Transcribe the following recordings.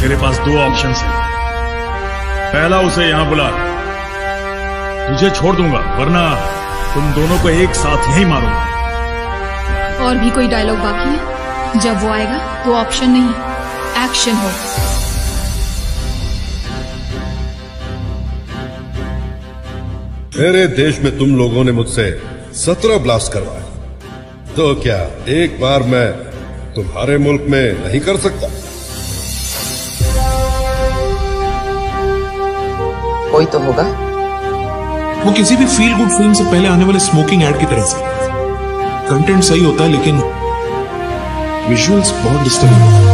तेरे पास दो ऑप्शन है। पहला उसे यहाँ बुला। तुझे छोड़ दूँगा वरना तुम दोनों को एक साथ यही मारूँगा। और भी कोई डायलॉग बाकी है? जब वो आएगा तो ऑप्शन नहीं एक्शन हो मेरे देश में तुम लोगों ने मुझसे सत्रह ब्लास्ट करवाए। तो क्या एक बार मैं तुम्हारे मुल्क में नहीं कर सकता? कोई तो होगा। वो किसी भी फील गुड फ़िल्म से पहले आने वाले स्मोकिंग एड की तरह से। कंटेंट सही होता है, लेकिन विजुअल्स बहुत डिस्टर्बिंग होता हैं।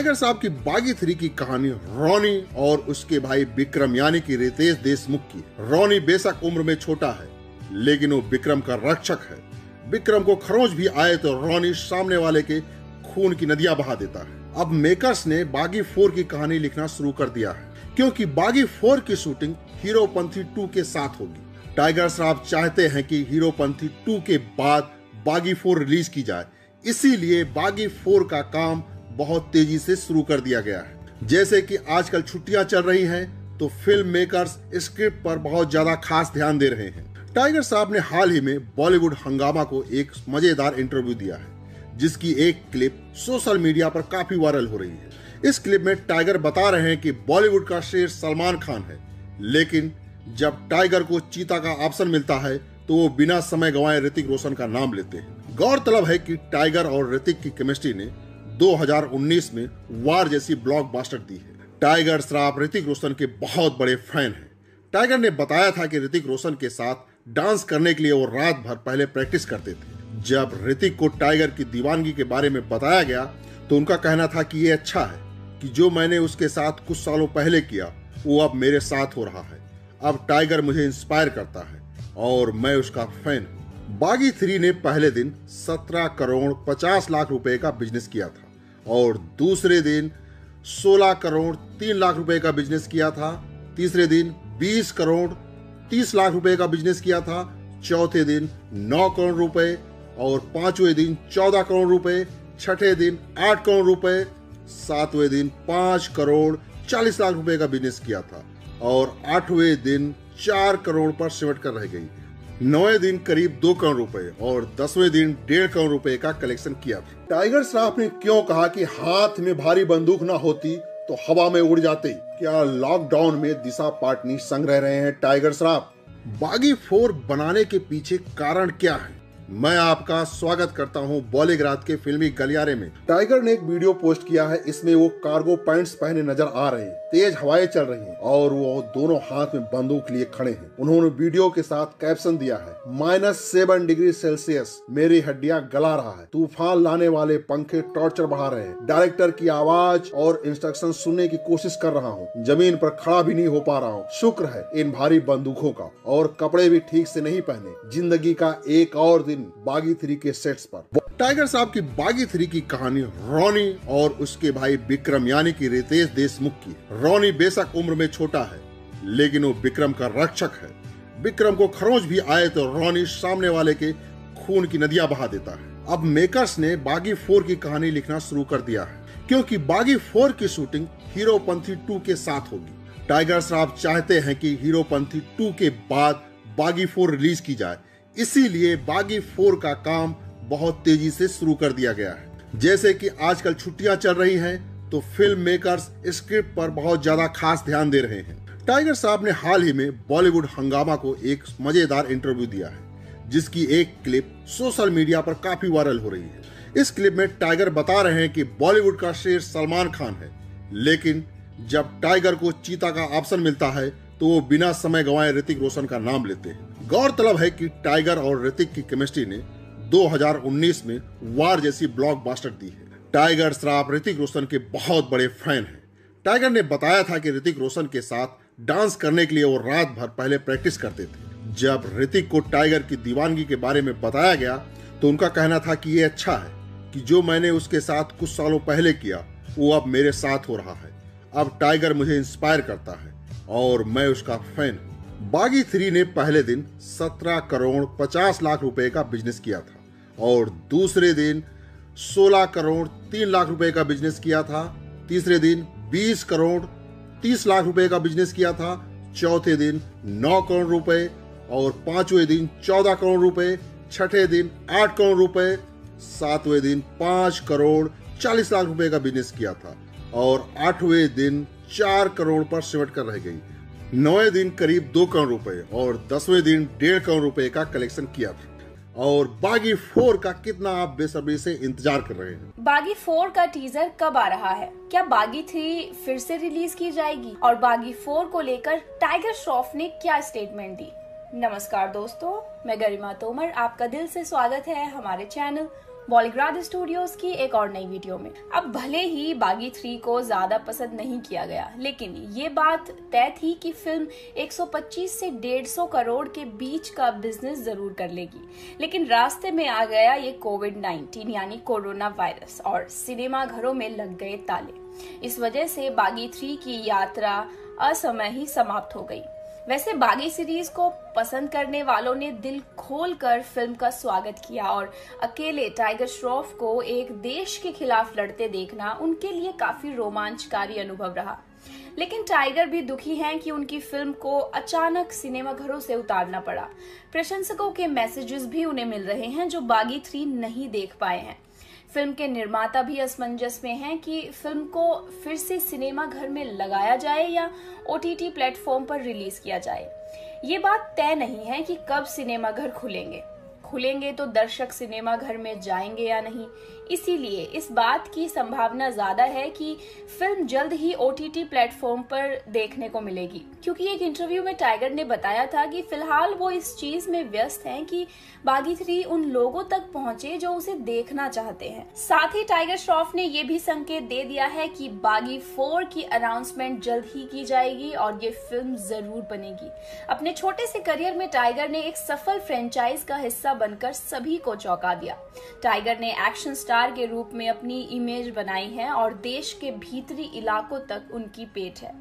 टाइगर साहब की बागी थ्री की कहानी रोनी और उसके भाई विक्रम, यानी कि रितेश देशमुख की। रोनी बेशक उम्र में छोटा है, लेकिन वो विक्रम का रक्षक है। विक्रम को खरोंच भी आए तो रोनी सामने वाले के खून की नदियाँ बहा देता है। अब मेकर्स ने बागी फोर की कहानी लिखना शुरू कर दिया है, क्योंकि बागी फोर की शूटिंग हीरोपंथी टू के साथ होगी। टाइगर साहब चाहते हैं कि हीरोपंथी टू के बाद बागी फोर रिलीज़ की जाए। इसीलिए बागी फोर का काम बहुत तेज़ी से शुरू कर दिया गया है। जैसे कि आजकल छुट्टियाँ चल रही हैं तो फ़िल्म मेकर्स स्क्रिप्ट पर बहुत ज़्यादा खास ध्यान दे रहे हैं। टाइगर साहब ने हाल ही में बॉलीवुड हंगामा को एक मज़ेदार इंटरव्यू दिया है, जिसकी एक क्लिप सोशल मीडिया पर काफ़ी वायरल हो रही है। इस क्लिप में टाइगर बता रहे हैं कि बॉलीवुड का शेर सलमान खान है, लेकिन जब टाइगर को चीता का ऑप्शन मिलता है तो वो बिना समय गंवाए ऋतिक रोशन का नाम लेते हैं। गौरतलब है कि टाइगर और ऋतिक की केमिस्ट्री ने 2019 में वार जैसी ब्लॉकबस्टर दी है। टाइगर श्रॉफ ऋतिक रोशन के बहुत बड़े फ़ैन हैं। टाइगर ने बताया था कि ऋतिक रोशन के साथ डांस करने के लिए वो रात भर पहले प्रैक्टिस करते थे। जब ऋतिक को टाइगर की दीवानगी के बारे में बताया गया तो उनका कहना था कि ये अच्छा है कि जो मैंने उसके साथ कुछ सालों पहले किया, वो अब मेरे साथ हो रहा है। अब टाइगर मुझे इंस्पायर करता है और मैं उसका फ़ैन हूँ। बागी थ्री ने पहले दिन 17 करोड़ 50 लाख रुपए का बिज़नेस किया था। और दूसरे दिन 16 करोड़ तीन लाख रुपए का बिज़नेस किया था। तीसरे दिन 20 करोड़ 30 लाख रुपए का बिज़नेस किया था। चौथे दिन 9 करोड़ रुपए और पाँचवें दिन 14 करोड़ रुपए, छठे दिन 8 करोड़ रुपए, सातवें दिन 5 करोड़ 40 लाख रुपए का बिज़नेस किया था और आठवें दिन 4 करोड़ पर सिमट कर रह गई नौवे दिन करीब दो करोड़ रुपए और दसवें दिन डेढ़ करोड़ रुपए का कलेक्शन किया था टाइगर श्रॉफ ने क्यों कहा कि हाथ में भारी बंदूक ना होती तो हवा में उड़ जाते? क्या लॉकडाउन में दिशा पाटनी संग रह रहे हैं टाइगर श्रॉफ बागी फोर बनाने के पीछे कारण क्या है? मैं आपका स्वागत करता हूँ बॉलीग्राद के फिल्मी गलियारे में। टाइगर ने एक वीडियो पोस्ट किया है, इसमें वो कार्गो पैंट्स पहने नज़र आ रहे हैं। तेज हवाएँ चल रही हैं और वो दोनों हाथ में बंदूक लिए खड़े हैं। उन्होंने वीडियो के साथ कैप्शन दिया है, माइनस सेवन डिग्री सेल्सियस, मेरी हड्डियाँ गला रहा है। तूफ़ान लाने वाले पंखे टॉर्चर बढ़ा रहे हैं। डायरेक्टर की आवाज़ और इंस्ट्रक्शन सुनने की कोशिश कर रहा हूँ। ज़मीन पर खड़ा भी नहीं हो पा रहा हूँ। शुक्र है इन भारी बंदूकों का। और कपड़े भी ठीक से नहीं पहने। ज़िंदगी का एक और दिन बागी थ्री के सेट्स पर। टाइगर साहब की बागी थ्री की कहानी रोनी और उसके भाई विक्रम, यानी की रितेश देशमुख की रोनी बेशक उम्र में छोटा है, लेकिन वो विक्रम का रक्षक है। विक्रम को खरोच भी आए तो रोनी सामने वाले के खून की नदियाँ बहा देता है। अब मेकर्स ने बागी फोर की कहानी लिखना शुरू कर दिया है, क्योंकि बागी फोर की शूटिंग हीरोपंथी टू के साथ होगी। टाइगर श्रॉफ चाहते हैं कि हीरोपंथी टू के बाद बागी फोर रिलीज़ की जाए। इसीलिए बागी फोर का काम बहुत तेज़ी से शुरू कर दिया गया है। जैसे कि आजकल छुट्टियाँ चल रही हैं तो फ़िल्म मेकर्स स्क्रिप्ट पर बहुत ज़्यादा खास ध्यान दे रहे हैं। टाइगर साहब ने हाल ही में बॉलीवुड हंगामा को एक मज़ेदार इंटरव्यू दिया है, जिसकी एक क्लिप सोशल मीडिया पर काफ़ी वायरल हो रही है। इस क्लिप में टाइगर बता रहे हैं कि बॉलीवुड का शेर सलमान खान है, लेकिन जब टाइगर को चीता का ऑप्शन मिलता है तो वो बिना समय गंवाए ऋतिक रोशन का नाम लेते हैं। गौरतलब है कि टाइगर और ऋतिक की केमिस्ट्री ने 2019 में वार जैसी ब्लॉकबस्टर दी है। टाइगर श्रॉफ ऋतिक रोशन के बहुत बड़े फ़ैन हैं। टाइगर ने बताया था कि ऋतिक रोशन के साथ डांस करने के लिए वो रात भर पहले प्रैक्टिस करते थे। जब ऋतिक को टाइगर की दीवानगी के बारे में बताया गया तो उनका कहना था कि ये अच्छा है कि जो मैंने उसके साथ कुछ सालों पहले किया, वो अब मेरे साथ हो रहा है। अब टाइगर मुझे इंस्पायर करता है और मैं उसका फ़ैन हूँ। बागी थ्री ने पहले दिन 17 करोड़ 50 लाख रुपए का बिज़नेस किया था और दूसरे दिन 16 करोड़ 3 लाख रुपए का बिज़नेस किया था। तीसरे दिन 20 करोड़ 30 लाख रुपए का बिज़नेस किया था। चौथे दिन 9 करोड़ रुपए और पाँचवें दिन 14 करोड़ रुपए, छठे दिन 8 करोड़ रुपए, सातवें दिन 5 करोड़ 40 लाख रुपए का बिज़नेस किया था और आठवें दिन चार करोड़ पर सिमट कर रह गई। नौवे दिन करीब दो करोड़ रुपए और दसवें दिन डेढ़ करोड़ रुपए का कलेक्शन किया था। और बागी फोर का कितना आप बेसब्री से इंतज़ार कर रहे हैं? बागी फोर का टीजर कब आ रहा है? क्या बागी थ्री फिर से रिलीज़ की जाएगी? और बागी फोर को लेकर टाइगर श्रॉफ ने क्या स्टेटमेंट दी? नमस्कार दोस्तों, मैं गरिमा तोमर, आपका दिल से स्वागत है हमारे चैनल बॉलीग्राड स्टूडियोज की एक और नई वीडियो में। अब भले ही बागी थ्री को ज़्यादा पसंद नहीं किया गया, लेकिन ये बात तय थी कि फ़िल्म 125 से 150 करोड़ के बीच का बिज़नेस ज़रूर कर लेगी। लेकिन रास्ते में आ गया ये कोविड 19 यानी कोरोना वायरस और सिनेमा घरों में लग गए ताले। इस वजह से बागी थ्री की यात्रा असमय ही समाप्त हो गई। वैसे बागी सीरीज़ को पसंद करने वालों ने दिल खोल कर फ़िल्म का स्वागत किया और अकेले टाइगर श्रॉफ को एक देश के खिलाफ लड़ते देखना उनके लिए काफ़ी रोमांचकारी अनुभव रहा। लेकिन टाइगर भी दुखी हैं कि उनकी फ़िल्म को अचानक सिनेमाघरों से उतारना पड़ा। प्रशंसकों के मैसेजेस भी उन्हें मिल रहे हैं जो बागी थ्री नहीं देख पाए हैं। फ़िल्म के निर्माता भी असमंजस में हैं कि फ़िल्म को फिर से सिनेमा घर में लगाया जाए या ओ टी प्लेटफॉर्म पर रिलीज़ किया जाए। ये बात तय नहीं है कि कब सिनेमा घर खुलेंगे। खुलेंगे तो दर्शक सिनेमा घर में जाएँगे या नहीं। इसीलिए इस बात की संभावना ज़्यादा है कि फ़िल्म जल्द ही ओटीटी प्लेटफॉर्म पर देखने को मिलेगी। क्योंकि एक इंटरव्यू में टाइगर ने बताया था कि फ़िलहाल वो इस चीज़ में व्यस्त हैं कि बागी थ्री उन लोगों तक पहुँचे जो उसे देखना चाहते हैं। साथ ही टाइगर श्रॉफ ने ये भी संकेत दे दिया है कि बागी फोर की अनाउंसमेंट जल्द ही की जाएगी और ये फ़िल्म ज़रूर बनेगी। अपने छोटे से करियर में टाइगर ने एक सफल फ्रेंचाइज का हिस्सा बनकर सभी को चौंका दिया। टाइगर ने एक्शन स्टार स्टार के रूप में अपनी इमेज बनाई है और देश के भीतरी इलाकों तक उनकी पेट है।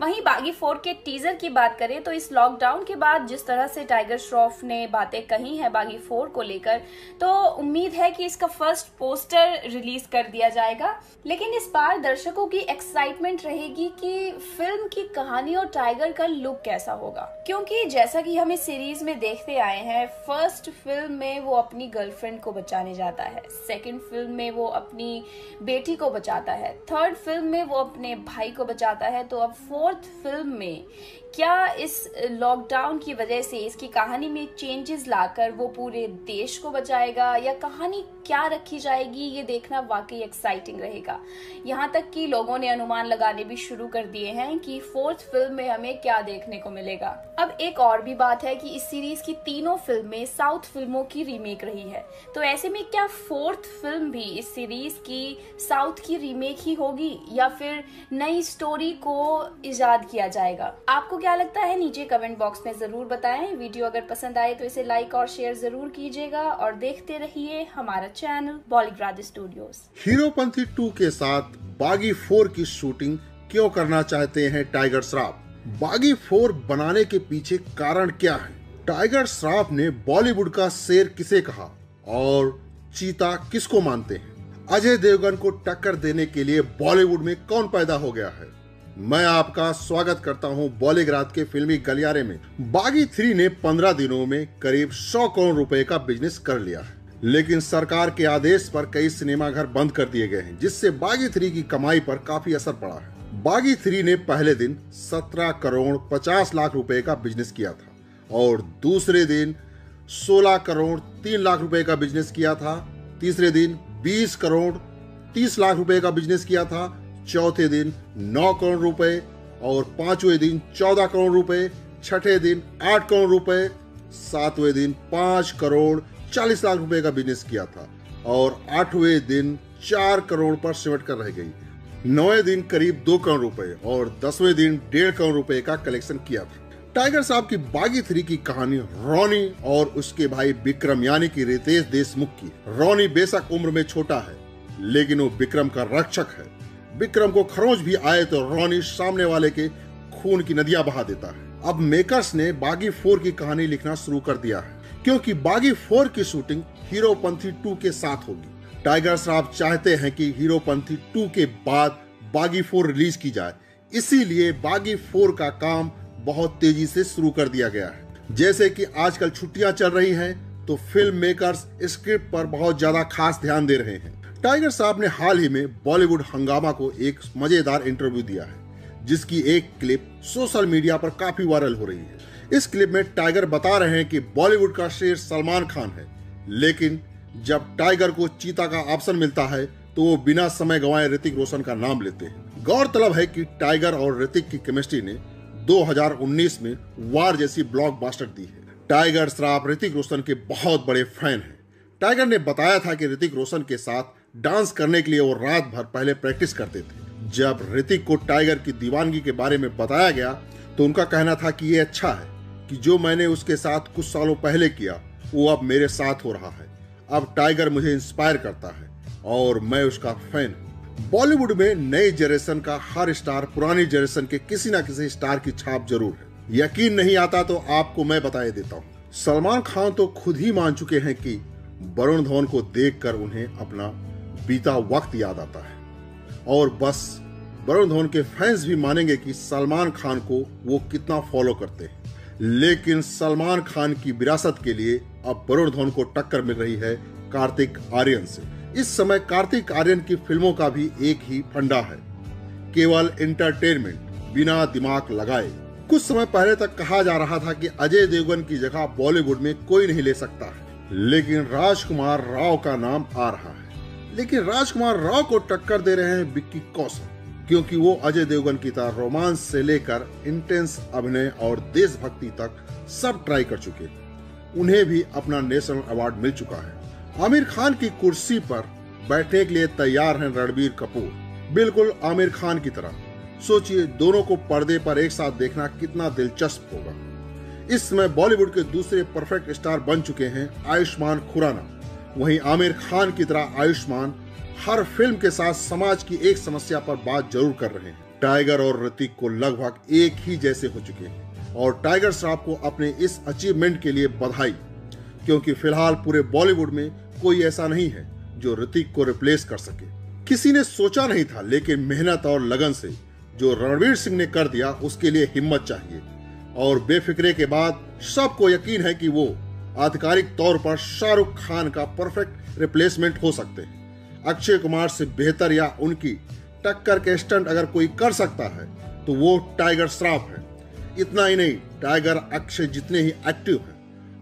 वहीं बागी फोर के टीजर की बात करें तो इस लॉकडाउन के बाद जिस तरह से टाइगर श्रॉफ ने बातें कही है बागी फोर को लेकर तो उम्मीद है कि इसका फ़र्स्ट पोस्टर रिलीज़ कर दिया जाएगा। लेकिन इस बार दर्शकों की एक्साइटमेंट रहेगी कि फ़िल्म की कहानी और टाइगर का लुक कैसा होगा। क्योंकि जैसा कि हम इस सीरीज़ में देखते आए हैं फ़र्स्ट फ़िल्म में वो अपनी गर्लफ्रेंड को बचाने जाता है सेकंड फ़िल्म में वो अपनी बेटी को बचाता है। थर्ड फ़िल्म में वो अपने भाई को बचाता है। तो अब फोर्थ फ़िल्म में क्या इस लॉकडाउन की वजह से इसकी कहानी में चेंजेस लाकर वो पूरे देश को बचाएगा? या कहानी क्या रखी जाएगी? ये देखना वाकई एक्साइटिंग रहेगा। यहाँ तक कि लोगों ने अनुमान लगाने भी शुरू कर दिए हैं कि फोर्थ फ़िल्म में हमें क्या देखने को मिलेगा। अब एक और भी बात है कि इस सीरीज़ की तीनों फ़िल्में साउथ फ़िल्मों की रीमेक रही है। तो ऐसे में क्या फोर्थ फ़िल्म भी इस सीरीज़ की साउथ की रीमेक ही होगी? या फिर नई स्टोरी को ईजाद किया जाएगा? आपको क्या लगता है, नीचे कमेंट बॉक्स में ज़रूर बताएँ। वीडियो अगर पसंद आए तो इसे लाइक और शेयर ज़रूर कीजिएगा और देखते रहिए हमारा channel Bollygrad studios Heropanti two के साथ बागी फोर की शूटिंग क्यों करना चाहते हैं टाइगर श्राफ बागी फोर बनाने के पीछे कारण क्या है? टाइगर श्राफ ने बॉलीवुड का शेर किसे कहा और चीता किसको मानते हैं? अजय देवगन को टक्कर देने के लिए बॉलीवुड में कौन पैदा हो गया है? मैं आपका स्वागत करता हूँ बॉलीग्राद के फिल्मी गलियारे में। बागी थ्री ने पंद्रह दिनों में करीब सौ करोड़ रुपए का बिज़नेस कर लिया है। लेकिन सरकार के आदेश पर कई सिनेमाघर बंद कर दिए गए हैं, जिससे बागी थ्री की कमाई पर काफ़ी असर पड़ा है। बागी थ्री ने पहले दिन सत्रह करोड़ पचास लाख रुपए का बिज़नेस किया था और दूसरे दिन सोलह करोड़ तीन लाख रुपए का बिज़नेस किया था। तीसरे दिन बीस करोड़ तीस लाख रुपए का बिज़नेस किया था। चौथे दिन नौ करोड़ रुपए और पाँचवें दिन चौदह करोड़ रुपए, छठे दिन आठ करोड़ रुपए, सातवें दिन पाँच करोड़ चालीस लाख रुपए का बिज़नेस किया था और आठवें दिन चार करोड़ पर सिमट कर रह गई। नौवे दिन करीब दो करोड़ रुपए और दसवें दिन डेढ़ करोड़ रुपए का कलेक्शन किया था। टाइगर साहब की बागी थ्री की कहानी रोनी और उसके भाई विक्रम, यानी कि रितेश देशमुख की। रोनी बेशक उम्र में छोटा है, लेकिन वो विक्रम का रक्षक है। विक्रम को खरोच भी आए तो रोनी सामने वाले के खून की नदियाँ बहा देता है। अब मेकर्स ने बागी फोर की कहानी लिखना शुरू कर दिया है, क्योंकि बागी फोर की शूटिंग हीरोपंथी टू के साथ होगी। टाइगर श्रॉफ चाहते हैं कि हीरोपंथी टू के बाद बागी फोर रिलीज़ की जाए। इसीलिए बागी फोर का काम बहुत तेज़ी से शुरू कर दिया गया है। जैसे कि आजकल छुट्टियाँ चल रही हैं तो फ़िल्म मेकर्स स्क्रिप्ट पर बहुत ज़्यादा खास ध्यान दे रहे हैं। टाइगर साहब ने हाल ही में बॉलीवुड हंगामा को एक मज़ेदार इंटरव्यू दिया है, जिसकी एक क्लिप सोशल मीडिया पर काफ़ी वायरल हो रही है। इस क्लिप में टाइगर बता रहे हैं कि बॉलीवुड का शेर सलमान खान है, लेकिन जब टाइगर को चीता का ऑप्शन मिलता है तो वो बिना समय गंवाए ऋतिक रोशन का नाम लेते हैं। गौरतलब है कि टाइगर और ऋतिक की केमिस्ट्री ने 2019 में वार जैसी ब्लॉकबस्टर दी है। टाइगर श्राफ ऋतिक रोशन के बहुत बड़े फ़ैन हैं। टाइगर ने बताया था कि ऋतिक रोशन के साथ डांस करने के लिए वो रात भर पहले प्रैक्टिस करते थे। जब ऋतिक को टाइगर की दीवानगी के बारे में बताया गया तो उनका कहना था कि ये अच्छा है कि जो मैंने उसके साथ कुछ सालों पहले किया, वो अब मेरे साथ हो रहा है। अब टाइगर मुझे इंस्पायर करता है और मैं उसका फ़ैन हूँ। बॉलीवुड में नए जनरेशन का हर स्टार पुरानी जनरेशन के किसी ना किसी स्टार की छाप ज़रूर है। यकीन नहीं आता तो आपको मैं बताए देता हूँ। सलमान खान तो खुद ही मान चुके हैं कि वरुण धवन को देखकर उन्हें अपना बीता वक्त याद आता है। और बस, वरुण धवन के फैंस भी मानेंगे कि सलमान खान को वो कितना फॉलो करते हैं। लेकिन सलमान खान की विरासत के लिए अब वरुण धवन को टक्कर मिल रही है कार्तिक आर्यन से। इस समय कार्तिक आर्यन की फ़िल्मों का भी एक ही फंडा है। केवल इंटरटेनमेंट बिना दिमाग लगाए। कुछ समय पहले तक कहा जा रहा था कि अजय देवगन की जगह बॉलीवुड में कोई नहीं ले सकता है। लेकिन राजकुमार राव का नाम आ रहा है। लेकिन राजकुमार राव को टक्कर दे रहे हैं विक्की कौशल, क्योंकि वो अजय देवगन की तरह रोमांस से लेकर इंटेंस अभिनय और देशभक्ति तक सब ट्राई कर चुके उन्हें भी अपना नेशनल अवार्ड मिल चुका है। आमिर खान की कुर्सी पर बैठने के लिए तैयार हैं रणबीर कपूर। बिल्कुल आमिर खान की तरह। सोचिए, दोनों को पर्दे पर एक साथ देखना कितना दिलचस्प होगा। इस समय बॉलीवुड के दूसरे परफेक्ट स्टार बन चुके हैं आयुष्मान खुराना। वहीं आमिर खान की तरह आयुष्मान हर फ़िल्म के साथ समाज की एक समस्या पर बात ज़रूर कर रहे हैं। टाइगर और ऋतिक को लगभग एक ही जैसे हो चुके हैं और टाइगर श्रॉफ को अपने इस अचीवमेंट के लिए बधाई, क्योंकि फ़िलहाल पूरे बॉलीवुड में कोई ऐसा नहीं है जो ऋतिक को रिप्लेस कर सके। किसी ने सोचा नहीं था, लेकिन मेहनत और लगन से जो रणवीर सिंह ने कर दिया, उसके लिए हिम्मत चाहिए। और बेफिक्रे के बाद सबको यकीन है कि वो आधिकारिक तौर पर शाहरुख खान का परफेक्ट रिप्लेसमेंट हो सकते हैं। अक्षय कुमार से बेहतर या उनकी टक्कर के स्टंट अगर कोई कर सकता है तो वो टाइगर श्रॉफ है। इतना ही नहीं टाइगर अक्षय जितने ही एक्टिव है,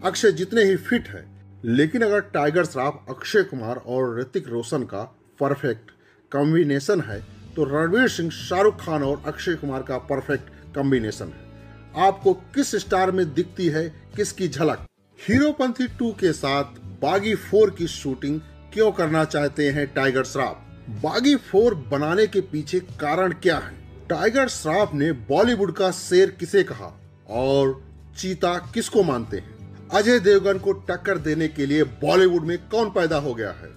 अक्षय जितने ही फिट है, लेकिन अगर टाइगर श्रॉफ अक्षय कुमार और ऋतिक रोशन का परफेक्ट कॉम्बिनेशन है तो रणवीर सिंह, शाहरुख खान और अक्षय कुमार का परफेक्ट कॉम्बिनेशन है। आपको किस स्टार में दिखती है, किसकी झलक? हीरोपंथी टू के साथ बागी फोर की शूटिंग क्यों करना चाहते हैं टाइगर श्रॉफ? बागी फोर बनाने के पीछे कारण क्या है? टाइगर श्रॉफ ने बॉलीवुड का शेर किसे कहा? और चीता किसको मानते हैं? अजय देवगन को टक्कर देने के लिए बॉलीवुड में कौन पैदा हो गया है?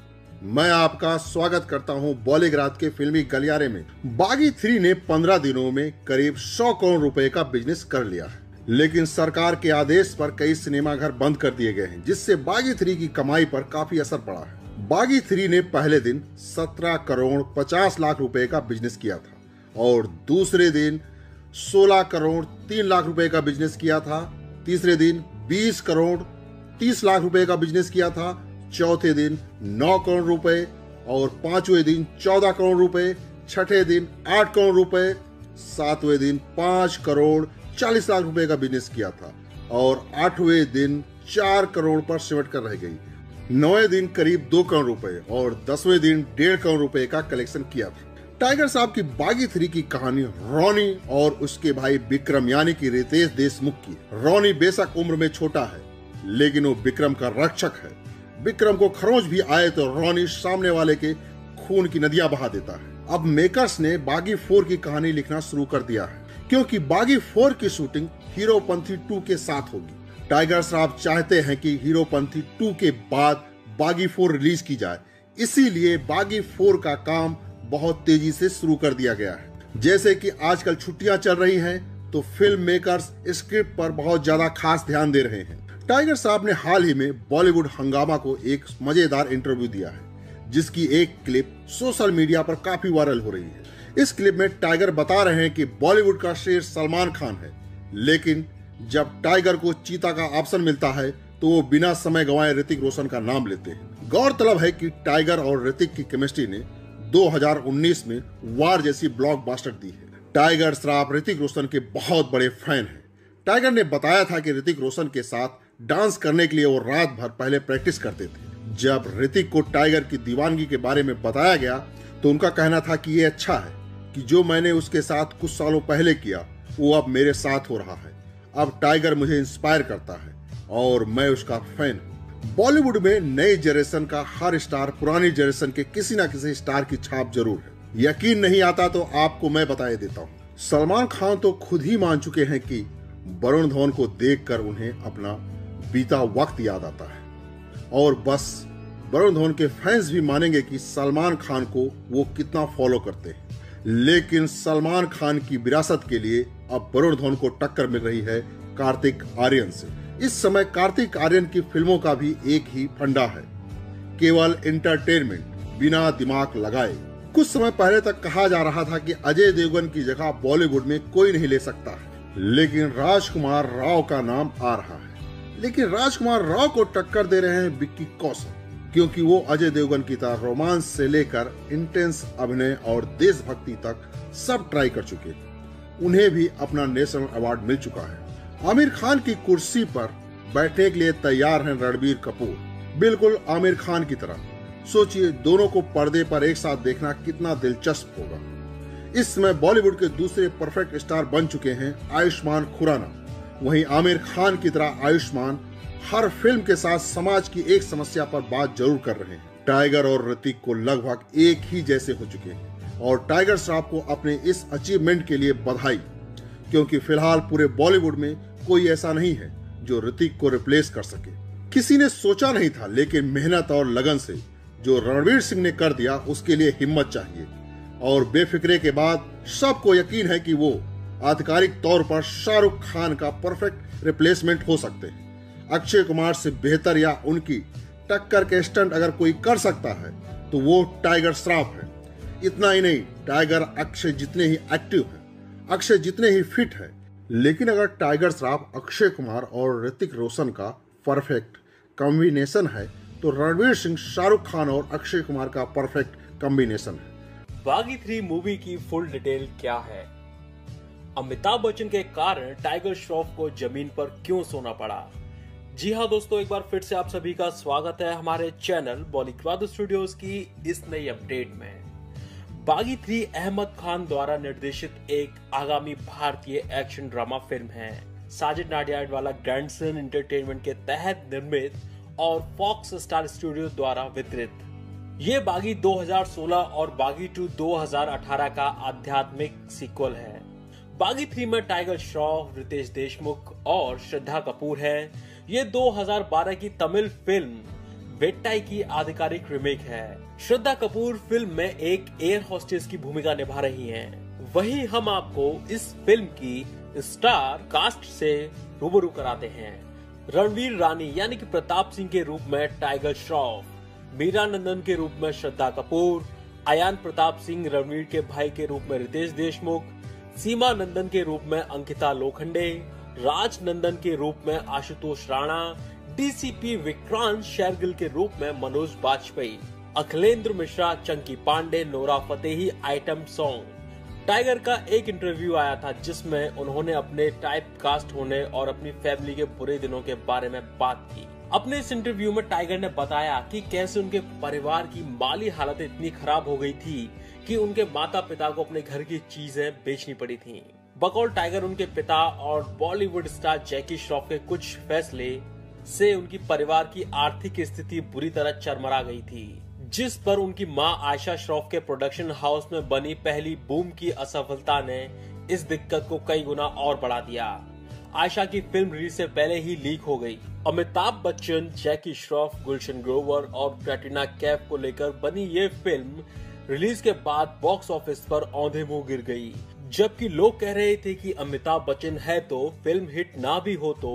मैं आपका स्वागत करता हूँ बॉलीग्राद के फिल्मी गलियारे में। बागी थ्री ने 15 दिनों में करीब 100 करोड़ रुपए का बिज़नेस कर लिया है। लेकिन सरकार के आदेश पर कई सिनेमाघर बंद कर दिए गए हैं, जिससे बागी थ्री की कमाई पर काफ़ी असर पड़ा है। बागी थ्री ने पहले दिन 17 करोड़ 50 लाख रुपए का बिज़नेस किया था और दूसरे दिन 16 करोड़ 3 लाख रुपए का बिज़नेस किया था। तीसरे दिन 20 करोड़ 30 लाख रुपए का बिज़नेस किया था। चौथे दिन 9 करोड़ रुपए और पाँचवें दिन 14 करोड़ रुपए, छठे दिन 8 करोड़ रुपए, सातवें दिन 5 करोड़ चालीस लाख रुपए का बिज़नेस किया था और आठवें दिन चार करोड़ पर सिमट कर रह गई। नौवे दिन करीब दो करोड़ रुपए और दसवें दिन डेढ़ करोड़ रुपए का कलेक्शन किया था। टाइगर साहब की बागी थ्री की कहानी रोनी और उसके भाई विक्रम, यानी कि रितेश देशमुख की रोनी बेशक उम्र में छोटा है, लेकिन वो विक्रम का रक्षक है। विक्रम को खरोच भी आए तो रोनी सामने वाले के खून की नदियाँ बहा देता है। अब मेकर्स ने बागी फोर की कहानी लिखना शुरू कर दिया है। क्योंकि बागी फोर की शूटिंग हीरो पंथी टू के साथ होगी। टाइगर श्रॉफ चाहते हैं कि हीरो पंथी टू के बाद बागी फोर रिलीज़ की जाए। इसीलिए बागी फोर का काम बहुत तेज़ी से शुरू कर दिया गया है। जैसे कि आजकल छुट्टियाँ चल रही हैं तो फ़िल्म मेकर्स स्क्रिप्ट पर बहुत ज़्यादा खास ध्यान दे रहे हैं। टाइगर साहब ने हाल ही में बॉलीवुड हंगामा को एक मज़ेदार इंटरव्यू दिया है, जिसकी एक क्लिप सोशल मीडिया पर काफ़ी वायरल हो रही है। इस क्लिप में टाइगर बता रहे हैं कि बॉलीवुड का शेर सलमान खान है। लेकिन जब टाइगर को चीता का ऑप्शन मिलता है तो वो बिना समय गंवाए ऋतिक रोशन का नाम लेते हैं। गौरतलब है कि टाइगर और ऋतिक की केमिस्ट्री ने 2019 में वार जैसी ब्लॉकबस्टर दी है। टाइगर श्राफ ऋतिक रोशन के बहुत बड़े फ़ैन हैं। टाइगर ने बताया था कि ऋतिक रोशन के साथ डांस करने के लिए वो रात भर पहले प्रैक्टिस करते थे। जब ऋतिक को टाइगर की दीवानगी के बारे में बताया गया तो उनका कहना था कि ये अच्छा है। कि जो मैंने उसके साथ कुछ सालों पहले किया, वो अब मेरे साथ हो रहा है। अब टाइगर मुझे इंस्पायर करता है और मैं उसका फ़ैन हूँ। बॉलीवुड में नए जनरेशन का हर स्टार पुरानी जनरेशन के किसी ना किसी स्टार की छाप ज़रूर है। यकीन नहीं आता तो आपको मैं बताए देता हूँ। सलमान खान तो खुद ही मान चुके हैं कि वरुण धवन को देखकर उन्हें अपना बीता वक्त याद आता है। और बस, वरुण धवन के फैंस भी मानेंगे कि सलमान खान को वो कितना फॉलो करते हैं। लेकिन सलमान खान की विरासत के लिए अब वरुण धवन को टक्कर मिल रही है कार्तिक आर्यन से। इस समय कार्तिक आर्यन की फ़िल्मों का भी एक ही फंडा है। केवल इंटरटेनमेंट बिना दिमाग लगाए। कुछ समय पहले तक कहा जा रहा था कि अजय देवगन की जगह बॉलीवुड में कोई नहीं ले सकता है। लेकिन राजकुमार राव का नाम आ रहा है। लेकिन राजकुमार राव को टक्कर दे रहे हैं विक्की कौशल। क्योंकि वो अजय देवगन की तरह रोमांस से लेकर इंटेंस अभिनय और देशभक्ति तक सब ट्राई कर चुके उन्हें भी अपना नेशनल अवार्ड मिल चुका है। आमिर खान की कुर्सी पर बैठने के लिए तैयार हैं रणबीर कपूर। बिल्कुल आमिर खान की तरह। सोचिए, दोनों को पर्दे पर एक साथ देखना कितना दिलचस्प होगा। इस समय बॉलीवुड के दूसरे परफेक्ट स्टार बन चुके हैं आयुष्मान खुराना। वहीं आमिर खान की तरह आयुष्मान हर फ़िल्म के साथ समाज की एक समस्या पर बात ज़रूर कर रहे हैं। टाइगर और ऋतिक को लगभग एक ही जैसे हो चुके हैं और टाइगर श्रॉफ को अपने इस अचीवमेंट के लिए बधाई, क्योंकि फ़िलहाल पूरे बॉलीवुड में कोई ऐसा नहीं है जो ऋतिक को रिप्लेस कर सके। किसी ने सोचा नहीं था, लेकिन मेहनत और लगन से जो रणवीर सिंह ने कर दिया, उसके लिए हिम्मत चाहिए। और बेफिक्रे के बाद सबको यकीन है कि वो आधिकारिक तौर पर शाहरुख खान का परफेक्ट रिप्लेसमेंट हो सकते हैं। अक्षय कुमार से बेहतर या उनकी टक्कर के स्टंट अगर कोई कर सकता है तो वो टाइगर श्रॉफ है। इतना ही नहीं, टाइगर अक्षय जितने ही एक्टिव है, अक्षय जितने ही फिट है, लेकिन अगर टाइगर श्रॉफ, अक्षय कुमार और ऋतिक रोशन का परफेक्ट कॉम्बिनेशन है तो रणवीर सिंह, शाहरुख खान और अक्षय कुमार का परफेक्ट कॉम्बिनेशन है। बागी थ्री मूवी की फुल डिटेल क्या है? अमिताभ बच्चन के कारण टाइगर श्रॉफ को ज़मीन पर क्यों सोना पड़ा? जी हाँ दोस्तों, एक बार फिर से आप सभी का स्वागत है हमारे चैनल बॉलीक्वाद स्टूडियोज की इस नई अपडेट में। बागी थ्री अहमद खान द्वारा निर्देशित एक आगामी भारतीय एक्शन ड्रामा फ़िल्म है। साजिद नाडियाड वाला ग्रैंडसन एंटरटेनमेंट के तहत निर्मित और फॉक्स स्टार स्टूडियो द्वारा वितरित। ये बागी 2016 और बागी टू 2018 का आध्यात्मिक सीक्वल है। बागी थ्री में टाइगर श्रॉफ, रितेश देशमुख और श्रद्धा कपूर है। ये 2012 की तमिल फ़िल्म बेट्टाई की आधिकारिक रिमेक है श्रद्धा कपूर फ़िल्म में एक एयर होस्टेस की भूमिका निभा रही हैं। वहीं हम आपको इस फ़िल्म की स्टार कास्ट से रूबरू कराते हैं रणवीर रानी यानी कि प्रताप सिंह के रूप में टाइगर श्रॉफ मीरा नंदन के रूप में श्रद्धा कपूर, अयान प्रताप सिंह रणवीर के भाई के रूप में रितेश देशमुख, सीमा नंदन के रूप में अंकिता लोखंडे राज नंदन के रूप में आशुतोष राणा डीसीपी विक्रांत शेरगिल के रूप में Manoj Bajpayee, Akhilendra Mishra, Chunky Pandey, Nora Fatehi, item song. Tiger का एक इंटरव्यू आया था जिसमें उन्होंने अपने टाइप कास्ट होने और अपनी फैमिली के बुरे दिनों के बारे में बात की। अपने इस इंटरव्यू में टाइगर ने बताया कि कैसे उनके परिवार की माली हालत इतनी खराब हो गई थी कि उनके माता पिता को अपने घर की चीज़ें बेचनी पड़ी थी। बकौल टाइगर उनके पिता और बॉलीवुड स्टार जैकी श्रॉफ के कुछ फैसले से उनकी परिवार की आर्थिक स्थिति बुरी तरह चरमरा गई थी, जिस पर उनकी माँ आयशा श्रॉफ के प्रोडक्शन हाउस में बनी पहली बूम की असफलता ने इस दिक्कत को कई गुना और बढ़ा दिया। आयशा की फ़िल्म रिलीज़ से पहले ही लीक हो गई। अमिताभ बच्चन, जैकी श्रॉफ, गुलशन ग्रोवर और कैटरीना कैफ को लेकर बनी ये फ़िल्म रिलीज़ के बाद बॉक्स ऑफ़िस पर औंधे मुँह गिर गई। जबकि लोग कह रहे थे कि अमिताभ बच्चन है तो फ़िल्म हिट ना भी हो तो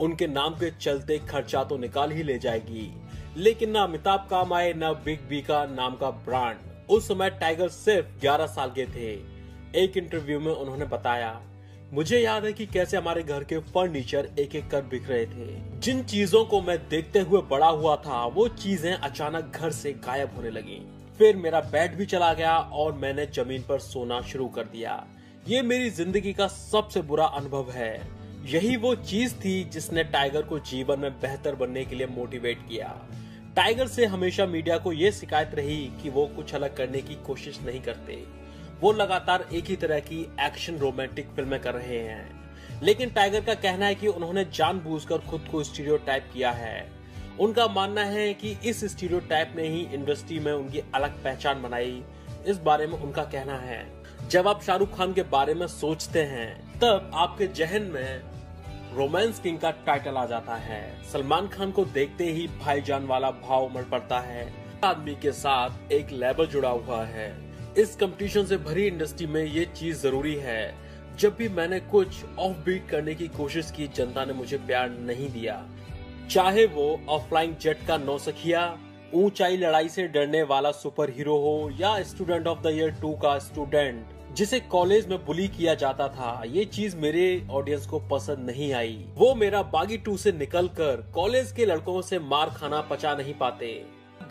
उनके नाम के चलते खर्चा तो निकाल ही ले जाएगी। लेकिन न अमिताभ काम आए, न बिग बी का नाम का ब्रांड उस समय टाइगर सिर्फ़ 11 साल के थे। एक इंटरव्यू में उन्होंने बताया, मुझे याद है कि कैसे हमारे घर के फर्नीचर एक एक कर बिक रहे थे। जिन चीज़ों को मैं देखते हुए बड़ा हुआ था, वो चीज़ें अचानक घर से गायब होने लगी। फिर मेरा बेड भी चला गया और मैंने ज़मीन पर सोना शुरू कर दिया। ये मेरी ज़िंदगी का सबसे बुरा अनुभव है। यही वो चीज़ थी जिसने टाइगर को जीवन में बेहतर बनने के लिए मोटिवेट किया। टाइगर से हमेशा मीडिया को ये शिकायत रही कि वो कुछ अलग करने की कोशिश नहीं करते। वो लगातार एक ही तरह की एक्शन रोमांटिक फ़िल्में कर रहे हैं। लेकिन टाइगर का कहना है कि उन्होंने जानबूझकर खुद को स्टीरियोटाइप किया है। उनका मानना है कि इस स्टीरियोटाइप ने ही इंडस्ट्री में उनकी अलग पहचान बनाई। इस बारे में उनका कहना है। जब आप शाहरुख खान के बारे में सोचते हैं, तब आपके जहन में रोमांस किंग का टाइटल आ जाता है। सलमान खान को देखते ही भाईजान वाला भाव उमड़ पड़ता है। आदमी के साथ एक लेबल जुड़ा हुआ है। इस कंपटीशन से भरी इंडस्ट्री में ये चीज़ ज़रूरी है। जब भी मैंने कुछ ऑफ़ बीट करने की कोशिश की, जनता ने मुझे प्यार नहीं दिया। चाहे वो ऑफलाइन जेट का नौसखिया, ऊंचाई लड़ाई से डरने वाला सुपर हीरो हो या student of the year two का स्टूडेंट, जिसे कॉलेज में बुली किया जाता था, ये चीज़ मेरे ऑडियंस को पसंद नहीं आई। वो मेरा बागी टू से निकलकर कॉलेज के लड़कों से मार खाना पचा नहीं पाते।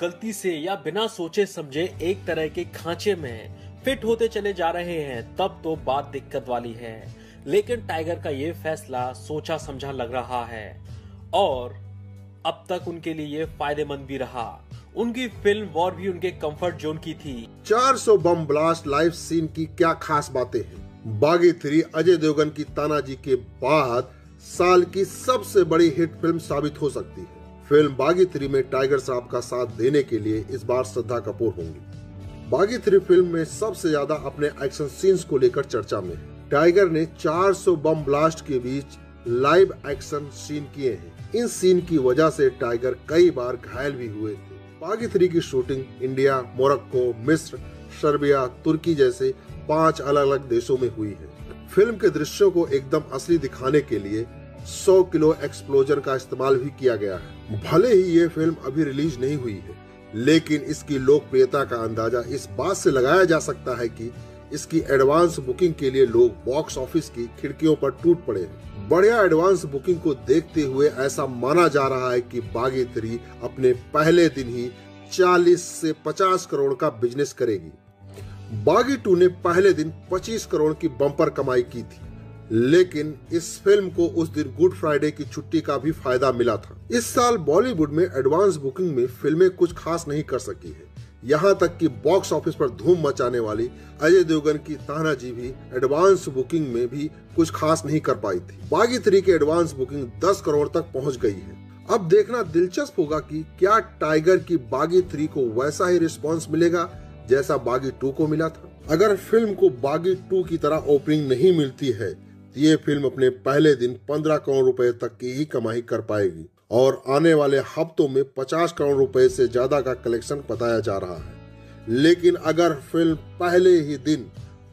गलती से या बिना सोचे समझे एक तरह के खांचे में फिट होते चले जा रहे हैं, तब तो बात दिक्कत वाली है। लेकिन टाइगर का ये फैसला सोचा समझा लग रहा है। और अब तक उनके लिए फ़ायदेमंद भी रहा। उनकी फ़िल्म वॉर भी उनके कंफर्ट जोन की थी। 400 बम ब्लास्ट लाइव सीन की क्या खास बातें हैं? बागी थ्री अजय देवगन की तानाजी के बाद साल की सबसे बड़ी हिट फ़िल्म साबित हो सकती है। फ़िल्म बागी थ्री में टाइगर साहब का साथ देने के लिए इस बार श्रद्धा कपूर होंगी। बागी थ्री फ़िल्म में सबसे ज़्यादा अपने एक्शन सीन्स को लेकर चर्चा में टाइगर ने 400 बम ब्लास्ट के बीच लाइव एक्शन सीन किए हैं। इन सीन की वजह से टाइगर कई बार घायल भी हुए थे। बागी थ्री की शूटिंग इंडिया, मोरक्को, मिस्र सर्बिया तुर्की जैसे पाँच अलग अलग देशों में हुई है। फ़िल्म के दृश्यों को एकदम असली दिखाने के लिए 100 किलो एक्सप्लोजन का इस्तेमाल भी किया गया है। भले ही ये फ़िल्म अभी रिलीज़ नहीं हुई है, लेकिन इसकी लोकप्रियता का अंदाज़ा इस बात से लगाया जा सकता है कि इसकी एडवांस बुकिंग के लिए लोग बॉक्स ऑफ़िस की खिड़कियों पर टूट पड़े हैं। बढ़िया एडवांस बुकिंग को देखते हुए ऐसा माना जा रहा है कि बागी थ्री अपने पहले दिन ही 40 से 50 करोड़ का बिज़नेस करेगी। बागी टू ने पहले दिन 25 करोड़ की बम्पर कमाई की थी, लेकिन इस फ़िल्म को उस दिन गुड फ्राइडे की छुट्टी का भी फ़ायदा मिला था। इस साल बॉलीवुड में एडवांस बुकिंग में फ़िल्में कुछ खास नहीं कर सकी है। यहाँ तक कि बॉक्स ऑफ़िस पर धूम मचाने वाली अजय देवगन की तानाजी भी एडवांस बुकिंग में भी कुछ खास नहीं कर पाई थी। बागी थ्री की एडवांस बुकिंग 10 करोड़ तक पहुँच गई है। अब देखना दिलचस्प होगा कि क्या टाइगर की बागी थ्री को वैसा ही रिस्पॉन्स मिलेगा जैसा बागी टू को मिला था। अगर फ़िल्म को बागी टू की तरह ओपनिंग नहीं मिलती है तो ये फ़िल्म अपने पहले दिन 15 करोड़ रुपए तक की ही कमाई कर पाएगी। और आने वाले हफ्तों में 50 करोड़ रुपए से ज़्यादा का कलेक्शन बताया जा रहा है। लेकिन अगर फ़िल्म पहले ही दिन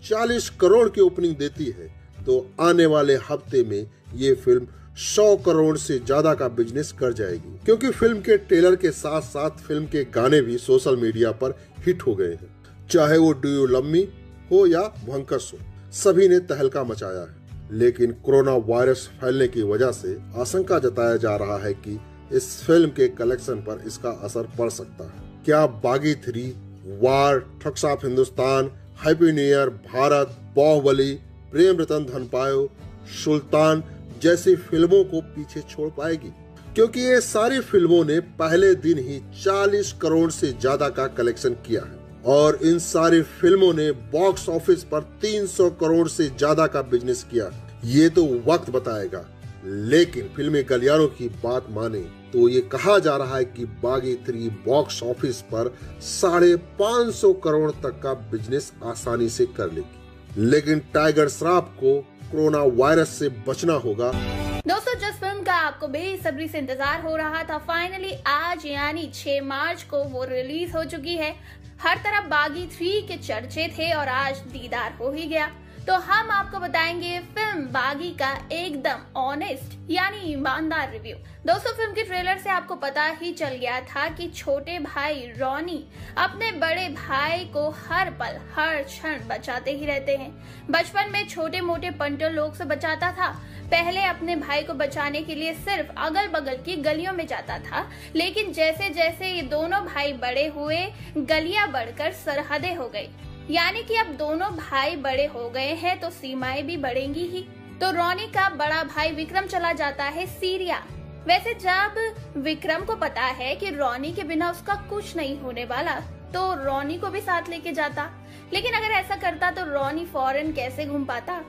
40 करोड़ की ओपनिंग देती है तो आने वाले हफ़्ते में ये फ़िल्म 100 करोड़ से ज़्यादा का बिज़नेस कर जाएगी। क्योंकि फ़िल्म के ट्रेलर के साथ साथ फ़िल्म के गाने भी सोशल मीडिया पर हिट हो गए हैं। चाहे वो डू यू लम्मी हो या भंकस हो, सभी ने तहलका मचाया है। लेकिन कोरोना वायरस फैलने की वजह से आशंका जताया जा रहा है कि इस फ़िल्म के कलेक्शन पर इसका असर पड़ सकता है। क्या Baaghi three, war thugs of Hindustan happy new year Bharat, Baahubali Prem Ratan Dhan Payo Sultan जैसी फ़िल्मों को पीछे छोड़ पाएगी? क्योंकि ये सारी फ़िल्मों ने पहले दिन ही 40 करोड़ से ज़्यादा का कलेक्शन किया है। और इन सारी फ़िल्मों ने बॉक्स ऑफ़िस पर 300 करोड़ से ज़्यादा का बिज़नेस किया। ये तो वक्त बताएगा। लेकिन फिल्मी गलियारों की बात माने तो ये कहा जा रहा है कि बागी थ्री बॉक्स ऑफ़िस पर साढ़े पाँच सौ करोड़ तक का बिज़नेस आसानी से कर लेगी। लेकिन टाइगर श्राफ को कोरोना वायरस से बचना होगा। दोस्तों, जिस फ़िल्म का आपको बेसब्री से इंतज़ार हो रहा था फाइनली आज यानी 6 मार्च को वो रिलीज़ हो चुकी है। हर तरफ़ बागी थ्री के चर्चे थे और आज दीदार हो ही गया। तो हम आपको बताएँगे फ़िल्म बागी का एकदम ऑनेस्ट यानी ईमानदार रिव्यू दोस्तों, फ़िल्म के ट्रेलर से आपको पता ही चल गया था कि छोटे भाई रॉनी अपने बड़े भाई को हर पल, हर क्षण बचाते ही रहते हैं। बचपन में छोटे मोटे पंटर लोग से बचाता था। पहले अपने भाई को बचाने के लिए सिर्फ़ अगल बगल की गलियों में जाता था, लेकिन जैसे जैसे ये दोनों भाई बड़े हुए, गलियाँ बढ़कर सरहदे हो गई। यानी कि अब दोनों भाई बड़े हो गए हैं तो सीमाएँ भी बढ़ेंगी ही। तो रोनी का बड़ा भाई विक्रम चला जाता है सीरिया। वैसे जब विक्रम को पता है कि रोनी के बिना उसका कुछ नहीं होने वाला तो रोनी को भी साथ लेके जाता। लेकिन अगर ऐसा करता तो रोनी फॉरेन कैसे घूम पाता?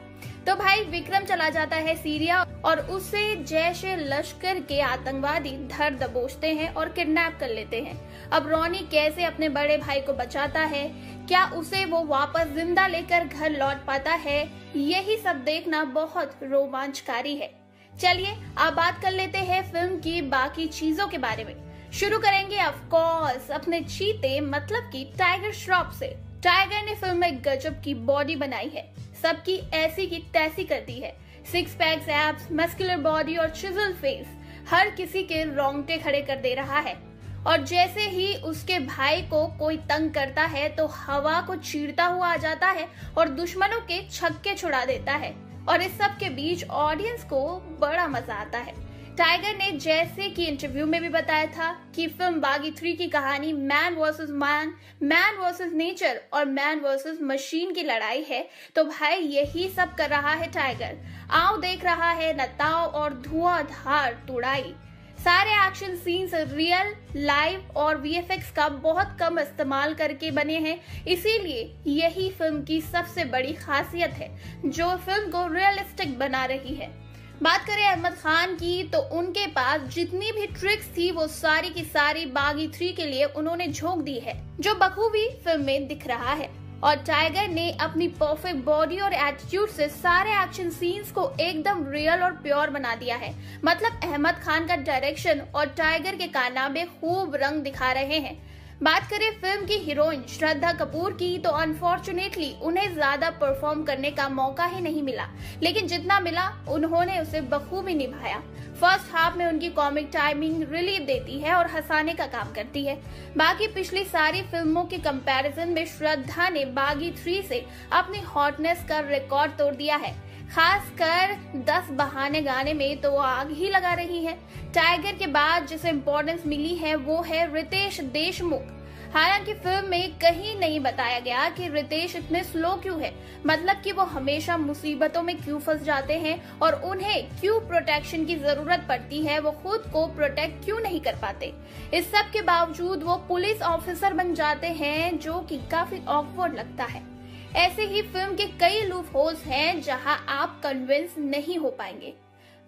तो भाई विक्रम चला जाता है सीरिया और उसे जैश लश्कर के आतंकवादी धर दबोचते हैं और किडनैप कर लेते हैं। अब रोनी कैसे अपने बड़े भाई को बचाता है? क्या उसे वो वापस ज़िंदा लेकर घर लौट पाता है? यही सब देखना बहुत रोमांचकारी है। चलिए, अब बात कर लेते हैं फ़िल्म की बाकी चीज़ों के बारे में। शुरू करेंगे ऑफ़ कोर्स अपने चीते मतलब की टाइगर श्रॉफ से। टाइगर ने फ़िल्म में गजब की बॉडी बनाई है। सबकी ऐसी की तैसी करती है। Six packs abs muscular body और चिजल फेस हर किसी के रोंगटे खड़े कर दे रहा है। और जैसे ही उसके भाई को कोई तंग करता है तो हवा को चीरता हुआ आ जाता है और दुश्मनों के छक्के छुड़ा देता है। और इस सब के बीच ऑडियंस को बड़ा मज़ा आता है। टाइगर ने जैसे कि इंटरव्यू में भी बताया था कि फ़िल्म बागी थ्री की कहानी man versus man man versus nature और मैन वर्सेस मशीन की लड़ाई है। तो भाई, यही सब कर रहा है टाइगर आओ देख रहा है नताओ और धुआंधार तुड़ाई। सारे एक्शन सीन्स रियल लाइव और वीएफएक्स का बहुत कम इस्तेमाल करके बने हैं। इसीलिए यही फ़िल्म की सबसे बड़ी खासियत है, जो फ़िल्म को रियलिस्टिक बना रही है। बात करें अहमद खान की तो उनके पास जितनी भी ट्रिक्स थी, वो सारी की सारी बागी थ्री के लिए उन्होंने झोंक दी है, जो बखूबी फ़िल्म में दिख रहा है। और टाइगर ने अपनी परफेक्ट बॉडी और एटीट्यूड से सारे एक्शन सीन्स को एकदम रियल और प्योर बना दिया है। मतलब अहमद खान का डायरेक्शन और टाइगर के कारनामे खूब रंग दिखा रहे हैं। बात करें फ़िल्म की हीरोइन श्रद्धा कपूर की तो अनफॉर्चुनेटली उन्हें ज़्यादा परफॉर्म करने का मौका ही नहीं मिला। लेकिन जितना मिला, उन्होंने उसे बखूबी निभाया। फ़र्स्ट हाफ़ में उनकी कॉमिक टाइमिंग रिलीफ देती है और हंसाने का काम करती है। बाकी पिछली सारी फ़िल्मों के कंपैरिजन में श्रद्धा ने बागी थ्री से अपनी हॉटनेस का रिकॉर्ड तोड़ दिया है। खास कर दस बहाने गाने में तो वो आग ही लगा रही है। टाइगर के बाद जिसे इम्पोर्टेंस मिली है, वो है रितेश देशमुख। हालाँकि फ़िल्म में कहीं नहीं बताया गया कि रितेश इतने स्लो क्यों है। मतलब कि वो हमेशा मुसीबतों में क्यों फंस जाते हैं और उन्हें क्यों प्रोटेक्शन की ज़रूरत पड़ती है, वो खुद को प्रोटेक्ट क्यों नहीं कर पाते? इस सब के बावजूद वो पुलिस ऑफिसर बन जाते हैं, जो कि काफ़ी ऑकवर्ड लगता है। ऐसे ही फ़िल्म के कई लूप होल्स हैं जहाँ आप कन्विंस नहीं हो पाएँगे।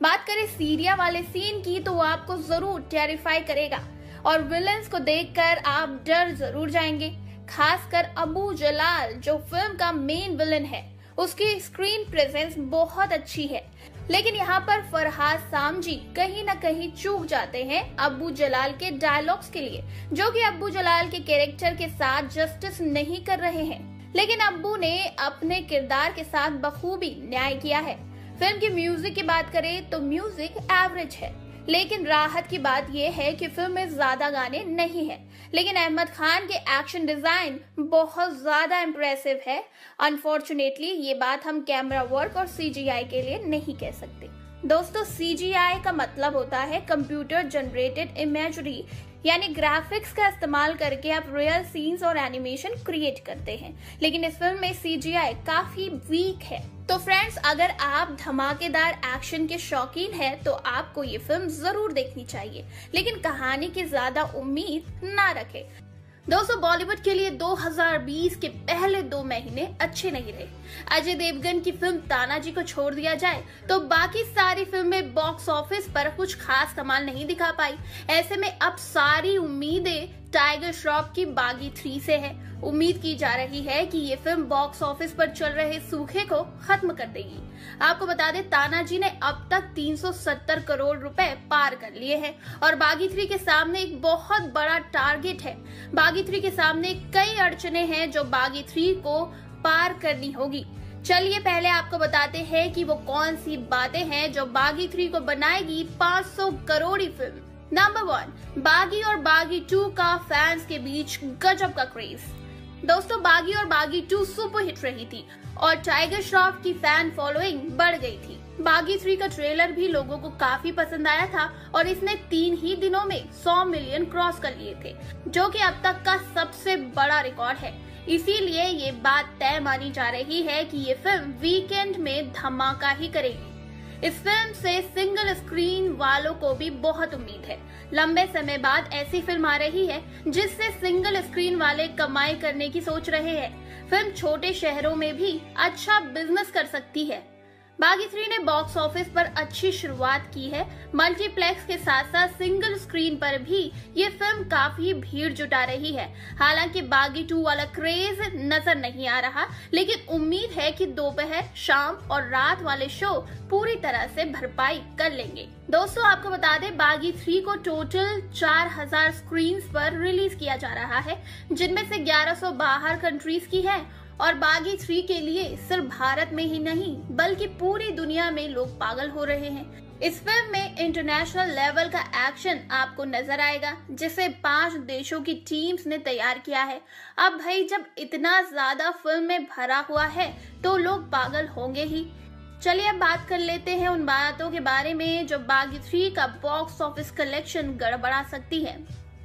बात करें सीरिया वाले सीन की तो वो आपको ज़रूर टेरिफाई करेगा और विलन्स को देखकर आप डर ज़रूर जाएँगे, खासकर अबू जलाल, जो फ़िल्म का मेन विलन है। उसकी स्क्रीन प्रेजेंस बहुत अच्छी है। लेकिन यहाँ पर फरहाद सामजी कहीं न कहीं चूक जाते हैं अबू जलाल के डायलॉग्स के लिए, जो कि अबू जलाल के कैरेक्टर के साथ जस्टिस नहीं कर रहे हैं। लेकिन अब्बू ने अपने किरदार के साथ बखूबी न्याय किया है। फ़िल्म की म्यूज़िक की बात करें तो म्यूज़िक एवरेज है, लेकिन राहत की बात यह है कि फ़िल्म में ज़्यादा गाने नहीं है। लेकिन अहमद खान के एक्शन डिज़ाइन बहुत ज़्यादा इम्प्रेसिव है। अनफॉर्चुनेटली ये बात हम कैमरा वर्क और सीजीआई के लिए नहीं कह सकते। दोस्तों सीजीआई का मतलब होता है कंप्यूटर जनरेटेड इमेजरी यानी ग्राफिक्स का इस्तेमाल करके आप रियल सीन्स और एनिमेशन क्रिएट करते हैं। लेकिन इस फ़िल्म में सीजीआई काफ़ी वीक है। तो फ्रेंड्स अगर आप धमाकेदार एक्शन के शौकीन हैं तो आपको ये फ़िल्म ज़रूर देखनी चाहिए। लेकिन कहानी की ज़्यादा उम्मीद ना रखें। दोस्तों बॉलीवुड के लिए 2020 के पहले दो महीने अच्छे नहीं रहे। अजय देवगन की फ़िल्म तानाजी को छोड़ दिया जाए तो बाकी सारी फ़िल्में बॉक्स ऑफ़िस पर कुछ खास कमाल नहीं दिखा पाई। ऐसे में अब सारी उम्मीदें टाइगर श्रॉफ की बागी थ्री से है। उम्मीद की जा रही है कि ये फ़िल्म बॉक्स ऑफ़िस पर चल रहे सूखे को खत्म कर देगी। आपको बता दें तानाजी ने अब तक 370 करोड़ रुपए पार कर लिए हैं और बागी थ्री के सामने एक बहुत बड़ा टारगेट है। बागी थ्री के सामने कई अड़चने हैं जो बागी थ्री को पार करनी होगी। चलिए, पहले आपको बताते हैं कि वो कौन सी बातें हैं जो बागी थ्री को बनाएगी 500 करोड़ी फ़िल्म। नंबर वन बागी और बागी टू का फैंस के बीच गजब का क्रेज दोस्तों बागी और बागी टू सुपर हिट रही थी और टाइगर श्रॉफ की फ़ैन फॉलोइंग बढ़ गई थी. बागी थ्री का ट्रेलर भी लोगों को काफ़ी पसंद आया था और इसने तीन ही दिनों में 100 मिलियन क्रॉस कर लिए थे, जो कि अब तक का सबसे बड़ा रिकॉर्ड है. इसीलिए ये बात तय मानी जा रही है कि ये फ़िल्म वीकेंड में धमाका ही करेगी. इस फ़िल्म से सिंगल स्क्रीन वालों को भी बहुत उम्मीद है। लंबे समय बाद ऐसी फ़िल्म आ रही है, जिससे सिंगल स्क्रीन वाले कमाई करने की सोच रहे हैं। फ़िल्म छोटे शहरों में भी अच्छा बिज़नेस कर सकती है। बागी थ्री ने बॉक्स ऑफ़िस पर अच्छी शुरुआत की है। मल्टीप्लेक्स के साथ साथ सिंगल स्क्रीन पर भी ये फ़िल्म काफ़ी भीड़ जुटा रही है। हालाँकि बागी टू वाला क्रेज नज़र नहीं आ रहा, लेकिन उम्मीद है कि दोपहर, शाम और रात वाले शो पूरी तरह से भरपाई कर लेंगे। दोस्तों, आपको बता दें, बागी थ्री को टोटल 4000 स्क्रीन पर रिलीज़ किया जा रहा है, जिनमें से 1100 बाहर कंट्रीज़ की है और बागी थ्री के लिए सिर्फ़ भारत में ही नहीं, बल्कि पूरी दुनिया में लोग पागल हो रहे हैं। इस फ़िल्म में इंटरनेशनल लेवल का एक्शन आपको नज़र आएगा, जिसे पाँच देशों की टीम्स ने तैयार किया है। अब भाई, जब इतना ज़्यादा फ़िल्म में भरा हुआ है तो लोग पागल होंगे ही। चलिए अब बात कर लेते हैं उन बातों के बारे में, जो बागी थ्री का बॉक्स ऑफ़िस कलेक्शन गड़बड़ा सकती है।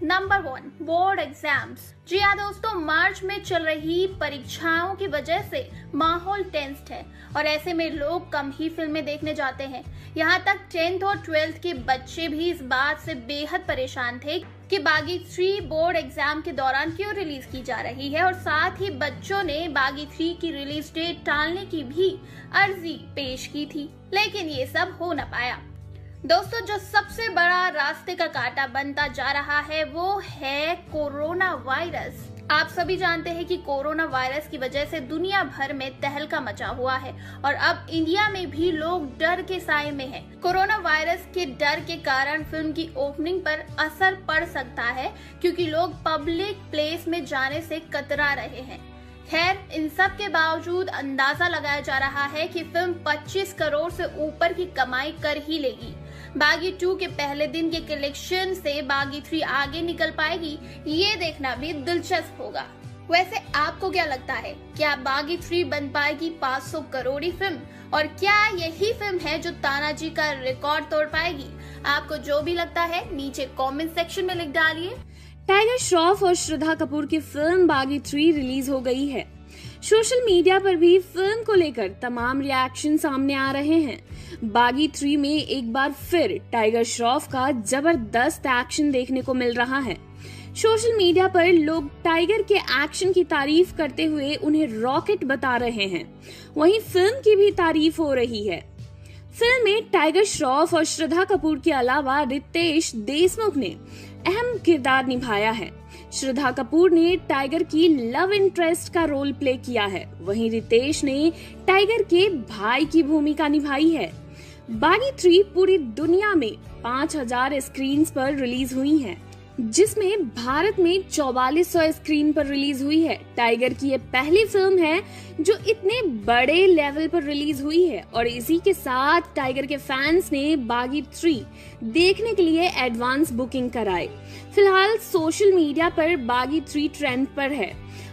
नंबर वन बोर्ड एग्ज़ाम्स जी हाँ दोस्तों, मार्च में चल रही परीक्षाओं की वजह से माहौल टेंस्ड है और ऐसे में लोग कम ही फ़िल्में देखने जाते हैं। यहाँ तक टेंथ और ट्वेल्थ के बच्चे भी इस बात से बेहद परेशान थे कि बागी थ्री बोर्ड एग्ज़ाम के दौरान क्यों रिलीज़ की जा रही है और साथ ही बच्चों ने बागी थ्री की रिलीज़ डेट टालने की भी अर्जी पेश की थी। लेकिन ये सब हो न पाया। दोस्तों, जो सबसे बड़ा रास्ते का कांटा बनता जा रहा है, वो है कोरोना वायरस आप सभी जानते हैं कि कोरोना वायरस की वजह से दुनिया भर में तहलका मचा हुआ है और अब इंडिया में भी लोग डर के साय में हैं। कोरोना वायरस के डर के कारण फ़िल्म की ओपनिंग पर असर पड़ सकता है, क्योंकि लोग पब्लिक प्लेस में जाने से कतरा रहे हैं। खैर, इन सब के बावजूद अंदाज़ा लगाया जा रहा है कि फ़िल्म 25 करोड़ से ऊपर की कमाई कर ही लेगी। बागी टू के पहले दिन के कलेक्शन से बागी थ्री आगे निकल पाएगी, ये देखना भी दिलचस्प होगा। वैसे आपको क्या लगता है, क्या बागी थ्री बन पाएगी 500 करोड़ी फ़िल्म और क्या यही फ़िल्म है जो तानाजी का रिकॉर्ड तोड़ पाएगी? आपको जो भी लगता है, नीचे कमेंट सेक्शन में लिख डालिए। टाइगर श्रॉफ और श्रद्धा कपूर की फ़िल्म बागी थ्री रिलीज़ हो गई है। सोशल मीडिया पर भी फ़िल्म को लेकर तमाम रिएक्शन सामने आ रहे हैं। बागी थ्री में एक बार फिर टाइगर श्रॉफ का ज़बरदस्त एक्शन देखने को मिल रहा है। सोशल मीडिया पर लोग टाइगर के एक्शन की तारीफ़ करते हुए उन्हें रॉकेट बता रहे हैं। वहीं फ़िल्म की भी तारीफ़ हो रही है। फ़िल्म में टाइगर श्रॉफ और श्रद्धा कपूर के अलावा रितेश देशमुख ने अहम किरदार निभाया है। श्रद्धा कपूर ने टाइगर की लव इंटरेस्ट का रोल प्ले किया है। वहीं रितेश ने टाइगर के भाई की भूमिका निभाई है। बागी थ्री पूरी दुनिया में 5000 स्क्रीन पर रिलीज़ हुई है। जिसमें भारत में चौवालीस सौ स्क्रीन पर रिलीज़ हुई है। टाइगर की ये पहली फ़िल्म है जो इतने बड़े लेवल पर रिलीज़ हुई है और इसी के साथ टाइगर के फैंस ने बागी थ्री देखने के लिए एडवांस बुकिंग कराए फ़िलहाल सोशल मीडिया पर बागी थ्री ट्रेंड पर है।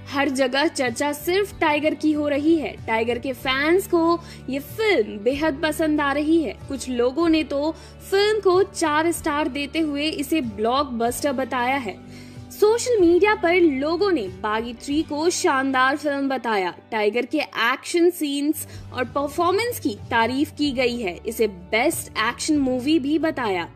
हर जगह चर्चा सिर्फ़ टाइगर की हो रही है। टाइगर के फैंस को ये फ़िल्म बेहद पसंद आ रही है। कुछ लोगों ने तो फ़िल्म को चार स्टार देते हुए इसे ब्लॉकबस्टर बताया है। सोशल मीडिया पर लोगों ने बागी थ्री को शानदार फ़िल्म बताया। टाइगर के एक्शन सीन्स और परफॉर्मेंस की तारीफ़ की गई है। इसे बेस्ट एक्शन मूवी भी बताया।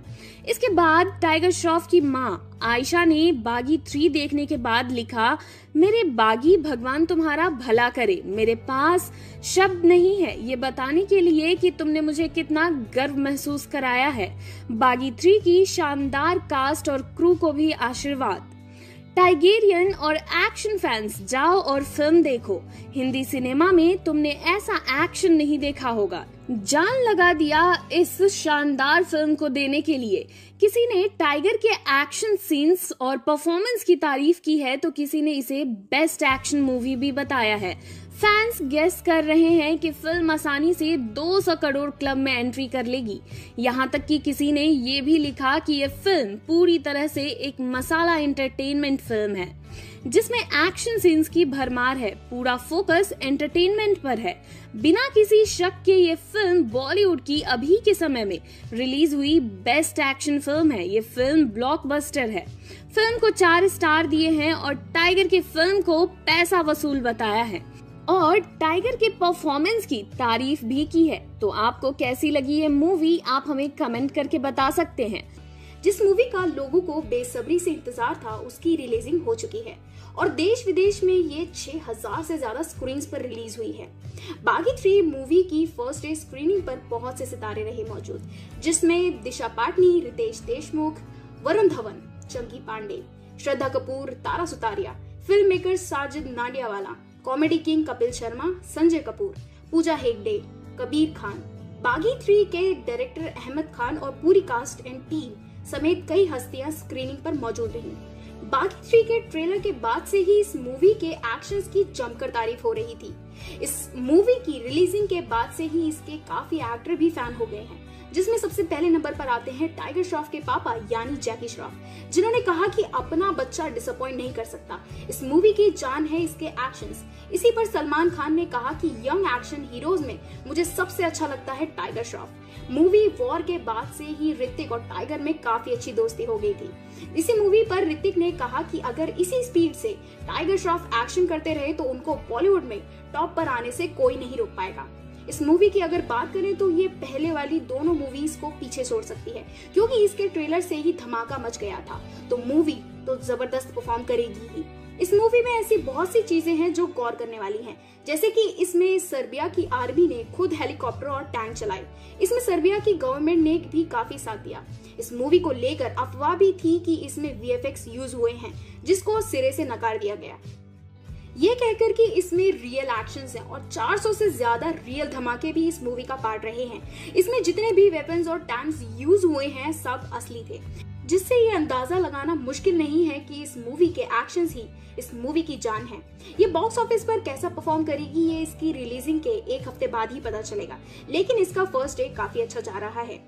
इसके बाद टाइगर श्रॉफ की माँ, आयशा ने बागी थ्री देखने के बाद लिखा, मेरे बागी, भगवान तुम्हारा भला करे। मेरे पास शब्द नहीं है। ये बताने के लिए कि तुमने मुझे कितना गर्व महसूस कराया है। बागी थ्री की शानदार कास्ट और क्रू को भी आशीर्वाद। टाइगेरियन और एक्शन फैंस जाओ और फ़िल्म देखो। हिंदी सिनेमा में तुमने ऐसा एक्शन नहीं देखा होगा। जान लगा दिया इस शानदार फ़िल्म को देने के लिए। किसी ने टाइगर के एक्शन सीन्स और परफॉर्मेंस की तारीफ़ की है तो किसी ने इसे बेस्ट एक्शन मूवी भी बताया है। फैंस गेस कर रहे हैं कि फ़िल्म आसानी से 200 करोड़ क्लब में एंट्री कर लेगी। यहाँ तक कि किसी ने ये भी लिखा कि ये फ़िल्म पूरी तरह से एक मसाला एंटरटेनमेंट फ़िल्म है। जिसमें एक्शन सीन्स की भरमार है, पूरा फोकस एंटरटेनमेंट पर है। बिना किसी शक के ये फ़िल्म बॉलीवुड की अभी के समय में रिलीज़ हुई बेस्ट एक्शन फ़िल्म है। ये फ़िल्म ब्लॉकबस्टर है। फ़िल्म को चार स्टार दिए हैं और टाइगर की फ़िल्म को पैसा वसूल बताया है। और टाइगर के परफॉर्मेंस की तारीफ़ भी की है। तो आपको कैसी लगी ये मूवी आप हमें कमेंट करके बता सकते हैं। जिस मूवी का लोगों को बेसब्री से इंतज़ार था, उसकी रिलीजिंग हो चुकी है। और देश विदेश में ये 6000 से ज़्यादा स्क्रीन पर रिलीज़ हुई है। बागी थ्री मूवी की फ़र्स्ट डे स्क्रीनिंग पर बहुत से सितारे रहे मौजूद, जिसमें Disha Patani, Riteish Deshmukh, Varun Dhawan, Chunky Pandey, Shraddha Kapoor, Tara Sutaria film maker Sajid Nadiadwala comedy king Kapil Sharma, Sanjay Kapoor, Pooja Hegde, Kabir Khan. Baaghi three के director Ahmed Khan और पूरी कास्ट एंड टीम समेत कई हस्तियाँ screening पर मौजूद रही। बागी three के ट्रेलर के बाद से ही इस मूवी के एक्शन की जमकर तारीफ़ हो रही थी। इस मूवी की रिलीजिंग के बाद से ही इसके काफ़ी एक्टर भी फ़ैन हो गए हैं। जिसमें सबसे पहले नंबर पर आते हैं टाइगर श्रॉफ के पापा, यानी जैकी श्रॉफ जिन्होंने कहा कि अपना बच्चा डिसअपॉइंट नहीं कर सकता। इस मूवी की जान है इसके एक्शंस इसी पर सलमान खान ने कहा कि यंग एक्शन हीरोज में मुझे सबसे अच्छा लगता है टाइगर श्रॉफ मूवी वॉर के बाद से ही ऋतिक और टाइगर में काफ़ी अच्छी दोस्ती हो गई थी। इसी मूवी पर ऋतिक ने कहा कि अगर इसी स्पीड से टाइगर श्रॉफ एक्शन करते रहे तो उनको बॉलीवुड में टॉप पर आने से कोई नहीं रोक पाएगा। इस मूवी की अगर बात करें तो ये पहले वाली दोनों मूवीज़ को पीछे छोड़ सकती है, क्योंकि इसके ट्रेलर से ही धमाका मच गया था। तो मूवी तो ज़बरदस्त परफॉर्म करेगी ही। इस मूवी में ऐसी बहुत सी चीज़ें हैं जो गौर करने वाली हैं। जैसे कि इसमें सर्बिया की आर्मी ने खुद हेलीकॉप्टर और टैंक चलाए। इसमें सर्बिया की गवर्नमेंट ने भी काफ़ी साथ दिया। इस मूवी को लेकर अफवाह भी थी कि इसमें वीएफएक्स यूज़ हुए हैं, जिसको सिरे से नकार दिया गया। ये कहकर कि इसमें रियल एक्शन हैं और 400 से ज़्यादा रियल धमाके भी इस मूवी का पार्ट रहे हैं। इसमें जितने भी वेपन्स और टैंक्स यूज़ हुए हैं, सब असली थे। जिससे ये अंदाज़ा लगाना मुश्किल नहीं है कि इस मूवी के एक्शन ही इस मूवी की जान है। ये बॉक्स ऑफ़िस पर कैसा परफॉर्म करेगी, ये इसकी रिलीजिंग के एक हफ़्ते बाद ही पता चलेगा। लेकिन इसका फ़र्स्ट डे काफ़ी अच्छा जा रहा है।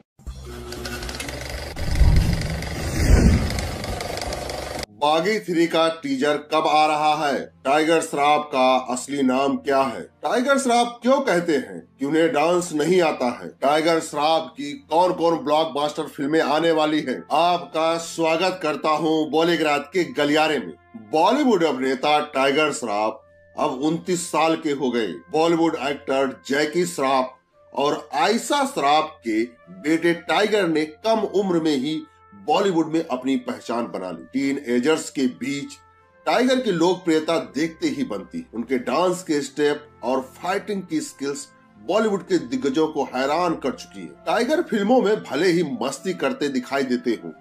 बागी थ्री का टीजर कब आ रहा है? टाइगर श्राफ का असली नाम क्या है? टाइगर श्राफ क्यों कहते हैं? कि उन्हें डांस नहीं आता है। टाइगर श्राफ की कौन कौन ब्लॉकबस्टर फ़िल्में आने वाली है? आपका स्वागत करता हूँ बॉलीग्राज के गलियारे में। बॉलीवुड अभिनेता टाइगर श्राफ अब 29 साल के हो गए। बॉलीवुड एक्टर जैकी श्राफ और आयशा श्राफ के बेटे टाइगर ने कम उम्र में ही बॉलीवुड में अपनी पहचान बना ली। टीन एजर्स के बीच टाइगर की लोकप्रियता देखते ही बनती। उनके डांस के स्टेप और फाइटिंग की स्किल्स बॉलीवुड के दिग्गजों को हैरान कर चुकी है। टाइगर फ़िल्मों में भले ही मस्ती करते दिखाई देते हो,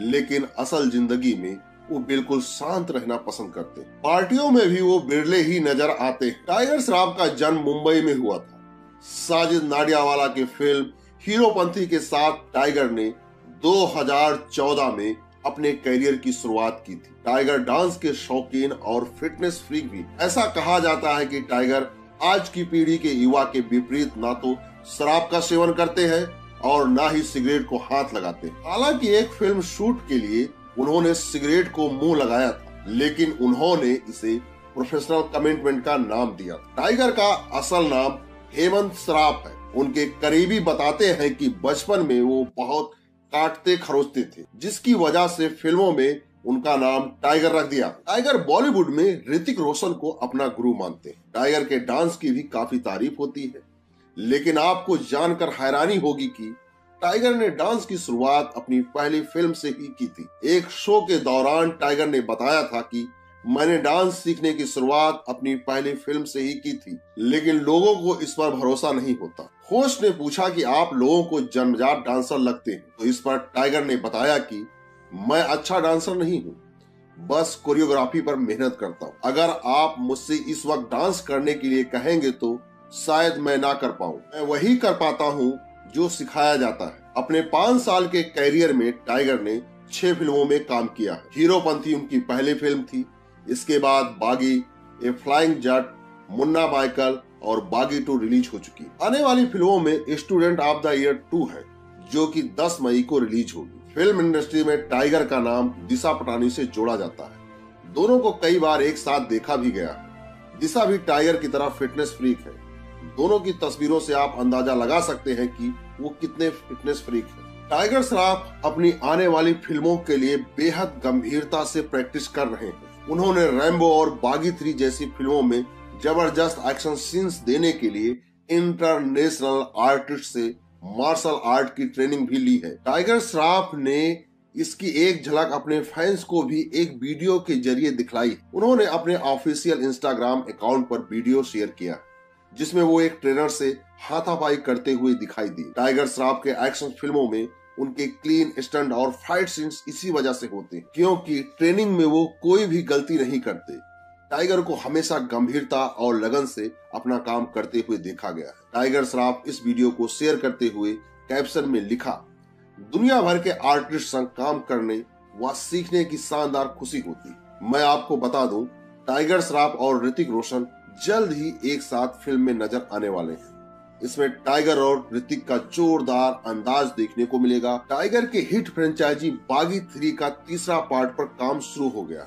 लेकिन असल ज़िंदगी में वो बिल्कुल शांत रहना पसंद करते पार्टियों में भी वो बिरले ही नज़र आते टाइगर श्रॉफ का जन्म मुंबई में हुआ था। साजिद नाडियावाला की फ़िल्म हीरोपंथी के साथ टाइगर ने 2014 में अपने करियर की शुरुआत की थी। टाइगर डांस के शौकीन और फिटनेस फ्रीक भी। ऐसा कहा जाता है कि टाइगर आज की पीढ़ी के युवा के विपरीत ना तो शराब का सेवन करते हैं और ना ही सिगरेट को हाथ लगाते हालाँकि एक फ़िल्म शूट के लिए उन्होंने सिगरेट को मुँह लगाया था, लेकिन उन्होंने इसे प्रोफेशनल कमिटमेंट का नाम दिया टाइगर का असल नाम हेमंत सराफ है। उनके करीबी बताते हैं कि बचपन में वो बहुत काटते, खरोचते थे, जिसकी वजह से फ़िल्मों में उनका नाम टाइगर रख दिया टाइगर बॉलीवुड में ऋतिक रोशन को अपना गुरु मानते हैं। टाइगर के डांस की भी काफ़ी तारीफ़ होती है। लेकिन आपको जानकर हैरानी होगी कि टाइगर ने डांस की शुरुआत अपनी पहली फ़िल्म से ही की थी। एक शो के दौरान टाइगर ने बताया था कि मैंने डांस सीखने की शुरुआत अपनी पहली फ़िल्म से ही की थी, लेकिन लोगों को इस पर भरोसा नहीं होता। होस्ट ने पूछा कि आप लोगों को जन्मजात डांसर लगते हैं। तो इस पर टाइगर ने बताया कि मैं अच्छा डांसर नहीं हूँ। बस कोरियोग्राफी पर मेहनत करता हूँ। अगर आप मुझसे इस वक्त डांस करने के लिए कहेंगे तो शायद मैं ना कर पाऊँ। मैं वही कर पाता हूँ जो सिखाया जाता है। अपने पाँच साल के कैरियर में टाइगर ने छह फ़िल्मों में काम किया है। हीरोपंथी उनकी पहली फ़िल्म थी। इसके बाद Baaghi, A flying Jatt, Munna Michael और बागी टू रिलीज़ हो चुकी। आने वाली फ़िल्मों में student of the year two है, जो कि 10 मई को रिलीज़ होगी। फ़िल्म इंडस्ट्री में टाइगर का नाम दिशा पटानी से जोड़ा जाता है। दोनों को कई बार एक साथ देखा भी गया दिशा भी टाइगर की तरह फिटनेस फ्रीक है। दोनों की तस्वीरों से आप अंदाज़ा लगा सकते हैं कि वो कितने फिटनेस फ्रीक है। टाइगर श्रॉफ अपनी आने वाली फ़िल्मों के लिए बेहद गंभीरता से प्रैक्टिस कर रहे हैं। उन्होंने रैम्बो और बागी थ्री जैसी फ़िल्मों में ज़बरदस्त एक्शन सीन्स देने के लिए इंटरनेशनल आर्टिस्ट से मार्शल आर्ट की ट्रेनिंग भी ली है। टाइगर श्रॉफ ने इसकी एक झलक अपने फैंस को भी एक वीडियो के ज़रिए दिखलाई। उन्होंने अपने ऑफिशियल इंस्टाग्राम अकाउंट पर वीडियो शेयर किया, जिसमें वो एक ट्रेनर से हाथापाई करते हुए दिखाई दी। टाइगर श्रॉफ के एक्शन फ़िल्मों में उनके क्लीन स्टंट और फाइट सीन्स इसी वजह से होते क्योंकि ट्रेनिंग में वो कोई भी गलती नहीं करते। टाइगर को हमेशा गंभीरता और लगन से अपना काम करते हुए देखा गया है। टाइगर श्रॉफ इस वीडियो को शेयर करते हुए कैप्शन में लिखा, दुनिया भर के आर्टिस्ट संग काम करने व सीखने की शानदार खुशी होती मैं आपको बता दूँ, टाइगर श्रॉफ और ऋतिक रोशन जल्द ही एक साथ फ़िल्म में नज़र आने वाले हैं। इसमें टाइगर और ऋतिक का जोरदार अंदाज देखने को मिलेगा। टाइगर के हिट फ्रेंचाइजी बागी थ्री का तीसरा पार्ट पर काम शुरू हो गया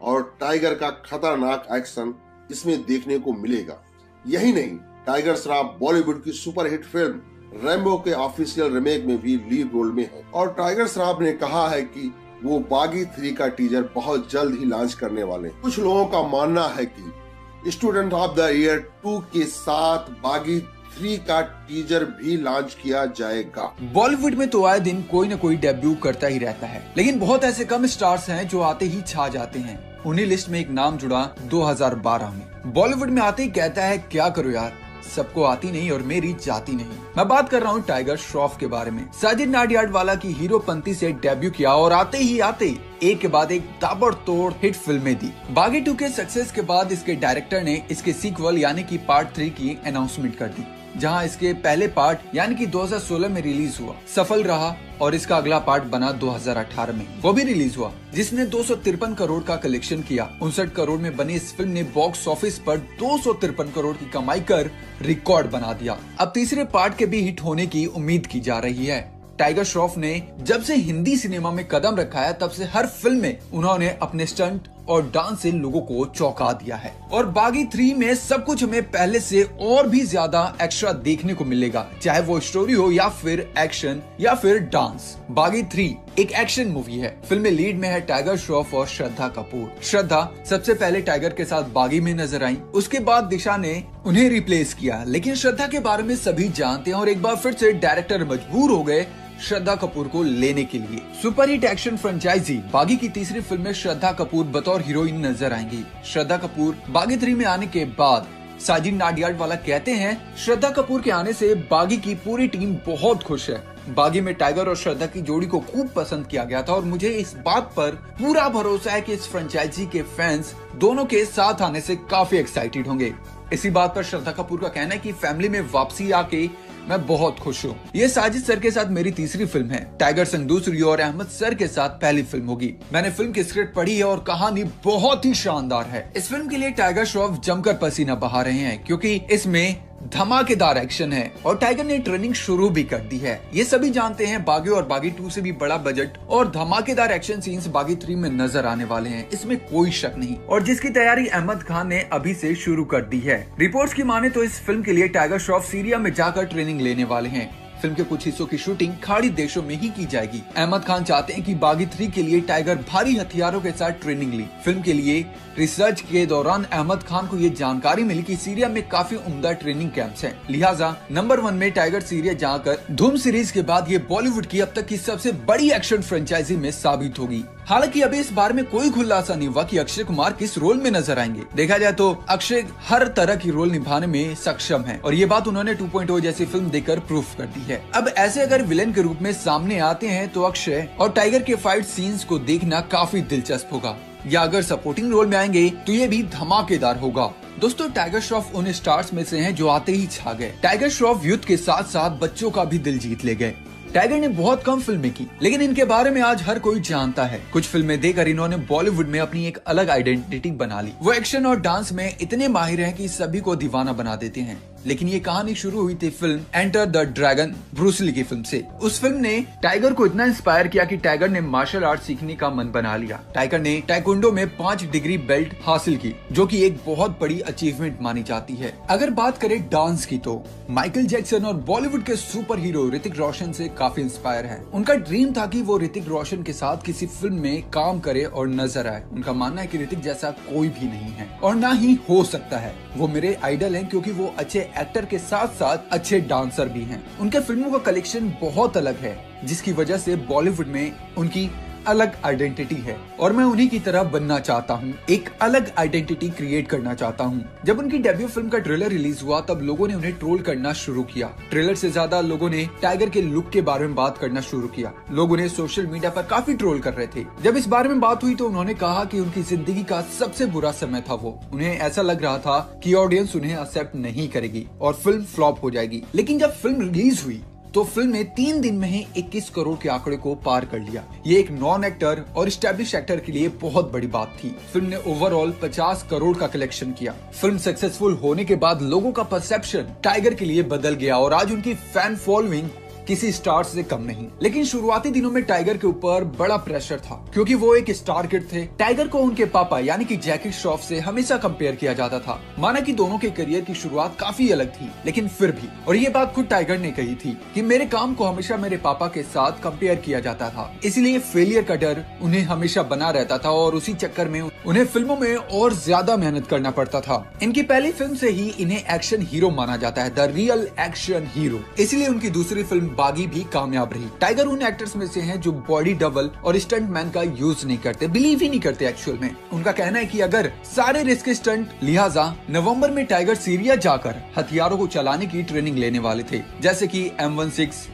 और टाइगर का खतरनाक एक्शन इसमें देखने को मिलेगा। यही नहीं टाइगर श्रॉफ बॉलीवुड की सुपरहिट फ़िल्म रेम्बो के ऑफिशियल रिमेक में भी लीड रोल में है। और टाइगर श्रॉफ ने कहा है कि वो बागी थ्री का टीजर बहुत जल्द ही लॉन्च करने वाले कुछ लोगों का मानना है कि student of the year two के साथ बागी थ्री का टीजर भी लॉन्च किया जाएगा। बॉलीवुड में तो आए दिन कोई न कोई डेब्यू करता ही रहता है। लेकिन बहुत ऐसे कम स्टार्स हैं जो आते ही छा जाते हैं। उन्हीं लिस्ट में एक नाम जुड़ा 2012 में। बॉलीवुड में आते ही कहता है, क्या करो यार? सबको आती नहीं और मेरी जाती नहीं। मैं बात कर रहा हूँ टाइगर श्रॉफ के बारे में। साजिद नाडियाड वाला की हीरो पंथी से डेब्यू किया और आते ही आते ही एक के बाद एक ताबड़तोड़ हिट फ़िल्में दी। बागी टू के सक्सेस के बाद इसके डायरेक्टर ने इसके सीक्वल यानी कि पार्ट थ्री की अनाउंसमेंट कर दी। जहाँ इसके पहले पार्ट यानी कि 2016 में रिलीज़ हुआ, सफल रहा और इसका अगला पार्ट बना 2018 में वो भी रिलीज़ हुआ, जिसने दो सौ तिरपन करोड़ का कलेक्शन किया। उनसठ करोड़ में बनी इस फ़िल्म ने बॉक्स ऑफ़िस पर दो सौ तिरपन करोड़ की कमाई कर रिकॉर्ड बना दिया। अब तीसरे पार्ट के भी हिट होने की उम्मीद की जा रही है। टाइगर श्रॉफ ने जब से हिंदी सिनेमा में कदम रखा है तब से हर फ़िल्म में उन्होंने अपने स्टंट और डांस से लोगों को चौंका दिया है। और बागी थ्री में सब कुछ हमें पहले से और भी ज़्यादा एक्स्ट्रा देखने को मिलेगा, चाहे वो स्टोरी हो या फिर एक्शन या फिर डांस बागी थ्री एक एक्शन मूवी है। फ़िल्म में लीड में है टाइगर श्रॉफ और श्रद्धा कपूर। श्रद्धा सबसे पहले टाइगर के साथ बागी में नज़र आई। उसके बाद दिशा ने उन्हें रिप्लेस किया। लेकिन श्रद्धा के बारे में सभी जानते हैं और एक बार फिर से डायरेक्टर मजबूर हो गए श्रद्धा कपूर को लेने के लिए। सुपरहिट एक्शन फ्रेंचाइजी बागी की तीसरी फ़िल्म में श्रद्धा कपूर बतौर हीरोइन नज़र आएँगी। श्रद्धा कपूर बागी थ्री में आने के बाद साजिद नाडियाड वाला कहते हैं, श्रद्धा कपूर के आने से बागी की पूरी टीम बहुत खुश है। बागी में टाइगर और श्रद्धा की जोड़ी को खूब पसंद किया गया था और मुझे इस बात पर पूरा भरोसा है कि इस फ्रेंचाइजी के फैंस दोनों के साथ आने से काफ़ी एक्साइटेड होंगे। इसी बात पर श्रद्धा कपूर का कहना है कि फैमिली में वापसी आके मैं बहुत खुश हूँ। ये साजिद सर के साथ मेरी तीसरी फ़िल्म है। टाइगर संग दूसरी और अहमद सर के साथ पहली फ़िल्म होगी। मैंने फ़िल्म की स्क्रिप्ट पढ़ी है और कहानी बहुत ही शानदार है। इस फ़िल्म के लिए टाइगर श्रॉफ जमकर पसीना बहा रहे हैं, क्योंकि इसमें धमाकेदार एक्शन है और टाइगर ने ट्रेनिंग शुरू भी कर दी है। ये सभी जानते हैं बागी और बागी टू से भी बड़ा बजट और धमाकेदार एक्शन सीन्स बागी थ्री में नज़र आने वाले हैं। इसमें कोई शक नहीं। और जिसकी तैयारी अहमद खान ने अभी से शुरू कर दी है। रिपोर्ट्स की माने तो इस फ़िल्म के लिए टाइगर श्रॉफ सीरिया में जाकर ट्रेनिंग लेने वाले हैं। फ़िल्म के कुछ हिस्सों की शूटिंग खाड़ी देशों में ही की जाएगी। अहमद खान चाहते हैं कि बागी थ्री के लिए टाइगर भारी हथियारों के साथ ट्रेनिंग ली। फ़िल्म के लिए रिसर्च के दौरान अहमद खान को ये जानकारी मिली कि सीरिया में काफ़ी उम्दा ट्रेनिंग कैंप्स हैं। लिहाजा नंबर वन में टाइगर सीरिया जाकर धूम सीरीज़ के बाद ये बॉलीवुड की अब तक की सबसे बड़ी एक्शन फ्रेंचाइजी में साबित होगी। हालाँकि अभी इस बारे में कोई खुलासा नहीं हुआ कि अक्षय कुमार किस रोल में नज़र आएँगे। देखा जाए तो अक्षय हर तरह की रोल निभाने में सक्षम है और ये बात उन्होंने 2.0 जैसी फ़िल्म देकर प्रूफ कर दी है। अब ऐसे अगर विलेन के रूप में सामने आते हैं तो अक्षय और टाइगर के फाइट सीन्स को देखना काफ़ी दिलचस्प होगा। या अगर सपोर्टिंग रोल में आएँगे तो ये भी धमाकेदार होगा। दोस्तों, टाइगर श्रॉफ उन स्टार्स में से हैं जो आते ही छा गए। टाइगर श्रॉफ युद्ध के साथ साथ बच्चों का भी दिल जीत ले गए। टाइगर ने बहुत कम फ़िल्में की, लेकिन इनके बारे में आज हर कोई जानता है। कुछ फ़िल्में देकर इन्होंने बॉलीवुड में अपनी एक अलग आइडेंटिटी बना ली। वो एक्शन और डांस में इतने माहिर हैं कि सभी को दीवाना बना देते हैं। लेकिन ये कहानी शुरू हुई थी film enter the dragon Bruce Lee की फ़िल्म से। उस फ़िल्म ने टाइगर को इतना इंस्पायर किया कि टाइगर ने मार्शल आर्ट सीखने का मन बना लिया। टाइगर ने टाइकुंडो में पाँच डिग्री बेल्ट हासिल की, जो कि एक बहुत बड़ी अचीवमेंट मानी जाती है। अगर बात करें डांस की तो माइकल जैक्सन और बॉलीवुड के सुपर हीरो ऋतिक रोशन से काफ़ी इंस्पायर है। उनका ड्रीम था कि वो ऋतिक रोशन के साथ किसी फ़िल्म में काम करे और नज़र आए। उनका मानना है कि ऋतिक जैसा कोई भी नहीं है, और ना ही हो सकता है। वो मेरे आइडल हैं क्योंकि वो अच्छे एक्टर के साथ साथ अच्छे डांसर भी हैं। उनके फ़िल्मों का कलेक्शन बहुत अलग है, जिसकी वजह से बॉलीवुड में उनकी अलग आइडेंटिटी है। और मैं उन्हीं की तरह बनना चाहता हूँ। एक अलग आइडेंटिटी क्रिएट करना चाहता हूँ। जब उनकी डेब्यू फ़िल्म का ट्रेलर रिलीज़ हुआ, तब लोगों ने उन्हें ट्रोल करना शुरू किया। ट्रेलर से ज़्यादा लोगों ने टाइगर के लुक के बारे में बात करना शुरू किया। लोग उन्हें सोशल मीडिया पर काफ़ी ट्रोल कर रहे थे। जब इस बारे में बात हुई तो उन्होंने कहा कि उनकी ज़िंदगी का सबसे बुरा समय था वो। उन्हें ऐसा लग रहा था कि ऑडियंस उन्हें एक्सेप्ट नहीं करेगी और फ़िल्म फ्लॉप हो जाएगी। लेकिन जब फ़िल्म रिलीज़ हुई तो फ़िल्म ने तीन दिन में ही 21 करोड़ के आंकड़े को पार कर लिया। ये एक नॉन एक्टर और स्टैब्लिश एक्टर के लिए बहुत बड़ी बात थी। फ़िल्म ने ओवरऑल 50 करोड़ का कलेक्शन किया। फ़िल्म सक्सेसफुल होने के बाद लोगों का परसेप्शन टाइगर के लिए बदल गया और आज उनकी फ़ैन फॉलोइंग किसी स्टार से कम नहीं। लेकिन शुरुआती दिनों में टाइगर के ऊपर बड़ा प्रेशर था, क्योंकि वो एक स्टार किड थे। टाइगर को उनके पापा, यानी कि जैकी श्रॉफ से हमेशा कंपेयर किया जाता था। माना कि दोनों के करियर की शुरुआत काफ़ी अलग थी, लेकिन फिर भी। और ये बात खुद टाइगर ने कही थी कि मेरे काम को हमेशा मेरे पापा के साथ कंपेयर किया जाता था। इसलिए फेलियर का डर उन्हें हमेशा बना रहता था और उसी चक्कर में उन्हें फ़िल्मों में और ज़्यादा मेहनत करना पड़ता था। इनकी पहली फ़िल्म से ही इन्हें एक्शन हीरो माना जाता है, द रियल एक्शन हीरो। इसलिए उनकी दूसरी फ़िल्म बागी भी कामयाब रही। टाइगर उन एक्टर्स में से हैं जो बॉडी डबल और स्टंट मैन का यूज़ नहीं करते बिलीव ही नहीं करते एक्चुअल में। उनका कहना है कि अगर सारे रिस्क स्टंट लिहाजा नवंबर में टाइगर सीरिया जाकर हथियारों को चलाने की ट्रेनिंग लेने वाले थे, जैसे कि एम वन सिक्स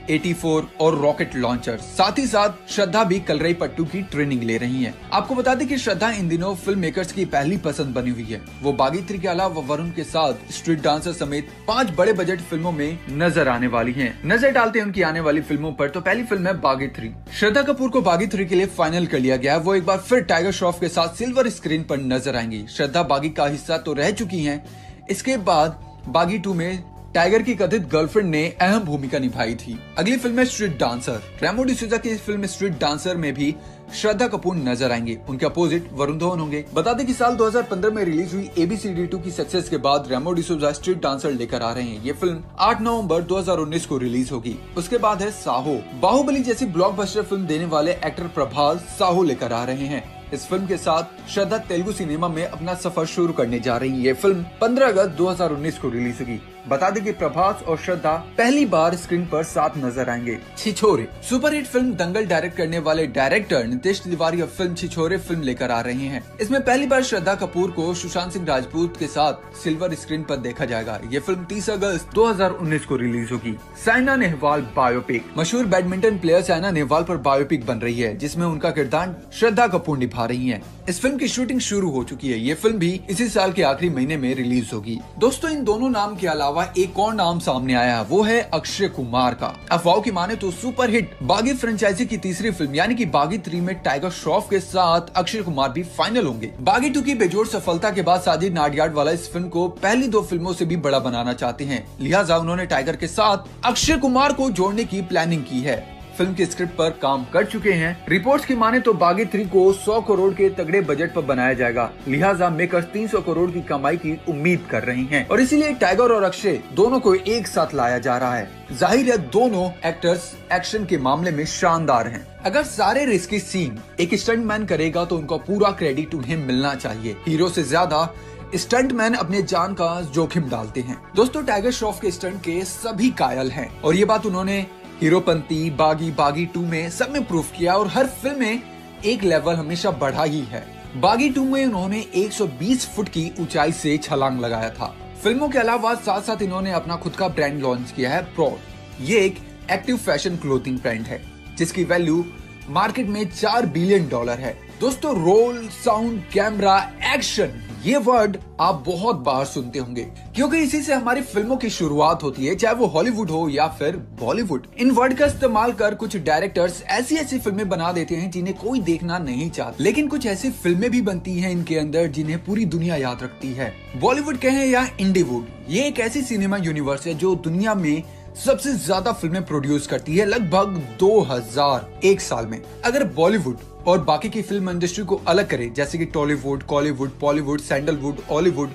और रॉकेट लॉन्चर साथ ही साथ श्रद्धा भी कलरई पट्टू की ट्रेनिंग ले रही है। आपको बता दें की श्रद्धा इन दिनों फ़िल्म मेकर्स की पहली पसंद बनी हुई है। वो बागी के अलावा वरुण के साथ स्ट्रीट डांसर समेत पाँच बड़े बजट फ़िल्मों में नज़र आने वाली हैं। नज़र डालते हैं उनकी आने वाली फ़िल्मों पर तो पहली फ़िल्म है बागी थ्री। श्रद्धा कपूर को बागी थ्री के लिए फाइनल कर लिया गया है। वो एक बार फिर टाइगर श्रॉफ के साथ सिल्वर स्क्रीन पर नज़र आएँगी। श्रद्धा बागी का हिस्सा तो रह चुकी है। इसके बाद बागी टू में टाइगर की कथित गर्लफ्रेंड ने अहम भूमिका निभाई थी। अगली फ़िल्म है स्ट्रीट डांसर रेमो डिसूजा की फ़िल्म स्ट्रीट डांसर में भी श्रद्धा कपूर नज़र आएँगे। उनके अपोजिट वरुण धवन होंगे। बता दें कि साल 2015 में रिलीज़ हुई एबीसीडी टू की सक्सेस के बाद रेमो डिसूजा स्ट्रीट डांसर लेकर आ रहे हैं। ये फ़िल्म 8 नवंबर 2019 को रिलीज़ होगी। उसके बाद है साहो। बाहुबली जैसी ब्लॉकबस्टर फ़िल्म देने वाले एक्टर प्रभास साहो लेकर आ रहे हैं। इस फ़िल्म के साथ श्रद्धा तेलुगु सिनेमा में अपना सफ़र शुरू करने जा रही है। ये फ़िल्म 15 अगस्त 2019 को रिलीज़ होगी। बता दें कि प्रभास और श्रद्धा पहली बार स्क्रीन पर साथ नज़र आएँगे। Chhichhore, superhit film Dangal direct करने वाले डायरेक्टर नितेश तिवारी अब फ़िल्म छिछोरे फ़िल्म लेकर आ रहे हैं। इसमें पहली बार श्रद्धा कपूर को सुशांत सिंह राजपूत के साथ सिल्वर स्क्रीन पर देखा जाएगा। ये फ़िल्म 30 अगस्त 2019 को रिलीज़ होगी। साइना नेहवाल बायोपिक। मशहूर बैडमिंटन प्लेयर साइना नेहवाल आरोप बायोपिक बन रही है, जिसमें उनका किरदार श्रद्धा कपूर निभा रही है। इस फ़िल्म की शूटिंग शुरू हो चुकी है। ये फ़िल्म भी इसी साल के आखिरी महीने में रिलीज़ होगी। दोस्तों, इन दोनों नाम के अलावा एक और नाम सामने आया है, वो है अक्षय कुमार का। अफवाह की माने तो सुपर हिट बागी फ्रेंचाइजी की तीसरी फ़िल्म, यानी कि बागी थ्री में टाइगर श्रॉफ के साथ अक्षय कुमार भी फाइनल होंगे। बागी टू की बेजोड़ सफलता के बाद साजिद नाडियाड वाला इस फ़िल्म को पहली दो फ़िल्मों से भी बड़ा बनाना चाहते हैं। लिहाजा उन्होंने टाइगर के साथ अक्षय कुमार को जोड़ने की प्लानिंग की है। फ़िल्म के स्क्रिप्ट पर काम कर चुके हैं। रिपोर्ट्स की माने तो बागी थ्री को 100 करोड़ के तगड़े बजट पर बनाया जाएगा। लिहाजा मेकर्स 300 करोड़ की कमाई की उम्मीद कर रहे हैं। और इसीलिए टाइगर और अक्षय दोनों को एक साथ लाया जा रहा है। ज़ाहिर है दोनों एक्टर्स एक्शन के मामले में शानदार हैं। अगर सारे रिस्की सीन एक स्टंट मैन करेगा तो उनका पूरा क्रेडिट उन्हें मिलना चाहिए। हीरो से ज़्यादा स्टंट मैन अपने जान का जोखिम डालते हैं। दोस्तों टाइगर श्रॉफ के स्टंट के सभी कायल हैं। और ये बात उन्होंने हीरोपंती बागी बागी टू में सब में प्रूफ किया और हर फ़िल्म में एक लेवल हमेशा बढ़ा ही है। बागी टू में उन्होंने 120 फुट की ऊंचाई से छलांग लगाया था। फ़िल्मों के अलावा साथ साथ इन्होंने अपना खुद का ब्रांड लॉन्च किया है प्रॉड। ये एक एक्टिव फ़ैशन क्लोथिंग ब्रांड है, जिसकी वैल्यू मार्केट में चार बिलियन डॉलर है। दोस्तों रोल साउंड कैमरा एक्शन ये वर्ड आप बहुत बार सुनते होंगे। क्योंकि इसी से हमारी फ़िल्मों की शुरुआत होती है, चाहे वो हॉलीवुड हो या फिर बॉलीवुड इन वर्ड का इस्तेमाल कर कुछ डायरेक्टर्स ऐसी ऐसी फ़िल्में बना देते हैं जिन्हें कोई देखना नहीं चाहता। लेकिन कुछ ऐसी फ़िल्में भी बनती हैं इनके अंदर जिन्हें पूरी दुनिया याद रखती है। बॉलीवुड कहें या इंडीवुड ये एक ऐसी सिनेमा यूनिवर्स है जो दुनिया में सबसे ज़्यादा फ़िल्में प्रोड्यूस करती है लगभग 2000 एक साल में। अगर बॉलीवुड और बाकी की फ़िल्म इंडस्ट्री को अलग करें, जैसे कि Tollywood, Kollywood, Bollywood, Sandalwood, Hollywood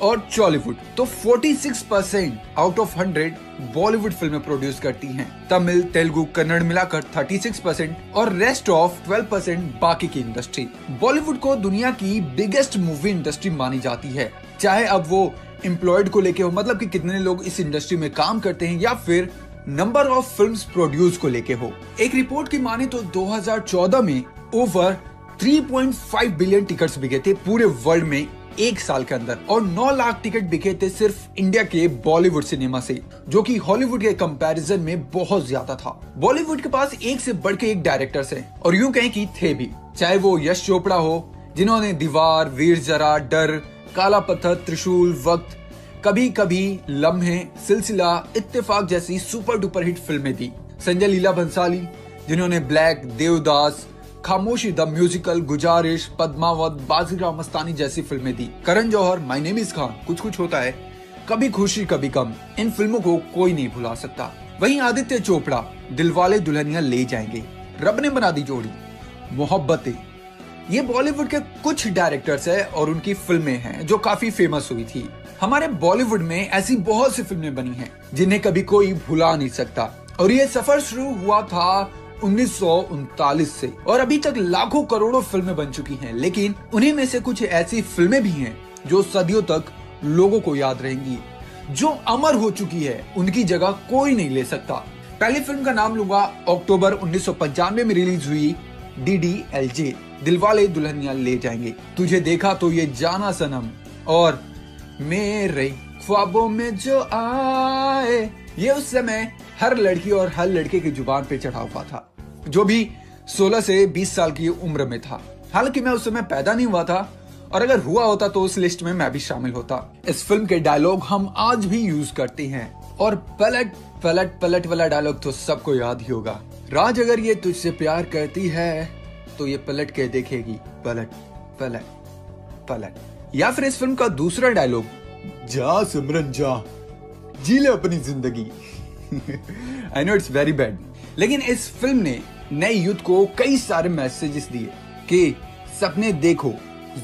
और चॉलीवुड तो 46 परसेंट आउट ऑफ़ 100 बॉलीवुड फ़िल्में प्रोड्यूस करती हैं। तमिल, तेलुगु, कन्नड़ मिलाकर 36 परसेंट और रेस्ट ऑफ़ 12 परसेंट बाकी की इंडस्ट्री बॉलीवुड को दुनिया की बिगेस्ट मूवी इंडस्ट्री मानी जाती है। चाहे अब वो एम्प्लॉयड को लेके हो मतलब कि कितने लोग इस इंडस्ट्री में काम करते हैं या फिर नंबर ऑफ़ फिल्म्स प्रोड्यूस को लेके हो। एक रिपोर्ट की माने तो 2014 में ओवर 3.5 बिलियन टिकट्स बिके थे पूरे वर्ल्ड में एक साल के अंदर और 9 लाख टिकट बिके थे सिर्फ़ इंडिया के बॉलीवुड सिनेमा से, जो कि हॉलीवुड के कंपैरिजन में बहुत ज़्यादा था। बॉलीवुड के पास एक से बढ़ के एक डायरेक्टर्स हैं और यूँ कहें कि थे भी, चाहे वो यश चोपड़ा हो, जिन्होंने दीवार, वीर जरा, डर काला पत्थर, त्रिशूल, वक्त कभी कभी लम्हे, सिलसिला, इत्तेफाक जैसी सुपर डुपर हिट फ़िल्में दी। संजय लीला भंसाली, जिन्होंने ब्लैक, देवदास, खामोशी द म्यूजिकल, गुजारिश, पद्मावत, बाजीराव मस्तानी जैसी फ़िल्में दी। Karan Johar my name is Khan Kuch Kuch Hota है, कभी खुशी, कभी कम इन फ़िल्मों को कोई नहीं भुला सकता। वहीं आदित्य चोपड़ा, दिलवाले दुल्हनिया ले जाएँगे। रब ने बना दी जोड़ी, मोहब्बतें। ये बॉलीवुड के कुछ डायरेक्टर्स है और उनकी फ़िल्में हैं, जो काफ़ी फ़ेमस हुई थी। हमारे बॉलीवुड में ऐसी बहुत सी फ़िल्में बनी हैं, जिन्हें कभी कोई भुला नहीं सकता। और ये सफ़र शुरू हुआ था उन्नीस सौ उनतालीस से, और अभी तक लाखों करोड़ों फ़िल्में बन चुकी हैं। लेकिन उन्हीं में से कुछ ऐसी फ़िल्में भी हैं, जो सदियों तक लोगों को याद रहेंगी। जो अमर हो चुकी है, उनकी जगह कोई नहीं ले सकता। पहली फ़िल्म का नाम लूँगा, अक्टूबर उन्नीस सौ पंचानवे में रिलीज़ हुई D D L J Dilwale Dulhania Le जाएँगे। तुझे देखा तो ये जाना सनम। और मेरे ख्वाबों में जो आए, ये उस समय हर लड़की और हर लड़के की ज़ुबान पे चढ़ा हुआ था, जो भी 16 से 20 साल की उम्र में था। हालाँकि मैं उस समय पैदा नहीं हुआ था, और अगर हुआ होता तो उस लिस्ट में मैं भी शामिल होता। इस फ़िल्म के डायलॉग हम आज भी यूज़ करते हैं, और पलट पलट पलट वाला डायलॉग तो सबको याद ही होगा। राज, अगर ये तुझसे प्यार करती है तो ये पलट के देखेगी। पलट पलट पलट। या फिर इस फ़िल्म का दूसरा डायलॉग जा सिमरन जा, जी ले अपनी ज़िंदगी। I know it's very bad लेकिन इस फ़िल्म ने नए युद्ध को कई सारे मैसेजेस दिए कि सपने देखो,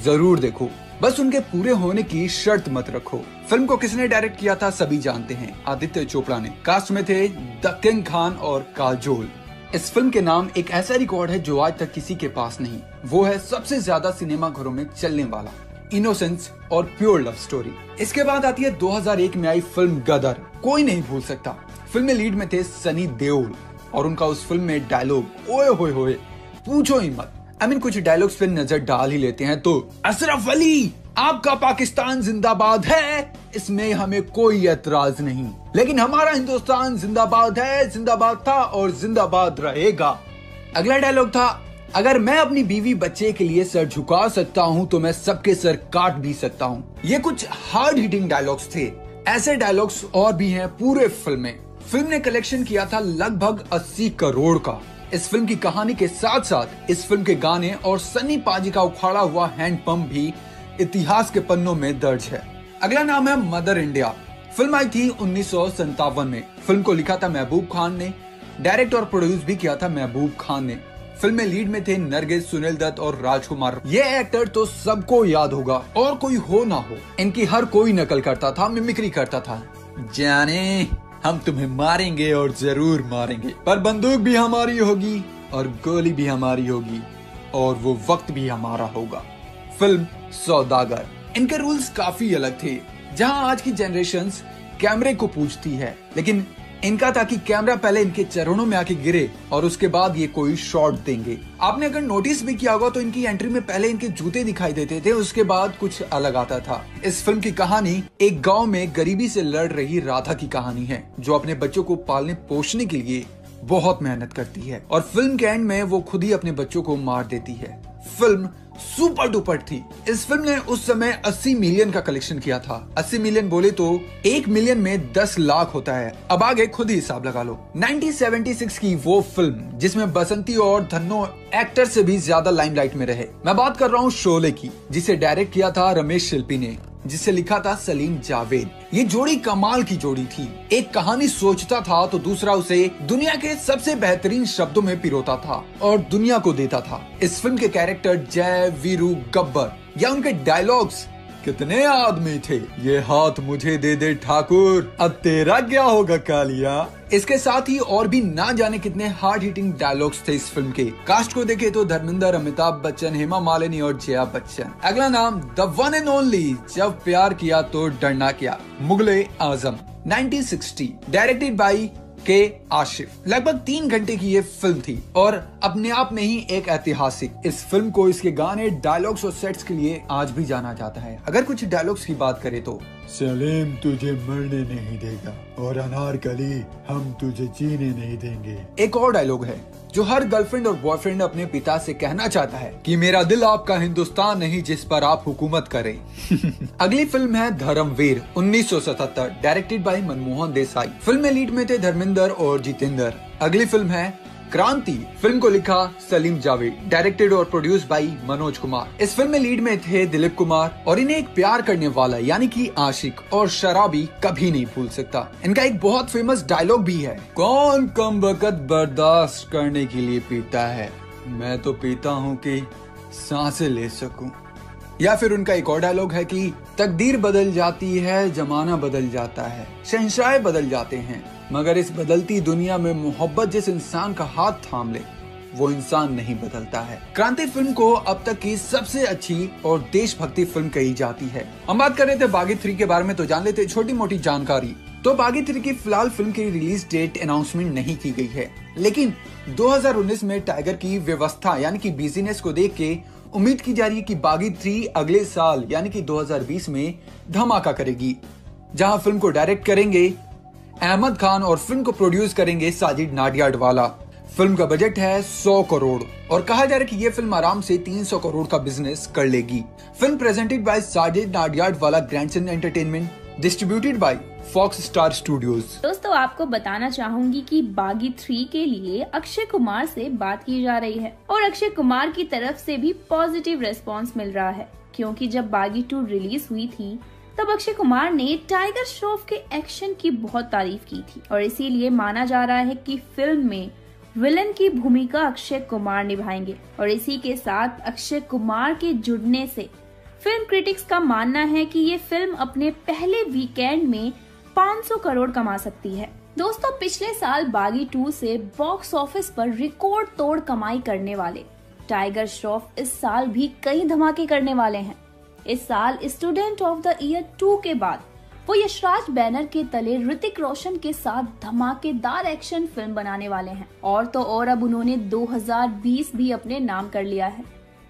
ज़रूर देखो, बस उनके पूरे होने की शर्त मत रखो। फ़िल्म को किसने डायरेक्ट किया था, सभी जानते हैं। आदित्य चोपड़ा ने। कास्ट में थे द किंग खान और काजोल। इस फ़िल्म के नाम एक ऐसा रिकॉर्ड है जो आज तक किसी के पास नहीं। वो है सबसे ज़्यादा सिनेमा घरों में चलने वाला इनोसेंस और प्योर लव स्टोरी इसके बाद आती है 2001 में आई फ़िल्म गदर कोई नहीं भूल सकता। फ़िल्म में लीड में थे सनी देओल और उनका उस फ़िल्म में डायलॉग ओए होए होए पूछो ही मत। आई I मीन mean, कुछ डायलॉग्स पे नज़र डाल ही लेते हैं तो अशरफ अली! आपका पाकिस्तान जिंदाबाद है, इसमें हमें कोई एतराज़ नहीं। लेकिन हमारा हिंदुस्तान जिंदाबाद है, जिंदाबाद था और जिंदाबाद रहेगा। अगला डायलॉग था, अगर मैं अपनी बीवी बच्चे के लिए सर झुका सकता हूँ तो मैं सबके सर काट भी सकता हूँ। ये कुछ हार्ड हिटिंग डायलॉग्स थे। ऐसे डायलॉग्स और भी हैं पूरे फ़िल्म में। फ़िल्म ने कलेक्शन किया था लगभग 80 करोड़ का। इस फ़िल्म की कहानी के साथ साथ इस फ़िल्म के गाने और सनी पाजी का उखाड़ा हुआ हैंड पंप भी इतिहास के पन्नों में दर्ज है। अगला नाम है मदर इंडिया। फ़िल्म आई थी उन्नीस सौ सतावन में। फ़िल्म को लिखा था महबूब खान ने। डायरेक्ट और प्रोड्यूस भी किया था महबूब खान ने। फ़िल्म में लीड में थे नरगिस, सुनील दत्त और राजकुमार। ये एक्टर तो सबको याद होगा, और कोई हो ना हो। इनकी हर कोई नकल करता था, मिमिक्री करता था। जाने, हम तुम्हें मारेंगे और ज़रूर मारेंगे। पर बंदूक भी हमारी होगी, और गोली भी हमारी होगी, और वो वक्त भी हमारा होगा। फ़िल्म सौदागर इनके रूल्स काफ़ी अलग थे, जहाँ आज की जनरेशन कैमरे को पूछती है। लेकिन इनका था कि कैमरा पहले इनके चरणों में आके गिरे और उसके बाद ये कोई शॉट देंगे। आपने अगर नोटिस भी किया होगा तो इनकी एंट्री में पहले इनके जूते दिखाई देते थे, उसके बाद कुछ अलग आता था। इस फ़िल्म की कहानी एक गाँव में गरीबी से लड़ रही राधा की कहानी है, जो अपने बच्चों को पालने पोषने के लिए बहुत मेहनत करती है और फ़िल्म के एंड में वो खुद ही अपने बच्चों को मार देती है। फ़िल्म सुपर डुपर थी। इस फ़िल्म ने उस समय 80 मिलियन का कलेक्शन किया था। 80 मिलियन बोले तो एक मिलियन में 10 लाख होता है। अब आगे खुद ही हिसाब लगा लो। 1976 की वो फ़िल्म, जिसमें बसंती और धन्नो एक्टर से भी ज़्यादा लाइमलाइट में रहे। मैं बात कर रहा हूँ शोले की, जिसे डायरेक्ट किया था रमेश शिल्पी ने। जिसे लिखा था सलीम जावेद। ये जोड़ी कमाल की जोड़ी थी। एक कहानी सोचता था तो दूसरा उसे दुनिया के सबसे बेहतरीन शब्दों में पिरोता था और दुनिया को देता था। इस फ़िल्म के कैरेक्टर जय, वीरू, गब्बर, या उनके डायलॉग्स कितने आदमी थे। ये हाथ मुझे दे दे ठाकुर। अब तेरा क्या होगा, कालिया? इसके साथ ही और भी ना जाने कितने हार्ड हिटिंग डायलॉग्स थे इस फ़िल्म के। कास्ट को देखे तो धर्मेंद्र, अमिताभ बच्चन, हेमा मालिनी और जया बच्चन। अगला नाम द वन एंड ओनली जब प्यार किया तो डरना क्या, मुगले आज़म। 1960 डायरेक्टेड बाई के आशिफ। लगभग तीन घंटे की ये फ़िल्म थी और अपने आप में ही एक ऐतिहासिक। इस फ़िल्म को इसके गाने डायलॉग्स और सेट्स के लिए आज भी जाना जाता है। अगर कुछ डायलॉग्स की बात करें तो सलीम तुझे मरने नहीं देगा और अनारकली हम तुझे जीने नहीं देंगे। एक और डायलॉग है। जो हर गर्लफ्रेंड और बॉयफ्रेंड अपने पिता से कहना चाहता है कि मेरा दिल आपका हिंदुस्तान नहीं जिस पर आप हुकूमत करें। अगली फ़िल्म है धर्मवीर 1977 डायरेक्टेड बाय मनमोहन देसाई। फ़िल्म में लीड में थे धर्मेंद्र और जितेंद्र। अगली फ़िल्म है क्रांति, फ़िल्म को लिखा सलीम जावेद डायरेक्टेड और प्रोड्यूस बाई मनोज कुमार। इस फ़िल्म में लीड में थे दिलीप कुमार और इन्हें एक प्यार करने वाला, यानी कि आशिक और शराबी कभी नहीं भूल सकता। इनका एक बहुत फ़ेमस डायलॉग भी है। कौन कम वक़्त बर्दाश्त करने के लिए पीता है? मैं तो पीता हूँ कि साँसें ले सकूँ। या फिर उनका एक और डायलॉग है कि तकदीर बदल जाती है, जमाना बदल जाता है शहशाह बदल जाते हैं। मगर इस बदलती दुनिया में मोहब्बत जिस इंसान का हाथ थाम ले, वो इंसान नहीं बदलता है। क्रांति फ़िल्म को अब तक की सबसे अच्छी और देशभक्ति फ़िल्म कही जाती है। हम बात कर रहे थे बागी थ्री के बारे में तो जान लेते छोटी मोटी जानकारी। तो बागी थ्री की फ़िलहाल फ़िल्म की रिलीज़ डेट अनाउंसमेंट नहीं की गई है। लेकिन 2019 में टाइगर की व्यवस्था, यानी कि बिजीनेस को देख के उम्मीद की जा रही है कि बागी थ्री अगले साल, यानी कि 2020 में धमाका करेगी। जहाँ फ़िल्म को डायरेक्ट करेंगे अहमद खान और फ़िल्म को प्रोड्यूस करेंगे साजिद नाडियाडवाला। फ़िल्म का बजट है 100 करोड़ और कहा जा रहा है कि ये फ़िल्म आराम से 300 करोड़ का बिज़नेस कर लेगी। फ़िल्म प्रेजेंटेड बाय साजिद वाला grandson entertainment distributed by Fox Star Studios दोस्तों, आपको बताना चाहूँगी कि बागी थ्री के लिए अक्षय कुमार से बात की जा रही है और अक्षय कुमार की तरफ़ से भी पॉजिटिव रेस्पॉन्स मिल रहा है, क्योंकि जब बागी टू रिलीज़ हुई थी तब अक्षय कुमार ने टाइगर श्रॉफ के एक्शन की बहुत तारीफ़ की थी और इसीलिए माना जा रहा है कि फ़िल्म में विलन की भूमिका अक्षय कुमार निभाएँगे और इसी के साथ अक्षय कुमार के जुड़ने से फ़िल्म क्रिटिक्स का मानना है कि ये फ़िल्म अपने पहले वीकेंड में 500 करोड़ कमा सकती है। दोस्तों, पिछले साल बागी टू से बॉक्स ऑफ़िस पर रिकॉर्ड तोड़ कमाई करने वाले टाइगर श्रॉफ इस साल भी कई धमाके करने वाले हैं। इस साल student of the year two के बाद। वो यशराज बैनर के तले ऋतिक रोशन के साथ धमाकेदार एक्शन फ़िल्म बनाने वाले हैं। और तो और अब उन्होंने 2020 भी अपने नाम कर लिया है।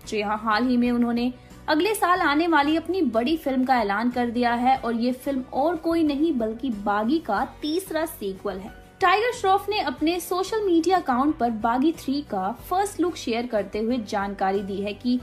जी हाँ हाल ही में उन्होंने अगले साल आने वाली अपनी बड़ी फ़िल्म का ऐलान कर दिया है और ये फ़िल्म और कोई नहीं, बल्कि बागी का तीसरा सीक्वल है। टाइगर श्रॉफ ने अपने सोशल मीडिया अकाउंट पर बागी थ्री का फ़र्स्ट लुक शेयर करते हुए जानकारी दी है कि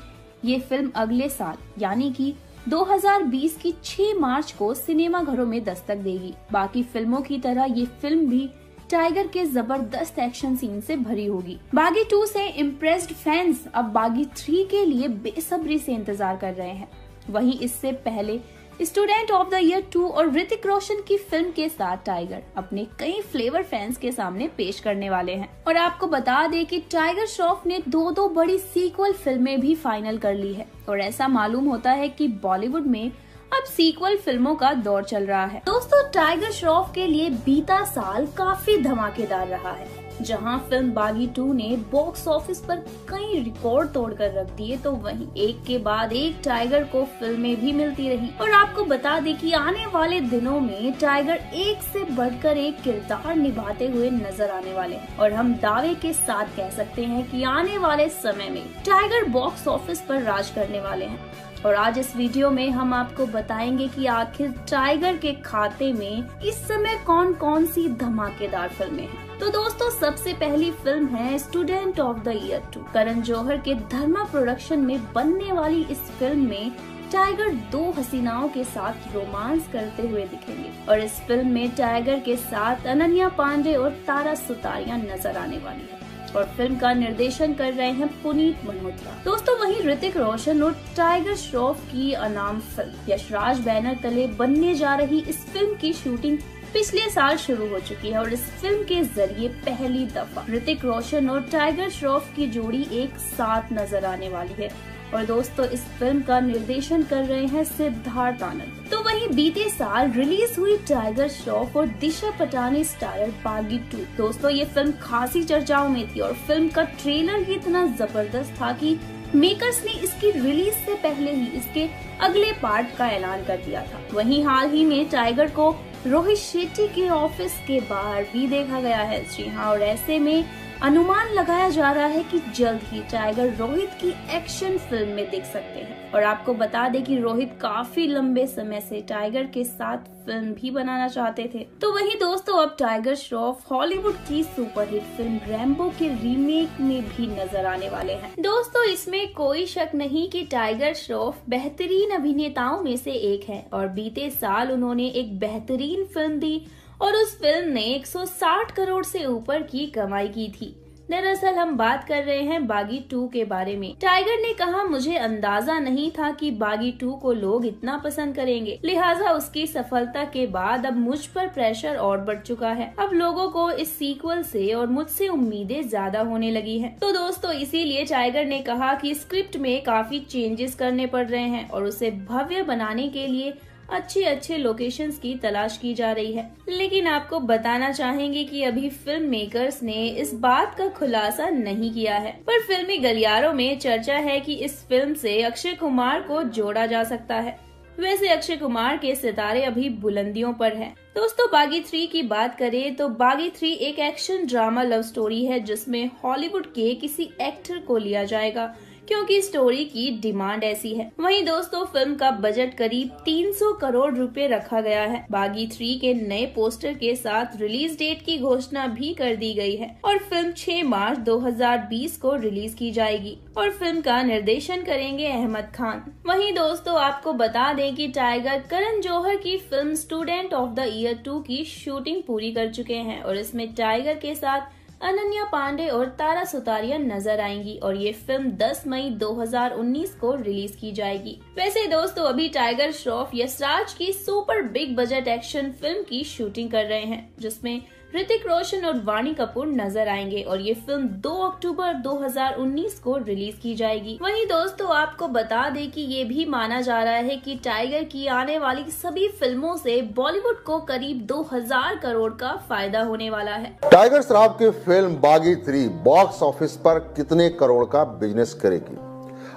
ये फ़िल्म अगले साल, यानी कि 2020 की 6 मार्च को सिनेमा घरों में दस्तक देगी। बाकी फ़िल्मों की तरह ये फ़िल्म भी टाइगर के ज़बरदस्त एक्शन सीन से भरी होगी। बागी टू से इम्प्रेस्ड फैंस अब बागी थ्री के लिए बेसब्री से इंतज़ार कर रहे हैं। वहीं इससे पहले student of the year two और ऋतिक रोशन की फ़िल्म के साथ टाइगर अपने कई फ्लेवर फैंस के सामने पेश करने वाले हैं। और आपको बता दें कि टाइगर श्रॉफ ने दो दो बड़ी सीक्वल फ़िल्में भी फाइनल कर ली है। और ऐसा मालूम होता है कि बॉलीवुड में अब सीक्वल फ़िल्मों का दौर चल रहा है। दोस्तों, टाइगर श्रॉफ के लिए बीता साल काफ़ी धमाकेदार रहा है। जहाँ फ़िल्म बागी टू ने बॉक्स ऑफ़िस पर कई रिकॉर्ड तोड़कर रख दिए तो वहीं एक के बाद एक टाइगर को फ़िल्में भी मिलती रही। और आपको बता दें कि आने वाले दिनों में टाइगर एक से बढ़कर एक किरदार निभाते हुए नज़र आने वाले हैं। और हम दावे के साथ कह सकते हैं कि आने वाले समय में टाइगर बॉक्स ऑफ़िस पर राज करने वाले हैं। और आज इस वीडियो में हम आपको बताएँगे कि आखिर टाइगर के खाते में इस समय कौन कौन सी धमाकेदार फ़िल्में हैं। तो दोस्तों, सबसे पहली फ़िल्म है student of the year two. Karan Johar के धर्मा प्रोडक्शन में बनने वाली इस फ़िल्म में टाइगर दो हसीनाओं के साथ रोमांस करते हुए दिखेंगे। और इस फ़िल्म में टाइगर के साथ अनन्या पांडे और तारा सुतारिया नज़र आने वाली है। और फ़िल्म का निर्देशन कर रहे हैं पुनीत मल्होत्रा। दोस्तों, वहीं ऋतिक रोशन और टाइगर श्रॉफ की अनाम फ़िल्म। यशराज बैनर तले बनने जा रही इस फ़िल्म की शूटिंग पिछले साल शुरू हो चुकी है और इस फ़िल्म के ज़रिए पहली दफ़ा ऋतिक रोशन और टाइगर श्रॉफ की जोड़ी एक साथ नज़र आने वाली है। और दोस्तों, इस फ़िल्म का निर्देशन कर रहे हैं सिद्धार्थ आनंद। तो वहीं बीते साल रिलीज़ हुई टाइगर श्रॉफ और दिशा पटानी स्टारर बागी टू। दोस्तों, ये फ़िल्म खासी चर्चाओं में थी और फ़िल्म का ट्रेलर ही इतना ज़बरदस्त था कि मेकर्स ने इसकी रिलीज़ से पहले ही इसके अगले पार्ट का ऐलान कर दिया था। वहीं हाल ही में टाइगर को रोहित शेट्टी के ऑफ़िस के बाहर भी देखा गया है। जी हाँ और ऐसे में अनुमान लगाया जा रहा है कि जल्द ही टाइगर रोहित की एक्शन फ़िल्म में देख सकते हैं। और आपको बता दें कि रोहित काफ़ी लंबे समय से टाइगर के साथ फ़िल्म भी बनाना चाहते थे। तो वही दोस्तों, अब टाइगर श्रॉफ हॉलीवुड की सुपरहिट फ़िल्म रैम्बो के रीमेक में भी नज़र आने वाले हैं। दोस्तों, इसमें कोई शक नहीं कि टाइगर श्रॉफ बेहतरीन अभिनेताओं में से एक है। और बीते साल उन्होंने एक बेहतरीन फ़िल्म दी और उस फ़िल्म ने 160 करोड़ से ऊपर की कमाई की थी। दरअसल हम बात कर रहे हैं बागी टू के बारे में। टाइगर ने कहा, मुझे अंदाज़ा नहीं था कि बागी टू को लोग इतना पसंद करेंगे। लिहाजा उसकी सफलता के बाद अब मुझ पर प्रेशर और बढ़ चुका है। अब लोगों को इस सीक्वल से और मुझसे उम्मीदें ज़्यादा होने लगी हैं। तो दोस्तों, इसीलिए टाइगर ने कहा कि स्क्रिप्ट में काफ़ी चेंजेस करने पड़ रहे हैं और उसे भव्य बनाने के लिए अच्छे अच्छे लोकेशंस की तलाश की जा रही है। लेकिन आपको बताना चाहेंगे कि अभी फ़िल्म मेकर्स ने इस बात का खुलासा नहीं किया है। पर फिल्मी गलियारों में चर्चा है कि इस फ़िल्म से अक्षय कुमार को जोड़ा जा सकता है। वैसे अक्षय कुमार के सितारे अभी बुलंदियों पर हैं। दोस्तों, बागी थ्री की बात करें तो बागी थ्री एक एक्शन ड्रामा लव स्टोरी है जिसमें हॉलीवुड के किसी एक्टर को लिया जाएगा। क्योंकि स्टोरी की डिमांड ऐसी है। वहीं दोस्तों फ़िल्म का बजट करीब 300 करोड़ रुपए रखा गया है। बागी थ्री के नए पोस्टर के साथ रिलीज़ डेट की घोषणा भी कर दी गई है और फ़िल्म 6 मार्च 2020 को रिलीज़ की जाएगी और फ़िल्म का निर्देशन करेंगे अहमद खान। वहीं दोस्तों, आपको बता दें कि टाइगर करण जौहर की film student of the year two की शूटिंग पूरी कर चुके हैं और इसमें टाइगर के साथ अनन्या पांडे और तारा सुतारिया नज़र आएँगी और ये फ़िल्म 10 मई 2019 को रिलीज़ की जाएगी। वैसे दोस्तों, अभी टाइगर श्रॉफ यशराज की super big budget action film की शूटिंग कर रहे हैं, जिसमें ऋतिक रोशन और वाणी कपूर नज़र आएँगे और ये फ़िल्म 2 अक्टूबर 2019 को रिलीज़ की जाएगी। वहीं दोस्तों, आपको बता दें कि ये भी माना जा रहा है कि टाइगर की आने वाली सभी फ़िल्मों से बॉलीवुड को करीब 2000 करोड़ का फ़ायदा होने वाला है। टाइगर श्रॉफ की फ़िल्म बागी थ्री बॉक्स ऑफ़िस पर कितने करोड़ का बिज़नेस करेगी?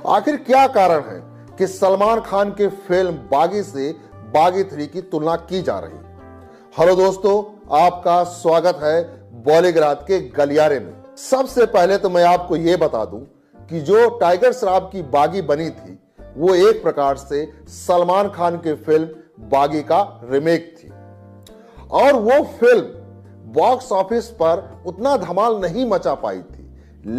आखिर क्या कारण है कि सलमान खान की फ़िल्म बागी से बागी थ्री की तुलना की जा रही? हेलो दोस्तों आपका स्वागत है बॉलीग्राद के गलियारे में। सबसे पहले तो मैं आपको यह बता दूँ कि जो टाइगर श्रॉफ की बागी बनी थी, वो एक प्रकार से सलमान खान की फ़िल्म बागी का रिमेक थी। और वो फ़िल्म बॉक्स ऑफ़िस पर उतना धमाल नहीं मचा पाई थी,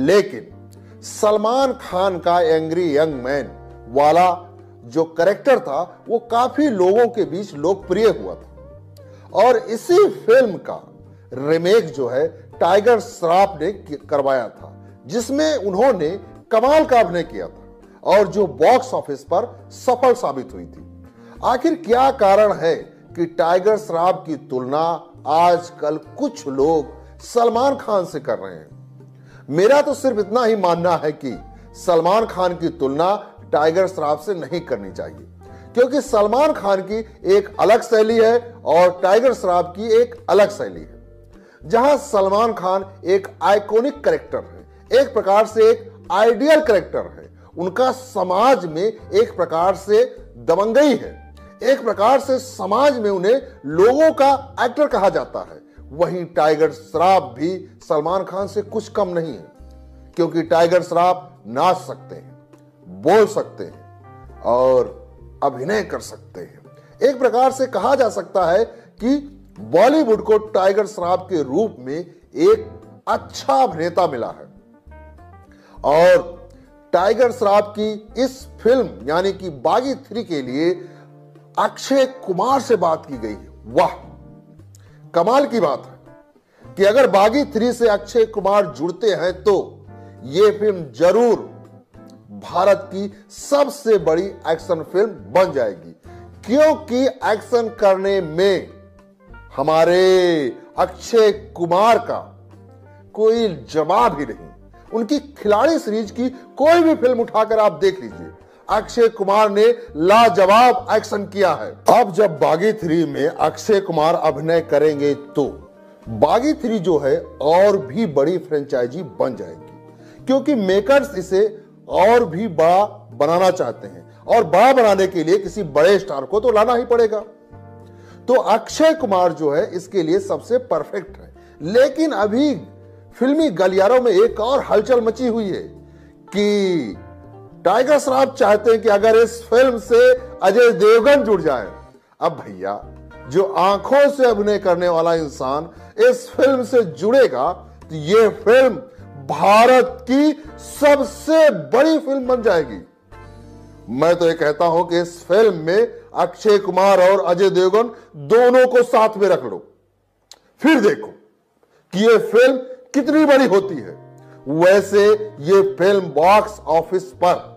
लेकिन सलमान खान का एंग्री यंग मैन वाला जो करेक्टर था, वो काफ़ी लोगों के बीच लोकप्रिय हुआ था। और इसी फ़िल्म का रिमेक जो है टाइगर श्रॉफ ने करवाया था, जिसमें उन्होंने कमाल का अभिनय किया था और जो बॉक्स ऑफ़िस पर सफल साबित हुई थी। आखिर क्या कारण है कि टाइगर श्रॉफ की तुलना आजकल कुछ लोग सलमान खान से कर रहे हैं? मेरा तो सिर्फ़ इतना ही मानना है कि सलमान खान की तुलना टाइगर श्रॉफ से नहीं करनी चाहिए। क्योंकि सलमान खान की एक अलग शैली है और टाइगर श्रॉफ की एक अलग शैली है। जहाँ सलमान खान एक आइकॉनिक करेक्टर है, एक प्रकार से एक आइडियल करेक्टर है, उनका समाज में एक प्रकार से दबंगई है, एक प्रकार से समाज में उन्हें लोगों का एक्टर कहा जाता है। वहीं टाइगर श्रॉफ भी सलमान खान से कुछ कम नहीं है, क्योंकि टाइगर श्रॉफ नाच सकते हैं, बोल सकते हैं और अभिनय कर सकते हैं। एक प्रकार से कहा जा सकता है कि बॉलीवुड को टाइगर श्रॉफ के रूप में एक अच्छा अभिनेता मिला है। और टाइगर श्रॉफ की इस फ़िल्म, यानी कि बागी थ्री के लिए अक्षय कुमार से बात की गई है। वाह, कमाल की बात है कि अगर बागी थ्री से अक्षय कुमार जुड़ते हैं तो यह फ़िल्म ज़रूर भारत की सबसे बड़ी एक्शन फ़िल्म बन जाएगी। क्योंकि एक्शन करने में हमारे अक्षय कुमार का कोई जवाब ही नहीं। उनकी खिलाड़ी सीरीज़ की कोई भी फ़िल्म उठाकर आप देख लीजिए। अक्षय कुमार ने लाजवाब एक्शन किया है। अब जब बागी थ्री में अक्षय कुमार अभिनय करेंगे तो बागी थ्री जो है और भी बड़ी फ्रेंचाइजी बन जाएगी। क्योंकि मेकर्स इसे और भी बड़ा बनाना चाहते हैं। और बड़ा बनाने के लिए किसी बड़े स्टार को तो लाना ही पड़ेगा। तो अक्षय कुमार जो है, इसके लिए सबसे परफेक्ट है। लेकिन अभी फिल्मी गलियारों में एक और हलचल मची हुई है कि टाइगर श्रॉफ चाहते हैं कि अगर इस फ़िल्म से अजय देवगन जुड़ जाए। अब भैया, जो आँखों से अभिनय करने वाला इंसान इस फ़िल्म से जुड़ेगा तो यह फ़िल्म भारत की सबसे बड़ी फ़िल्म बन जाएगी। मैं तो ये कहता हूँ कि इस फ़िल्म में अक्षय कुमार और अजय देवगन दोनों को साथ में रख लो। फिर देखो कि यह फ़िल्म कितनी बड़ी होती है। वैसे ये फ़िल्म बॉक्स ऑफ़िस पर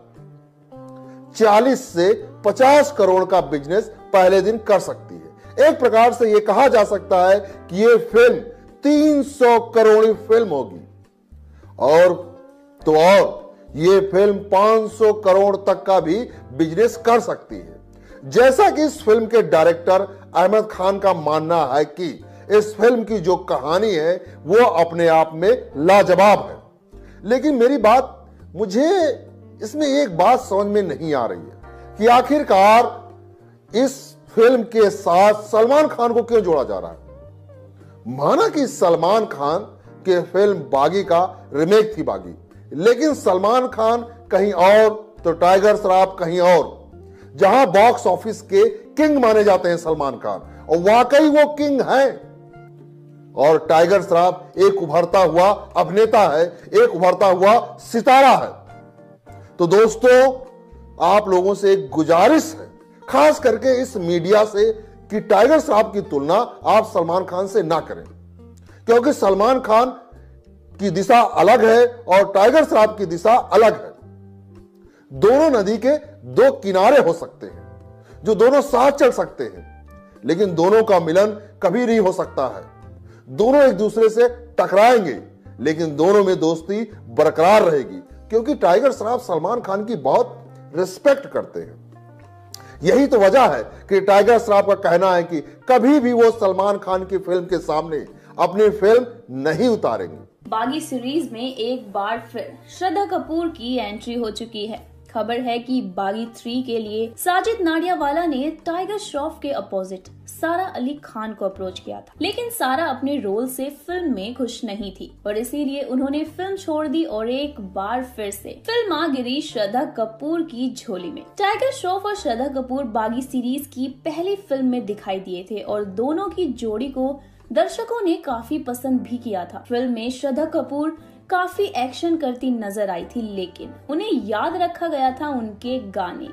40 से 50 करोड़ का बिज़नेस पहले दिन कर सकती है। एक प्रकार से यह कहा जा सकता है कि यह फ़िल्म 300 करोड़ फ़िल्म होगी। और तो और, ये फ़िल्म 500 करोड़ तक का भी बिज़नेस कर सकती है। जैसा कि इस फ़िल्म के डायरेक्टर अहमद खान का मानना है कि इस फ़िल्म की जो कहानी है, वो अपने आप में लाजवाब है। लेकिन मेरी बात, मुझे इसमें एक बात समझ में नहीं आ रही है कि आखिरकार इस फ़िल्म के साथ सलमान खान को क्यों जोड़ा जा रहा है? माना कि सलमान खान के फ़िल्म बागी का रिमेक थी बागी। लेकिन सलमान खान कहीं और तो टाइगर श्रॉफ कहीं और, जहाँ बॉक्स ऑफ़िस के किंग माने जाते हैं सलमान खान। और वाकई वो किंग हैं। और टाइगर श्रॉफ एक उभरता हुआ अभिनेता है, एक उभरता हुआ सितारा है। तो दोस्तों, आप लोगों से एक गुजारिश है, खास करके इस मीडिया से, कि टाइगर श्रॉफ की तुलना आप सलमान खान से ना करें। क्योंकि सलमान खान की दिशा अलग है और टाइगर श्रॉफ की दिशा अलग है। दोनों नदी के दो किनारे हो सकते हैं, जो दोनों साथ चल सकते हैं, लेकिन दोनों का मिलन कभी नहीं हो सकता है। दोनों एक दूसरे से टकराएँगे, लेकिन दोनों में दोस्ती बरकरार रहेगी, क्योंकि टाइगर श्रॉफ सलमान खान की बहुत रिस्पेक्ट करते हैं। यही तो वजह है कि टाइगर श्रॉफ का कहना है कि कभी भी वो सलमान खान की फ़िल्म के सामने अपनी फ़िल्म नहीं उतारेंगे। बागी सीरीज़ में एक बार फिर श्रद्धा कपूर की एंट्री हो चुकी है। खबर है कि बागी थ्री के लिए साजिद नाडियावाला ने टाइगर श्रॉफ के अपोजिट सारा अली खान को अप्रोच किया था। लेकिन सारा अपने रोल से फ़िल्म में खुश नहीं थी और इसीलिए उन्होंने फ़िल्म छोड़ दी और एक बार फिर से फ़िल्म आ गिरी श्रद्धा कपूर की झोली में। टाइगर श्रॉफ और श्रद्धा कपूर बागी सीरीज़ की पहली फ़िल्म में दिखाई दिए थे और दोनों की जोड़ी को दर्शकों ने काफ़ी पसंद भी किया था। फ़िल्म में श्रद्धा कपूर काफ़ी एक्शन करती नज़र आई थी, लेकिन उन्हें याद रखा गया था उनके गाने,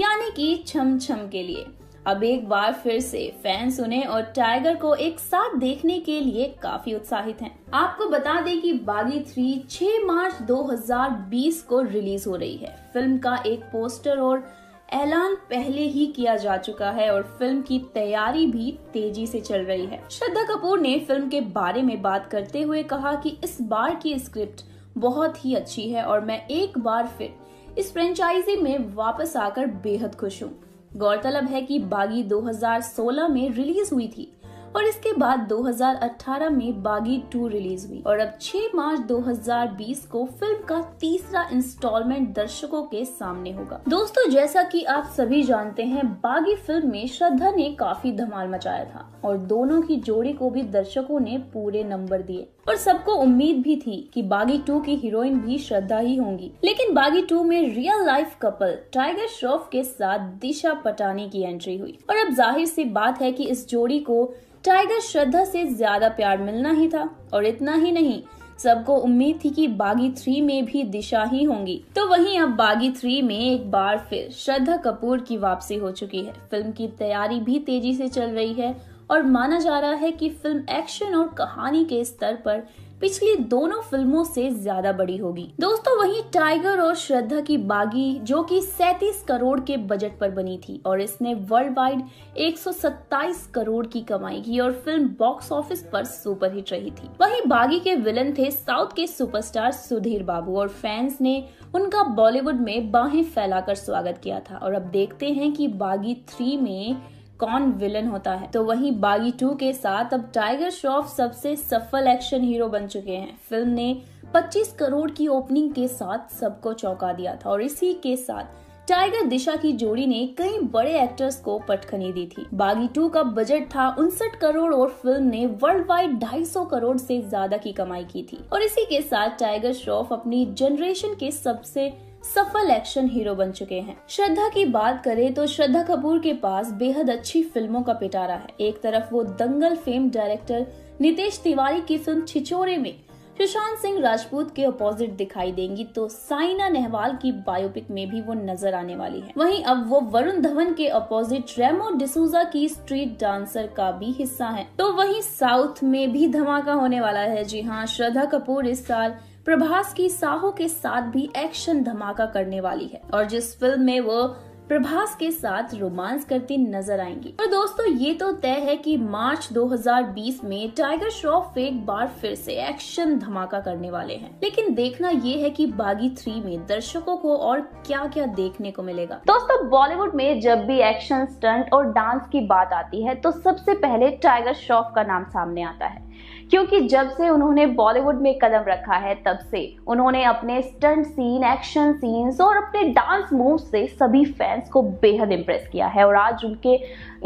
यानी कि छम छम के लिए। अब एक बार फिर से फैंस उन्हें और टाइगर को एक साथ देखने के लिए काफ़ी उत्साहित हैं। आपको बता दें कि बागी थ्री 6 मार्च 2020 को रिलीज़ हो रही है। फ़िल्म का एक पोस्टर और ऐलान पहले ही किया जा चुका है और फ़िल्म की तैयारी भी तेज़ी से चल रही है। श्रद्धा कपूर ने फ़िल्म के बारे में बात करते हुए कहा कि इस बार की स्क्रिप्ट बहुत ही अच्छी है और मैं एक बार फिर इस फ्रेंचाइजी में वापस आकर बेहद खुश हूँ। गौरतलब है कि बागी 2016 में रिलीज़ हुई थी। और इसके बाद 2018 में बागी टू रिलीज़ हुई। और अब 6 मार्च 2020 को फ़िल्म का तीसरा इंस्टॉलमेंट दर्शकों के सामने होगा। दोस्तों, जैसा कि आप सभी जानते हैं, बागी फ़िल्म में श्रद्धा ने काफ़ी धमाल मचाया था और दोनों की जोड़ी को भी दर्शकों ने पूरे नंबर दिए। और सबको उम्मीद भी थी कि बागी टू की हीरोइन भी श्रद्धा ही होंगी। लेकिन बागी टू में real life couple Tiger Shroff के साथ दिशा पटानी की एंट्री हुई। और अब ज़ाहिर सी बात है कि इस जोड़ी को टाइगर श्रद्धा से ज़्यादा प्यार मिलना ही था, और इतना ही नहीं, सबको उम्मीद थी कि बागी थ्री में भी दिशा ही होंगी। तो वहीं अब बागी थ्री में एक बार फिर श्रद्धा कपूर की वापसी हो चुकी है। फ़िल्म की तैयारी भी तेज़ी से चल रही है, और माना जा रहा है कि फ़िल्म एक्शन और कहानी के स्तर पर पिछली दोनों फ़िल्मों से ज़्यादा बड़ी होगी। दोस्तों, वहीं टाइगर और श्रद्धा की बागी, जो कि 37 करोड़ के बजट पर बनी थी, और इसने वर्ल्ड वाइड 127 करोड़ की कमाई की और फ़िल्म बॉक्स ऑफ़िस पर सुपरहिट रही थी। वहीं बागी के विलन थे साउथ के सुपरस्टार सुधीर बाबू, और फैंस ने उनका बॉलीवुड में बाहें फैलाकर स्वागत किया था। और अब देखते हैं कि बागी थ्री में कौन विलन होता है? तो वहीं बागी टू के साथ अब टाइगर श्रॉफ सबसे सफल एक्शन हीरो बन चुके हैं। फ़िल्म ने 25 करोड़ की ओपनिंग के साथ सबको चौंका दिया था और इसी के साथ टाइगर दिशा की जोड़ी ने कई बड़े एक्टर्स को पटखनी दी थी। बागी टू का बजट था उनसठ करोड़ और फ़िल्म ने वर्ल्ड वाइड ढाई करोड़ से ज़्यादा की कमाई की थी। और इसी के साथ टाइगर श्रॉफ अपनी जनरेशन के सबसे सफल एक्शन हीरो बन चुके हैं। श्रद्धा की बात करें तो श्रद्धा कपूर के पास बेहद अच्छी फ़िल्मों का पिटारा है। एक तरफ़ वो दंगल फेम डायरेक्टर नितेश तिवारी की फ़िल्म छिचोरे में सुशांत सिंह राजपूत के अपोजिट दिखाई देंगी तो साइना नेहवाल की बायोपिक में भी वो नज़र आने वाली है। वहीं अब वो वरुण धवन के अपोजिट रेमो डिसूजा की स्ट्रीट डांसर का भी हिस्सा है। तो वहीं साउथ में भी धमाका होने वाला है। जी हाँ श्रद्धा कपूर इस साल प्रभास की साहो के साथ भी एक्शन धमाका करने वाली है। और जिस फ़िल्म में वो प्रभास के साथ रोमांस करती नज़र आएँगी। और दोस्तों, ये तो तय है कि मार्च 2020 में टाइगर श्रॉफ एक बार फिर से एक्शन धमाका करने वाले हैं। लेकिन देखना ये है कि बागी थ्री में दर्शकों को और क्या क्या देखने को मिलेगा। दोस्तों बॉलीवुड में जब भी एक्शन स्टंट और डांस की बात आती है तो सबसे पहले टाइगर श्रॉफ का नाम सामने आता है। क्योंकि जब से उन्होंने बॉलीवुड में कदम रखा है, तब से उन्होंने अपने स्टंट सीन एक्शन सीन्स और अपने डांस मूव से सभी फैंस को बेहद इम्प्रेस किया है और आज उनके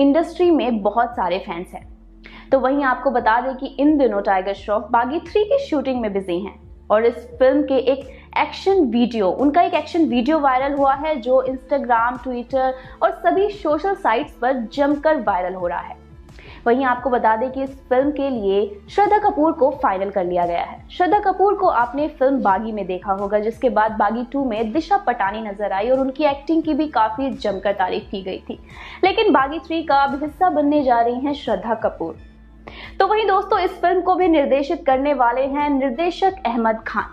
इंडस्ट्री में बहुत सारे फैंस हैं। तो वहीं आपको बता दें कि इन दिनों टाइगर श्रॉफ बागी थ्री की शूटिंग में बिज़ी हैं और इस फ़िल्म के एक एक्शन वीडियो उनका एक एक्शन वीडियो वायरल हुआ है जो इंस्टाग्राम ट्विटर और सभी सोशल साइट्स पर जमकर वायरल हो रहा है। वहीं आपको बता दें कि इस फ़िल्म के लिए श्रद्धा कपूर को फाइनल कर लिया गया है। श्रद्धा कपूर को आपने फ़िल्म बागी में देखा होगा, जिसके बाद बागी टू में दिशा पटानी नज़र आई और उनकी एक्टिंग की भी काफ़ी जमकर तारीफ़ की गई थी। लेकिन बागी थ्री का अब हिस्सा बनने जा रही है श्रद्धा कपूर। तो वहीं दोस्तों, इस फ़िल्म को भी निर्देशित करने वाले हैं निर्देशक अहमद खान।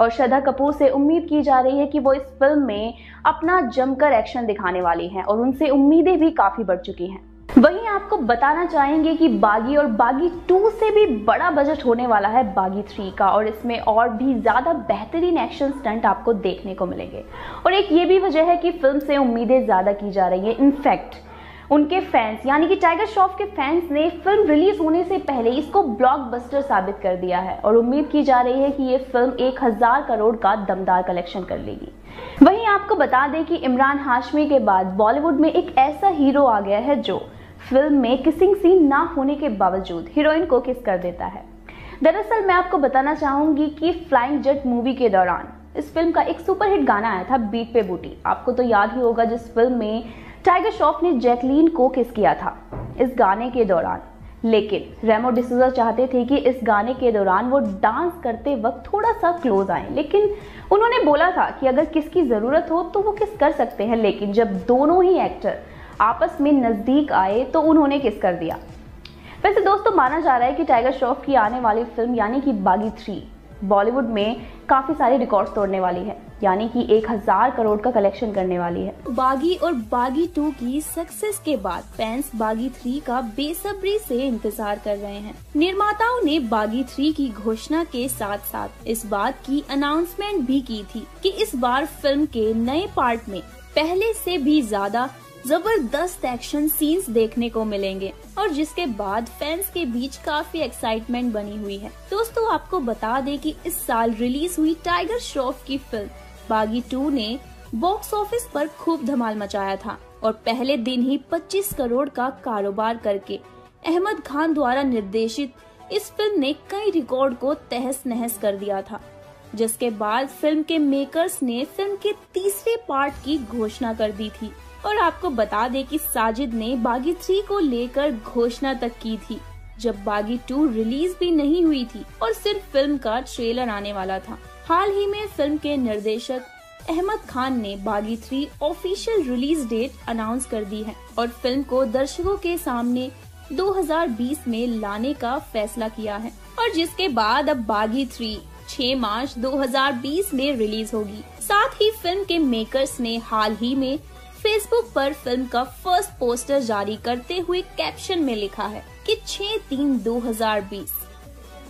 और श्रद्धा कपूर से उम्मीद की जा रही है कि वो इस फ़िल्म में अपना जमकर एक्शन दिखाने वाली हैं और उनसे उम्मीदें भी काफ़ी बढ़ चुकी हैं। वहीं आपको बताना चाहेंगे कि बागी और बागी टू से भी बड़ा बजट होने वाला है बागी थ्री का, और इसमें और भी ज़्यादा बेहतरीन एक्शन स्टंट आपको देखने को मिलेंगे। और एक ये भी वजह है कि फ़िल्म से उम्मीदें ज़्यादा की जा रही है। इनफैक्ट उनके फैंस यानी कि टाइगर श्रॉफ के फैंस ने फ़िल्म रिलीज़ होने से पहले इसको ब्लॉकबस्टर साबित कर दिया है। और उम्मीद की जा रही है कि ये फ़िल्म एक हज़ार करोड़ का दमदार कलेक्शन कर लेगी। वहीं आपको बता दें कि इमरान हाशमी के बाद बॉलीवुड में एक ऐसा हीरो आ गया है जो फ़िल्म में किसिंग सीन ना होने के बावजूद हीरोइन को किस कर देता है? दरअसल मैं आपको बताना चाहूँगी कि फ्लाइंग जेट मूवी के दौरान इस फ़िल्म का एक सुपरहिट गाना आया था बीट पे बूटी। आपको तो याद ही होगा जिस फ़िल्म में टाइगर श्रॉफ ने जैकलीन को किस किया था इस गाने के दौरान। लेकिन रेमो डिसूजा चाहते थे कि इस गाने के दौरान वो डांस करते वक्त थोड़ा सा क्लोज आए। लेकिन उन्होंने बोला था कि अगर किसकी ज़रूरत हो तो वो किस कर सकते हैं। लेकिन जब दोनों ही एक्टर आपस में नज़दीक आए तो उन्होंने किस कर दिया? वैसे दोस्तों, माना जा रहा है कि टाइगर श्रॉफ की आने वाली फ़िल्म, यानी कि बागी थ्री, बॉलीवुड में काफ़ी सारे रिकॉर्ड्स तोड़ने वाली है, यानी कि एक हज़ार करोड़ का कलेक्शन करने वाली है। बागी और बागी टू की सक्सेस के बाद फैंस बागी थ्री का बेसब्री से इंतज़ार कर रहे हैं। निर्माताओं ने बागी थ्री की घोषणा के साथ साथ इस बात की अनाउंसमेंट भी की थी कि इस बार फ़िल्म के नए पार्ट में पहले से भी ज़्यादा ज़बरदस्त एक्शन सीन्स देखने को मिलेंगे और जिसके बाद फैंस के बीच काफ़ी एक्साइटमेंट बनी हुई है। दोस्तों, आपको बता दें कि इस साल रिलीज़ हुई टाइगर श्रॉफ की फ़िल्म बागी टू ने बॉक्स ऑफ़िस पर खूब धमाल मचाया था और पहले दिन ही 25 करोड़ का कारोबार करके अहमद खान द्वारा निर्देशित इस फ़िल्म ने कई रिकॉर्ड को तहस नहस कर दिया था, जिसके बाद फ़िल्म के मेकर्स ने फ़िल्म के तीसरे पार्ट की घोषणा कर दी थी। और आपको बता दें कि साजिद ने बागी थ्री को लेकर घोषणा तक की थी, जब बागी टू रिलीज़ भी नहीं हुई थी और सिर्फ़ फ़िल्म का ट्रेलर आने वाला था। हाल ही में फ़िल्म के निर्देशक अहमद खान ने Baaghi three official release date announce कर दी है और फ़िल्म को दर्शकों के सामने 2020 में लाने का फैसला किया है और जिसके बाद अब बागी थ्री 6 मार्च 2020 में रिलीज़ होगी। साथ ही फ़िल्म के मेकर्स ने हाल ही में फेसबुक पर फ़िल्म का फ़र्स्ट पोस्टर जारी करते हुए कैप्शन में लिखा है कि 6 तीन 2020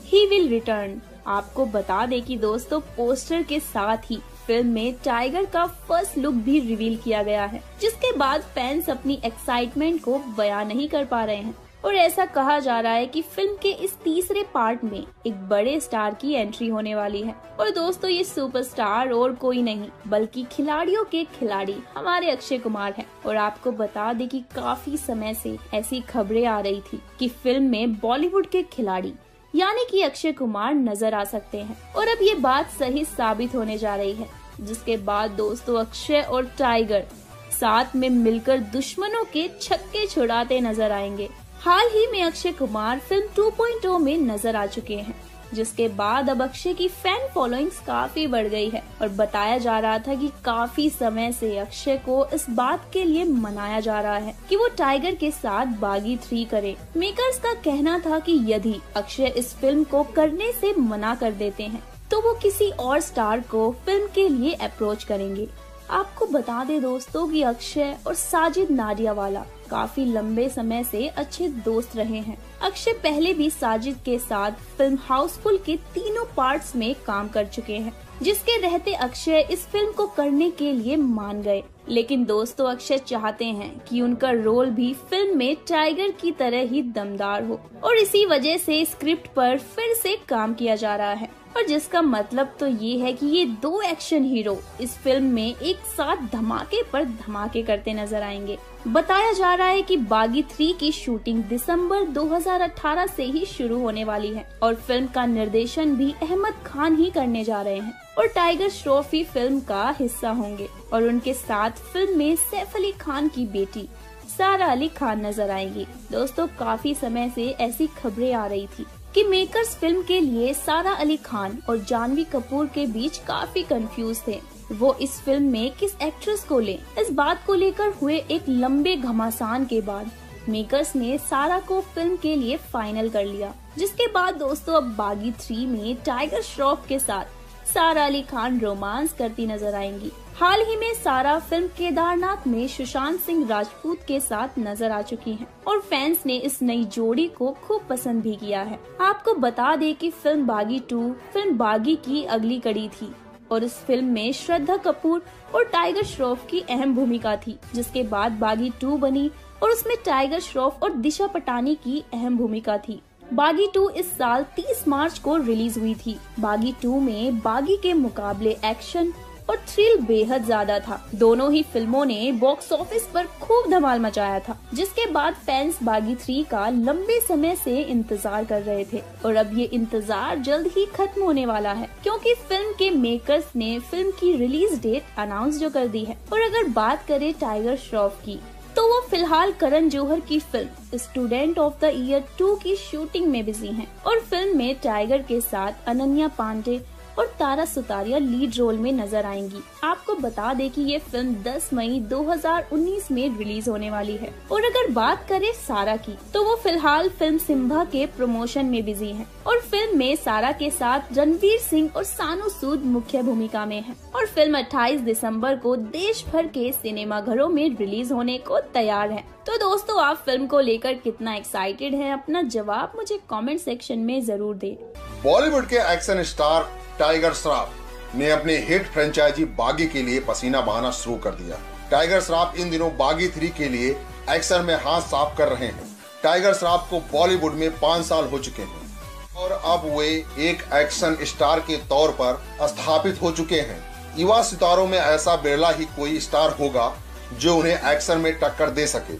ही विल रिटर्न आपको बता दे कि दोस्तों पोस्टर के साथ ही फ़िल्म में टाइगर का फ़र्स्ट लुक भी रिवील किया गया है, जिसके बाद फैंस अपनी एक्साइटमेंट को बयां नहीं कर पा रहे हैं। और ऐसा कहा जा रहा है कि फ़िल्म के इस तीसरे पार्ट में एक बड़े स्टार की एंट्री होने वाली है। और दोस्तों, ये सुपरस्टार और कोई नहीं, बल्कि खिलाड़ियों के खिलाड़ी हमारे अक्षय कुमार हैं। और आपको बता दें कि काफ़ी समय से ऐसी खबरें आ रही थी कि फ़िल्म में बॉलीवुड के खिलाड़ी, यानी कि अक्षय कुमार, नज़र आ सकते हैं। और अब ये बात सही साबित होने जा रही है, जिसके बाद दोस्तों, अक्षय और टाइगर साथ में मिलकर दुश्मनों के छक्के छुड़ाते नज़र आएँगे। हाल ही में अक्षय कुमार फ़िल्म 2.0 में नज़र आ चुके हैं, जिसके बाद अब अक्षय की फ़ैन फॉलोइंग्स काफ़ी बढ़ गई है और बताया जा रहा था कि काफ़ी समय से अक्षय को इस बात के लिए मनाया जा रहा है कि वो टाइगर के साथ बागी थ्री करे। मेकर्स का कहना था कि यदि अक्षय इस फ़िल्म को करने से मना कर देते हैं तो वो किसी और स्टार को फ़िल्म के लिए अप्रोच करेंगे। आपको बता दे दोस्तों कि अक्षय और साजिद नाडियावाला काफ़ी लंबे समय से अच्छे दोस्त रहे हैं। अक्षय पहले भी साजिद के साथ फ़िल्म हाउसफुल के तीनों पार्ट्स में काम कर चुके हैं, जिसके रहते अक्षय इस फ़िल्म को करने के लिए मान गए। लेकिन दोस्तों, अक्षय चाहते हैं कि उनका रोल भी फ़िल्म में टाइगर की तरह ही दमदार हो, और इसी वजह से स्क्रिप्ट पर फिर से काम किया जा रहा है। और जिसका मतलब तो ये है कि ये दो एक्शन हीरो इस फ़िल्म में एक साथ धमाके पर धमाके करते नज़र आएँगे। बताया जा रहा है कि बागी थ्री की शूटिंग दिसंबर 2018 से ही शुरू होने वाली है और फ़िल्म का निर्देशन भी अहमद खान ही करने जा रहे हैं और टाइगर श्रॉफ ही फ़िल्म का हिस्सा होंगे और उनके साथ फ़िल्म में सैफ अली खान की बेटी सारा अली खान नज़र आएँगी। दोस्तों, काफ़ी समय से ऐसी खबरें आ रही थी। कि मेकर्स फ़िल्म के लिए सारा अली खान और जानवी कपूर के बीच काफ़ी कंफ्यूज थे। वो इस फ़िल्म में किस एक्ट्रेस को ले? इस बात को लेकर हुए एक लंबे घमासान के बाद मेकर्स ने सारा को फ़िल्म के लिए फाइनल कर लिया, जिसके बाद दोस्तों अब बागी थ्री में टाइगर श्रॉफ के साथ सारा अली खान रोमांस करती नज़र आएँगी। हाल ही में सारा फ़िल्म केदारनाथ में सुशांत सिंह राजपूत के साथ नज़र आ चुकी हैं और फैंस ने इस नई जोड़ी को खूब पसंद भी किया है। आपको बता दें कि फ़िल्म बागी टू, फ़िल्म बागी की अगली कड़ी थी और इस फ़िल्म में श्रद्धा कपूर और टाइगर श्रॉफ की अहम भूमिका थी, जिसके बाद बागी टू बनी और उसमें टाइगर श्रॉफ और दिशा पटानी की अहम भूमिका थी। बागी टू इस साल 30 मार्च को रिलीज़ हुई थी। बागी टू में बागी के मुकाबले एक्शन और थ्रिल बेहद ज़्यादा था। दोनों ही फ़िल्मों ने बॉक्स ऑफ़िस पर खूब धमाल मचाया था, जिसके बाद फैंस बागी थ्री का लंबे समय से इंतज़ार कर रहे थे। और अब ये इंतज़ार जल्द ही खत्म होने वाला है, क्योंकि फ़िल्म के मेकर्स ने फ़िल्म की रिलीज़ डेट अनाउंस जो कर दी है। और अगर बात करें टाइगर श्रॉफ की तो वो फ़िलहाल करण जौहर की film, student of the year two की शूटिंग में बिज़ी हैं। और फ़िल्म में टाइगर के साथ अनन्या पांडे और तारा सुतारिया लीड रोल में नज़र आएँगी। आपको बता दें कि ये फ़िल्म 10 मई 2019 में रिलीज़ होने वाली है। और अगर बात करें सारा की तो वो फ़िलहाल फ़िल्म सिम्भा के प्रमोशन में बिज़ी है। और फ़िल्म में सारा के साथ रणवीर सिंह और सानू सूद मुख्य भूमिका में है। और फ़िल्म 28 दिसंबर को देश भर के सिनेमा घरों में रिलीज़ होने को तैयार है। तो दोस्तों, आप फ़िल्म को लेकर कितना एक्साइटेड हैं? अपना जवाब मुझे कमेंट सेक्शन में ज़रूर दें। बॉलीवुड के एक्शन स्टार टाइगर श्राफ ने अपने हिट फ्रेंचाइजी बागी के लिए पसीना बहाना शुरू कर दिया। टाइगर श्राफ इन दिनों बागी थ्री के लिए एक्शन में हाथ साफ़ कर रहे हैं। टाइगर श्राफ को बॉलीवुड में पाँच साल हो चुके हैं और अब वे एक एक्शन स्टार के तौर पर स्थापित हो चुके हैं। युवा सितारों में ऐसा बिरला ही कोई स्टार होगा जो उन्हें एक्शन में टक्कर दे सके।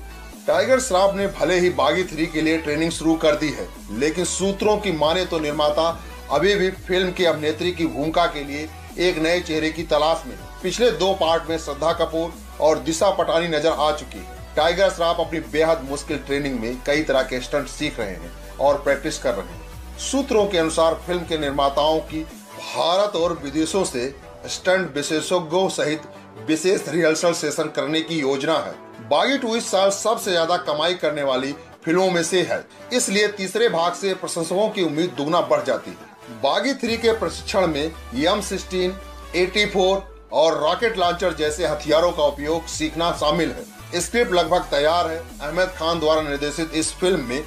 टाइगर श्रॉफ ने भले ही बागी थ्री के लिए ट्रेनिंग शुरू कर दी है, लेकिन सूत्रों की माने तो निर्माता अभी भी फ़िल्म की अभिनेत्री की भूमिका के लिए एक नए चेहरे की तलाश में। पिछले दो पार्ट में श्रद्धा कपूर और दिशा पटानी नज़र आ चुकी है। टाइगर श्रॉफ अपनी बेहद मुश्किल ट्रेनिंग में कई तरह के स्टंट सीख रहे हैं और प्रैक्टिस कर रहे हैं। सूत्रों के अनुसार फ़िल्म के निर्माताओं की भारत और विदेशों से स्टंट विशेषज्ञों सहित विशेष रिहर्सल सेशन करने की योजना है। बागी टू इस साल सबसे ज़्यादा कमाई करने वाली फ़िल्मों में से है। इसलिए तीसरे भाग से प्रशंसकों की उम्मीद दोगुना बढ़ जाती है। बागी थ्री के प्रशिक्षण में एम सिक्सटीन, एटी फोर और रॉकेट लॉन्चर जैसे हथियारों का उपयोग सीखना शामिल है। स्क्रिप्ट लगभग तैयार है। अहमद खान द्वारा निर्देशित इस फ़िल्म में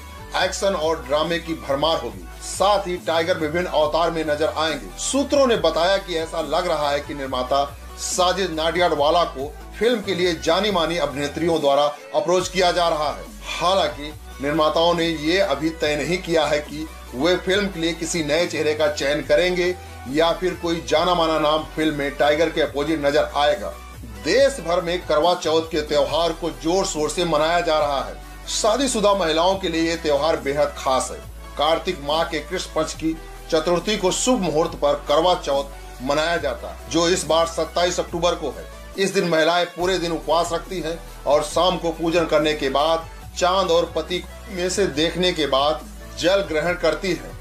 एक्शन और ड्रामे की भरमार होगी। साथ ही टाइगर विभिन्न अवतार में नज़र आएँगे। सूत्रों ने बताया कि ऐसा लग रहा है कि निर्माता साजिद नाडियाडवाला को फ़िल्म के लिए जानी मानी अभिनेत्रियों द्वारा अप्रोच किया जा रहा है। हालाँकि निर्माताओं ने ये अभी तय नहीं किया है कि वे फ़िल्म के लिए किसी नए चेहरे का चयन करेंगे या फिर कोई जाना माना नाम फ़िल्म में टाइगर के अपोजिट नज़र आएगा। देश भर में करवा चौथ के त्योहार को ज़ोर शोर से मनाया जा रहा है। शादीशुदा महिलाओं के लिए ये त्योहार बेहद खास है। कार्तिक माह के कृष्ण पंच की चतुर्थी को शुभ मुहूर्त पर करवा चौथ मनाया जाता है, जो इस बार 27 अक्टूबर को है। इस दिन महिलाएँ पूरे दिन उपवास रखती हैं और शाम को पूजन करने के बाद, चाँद और पति में से देखने के बाद जल ग्रहण करती है।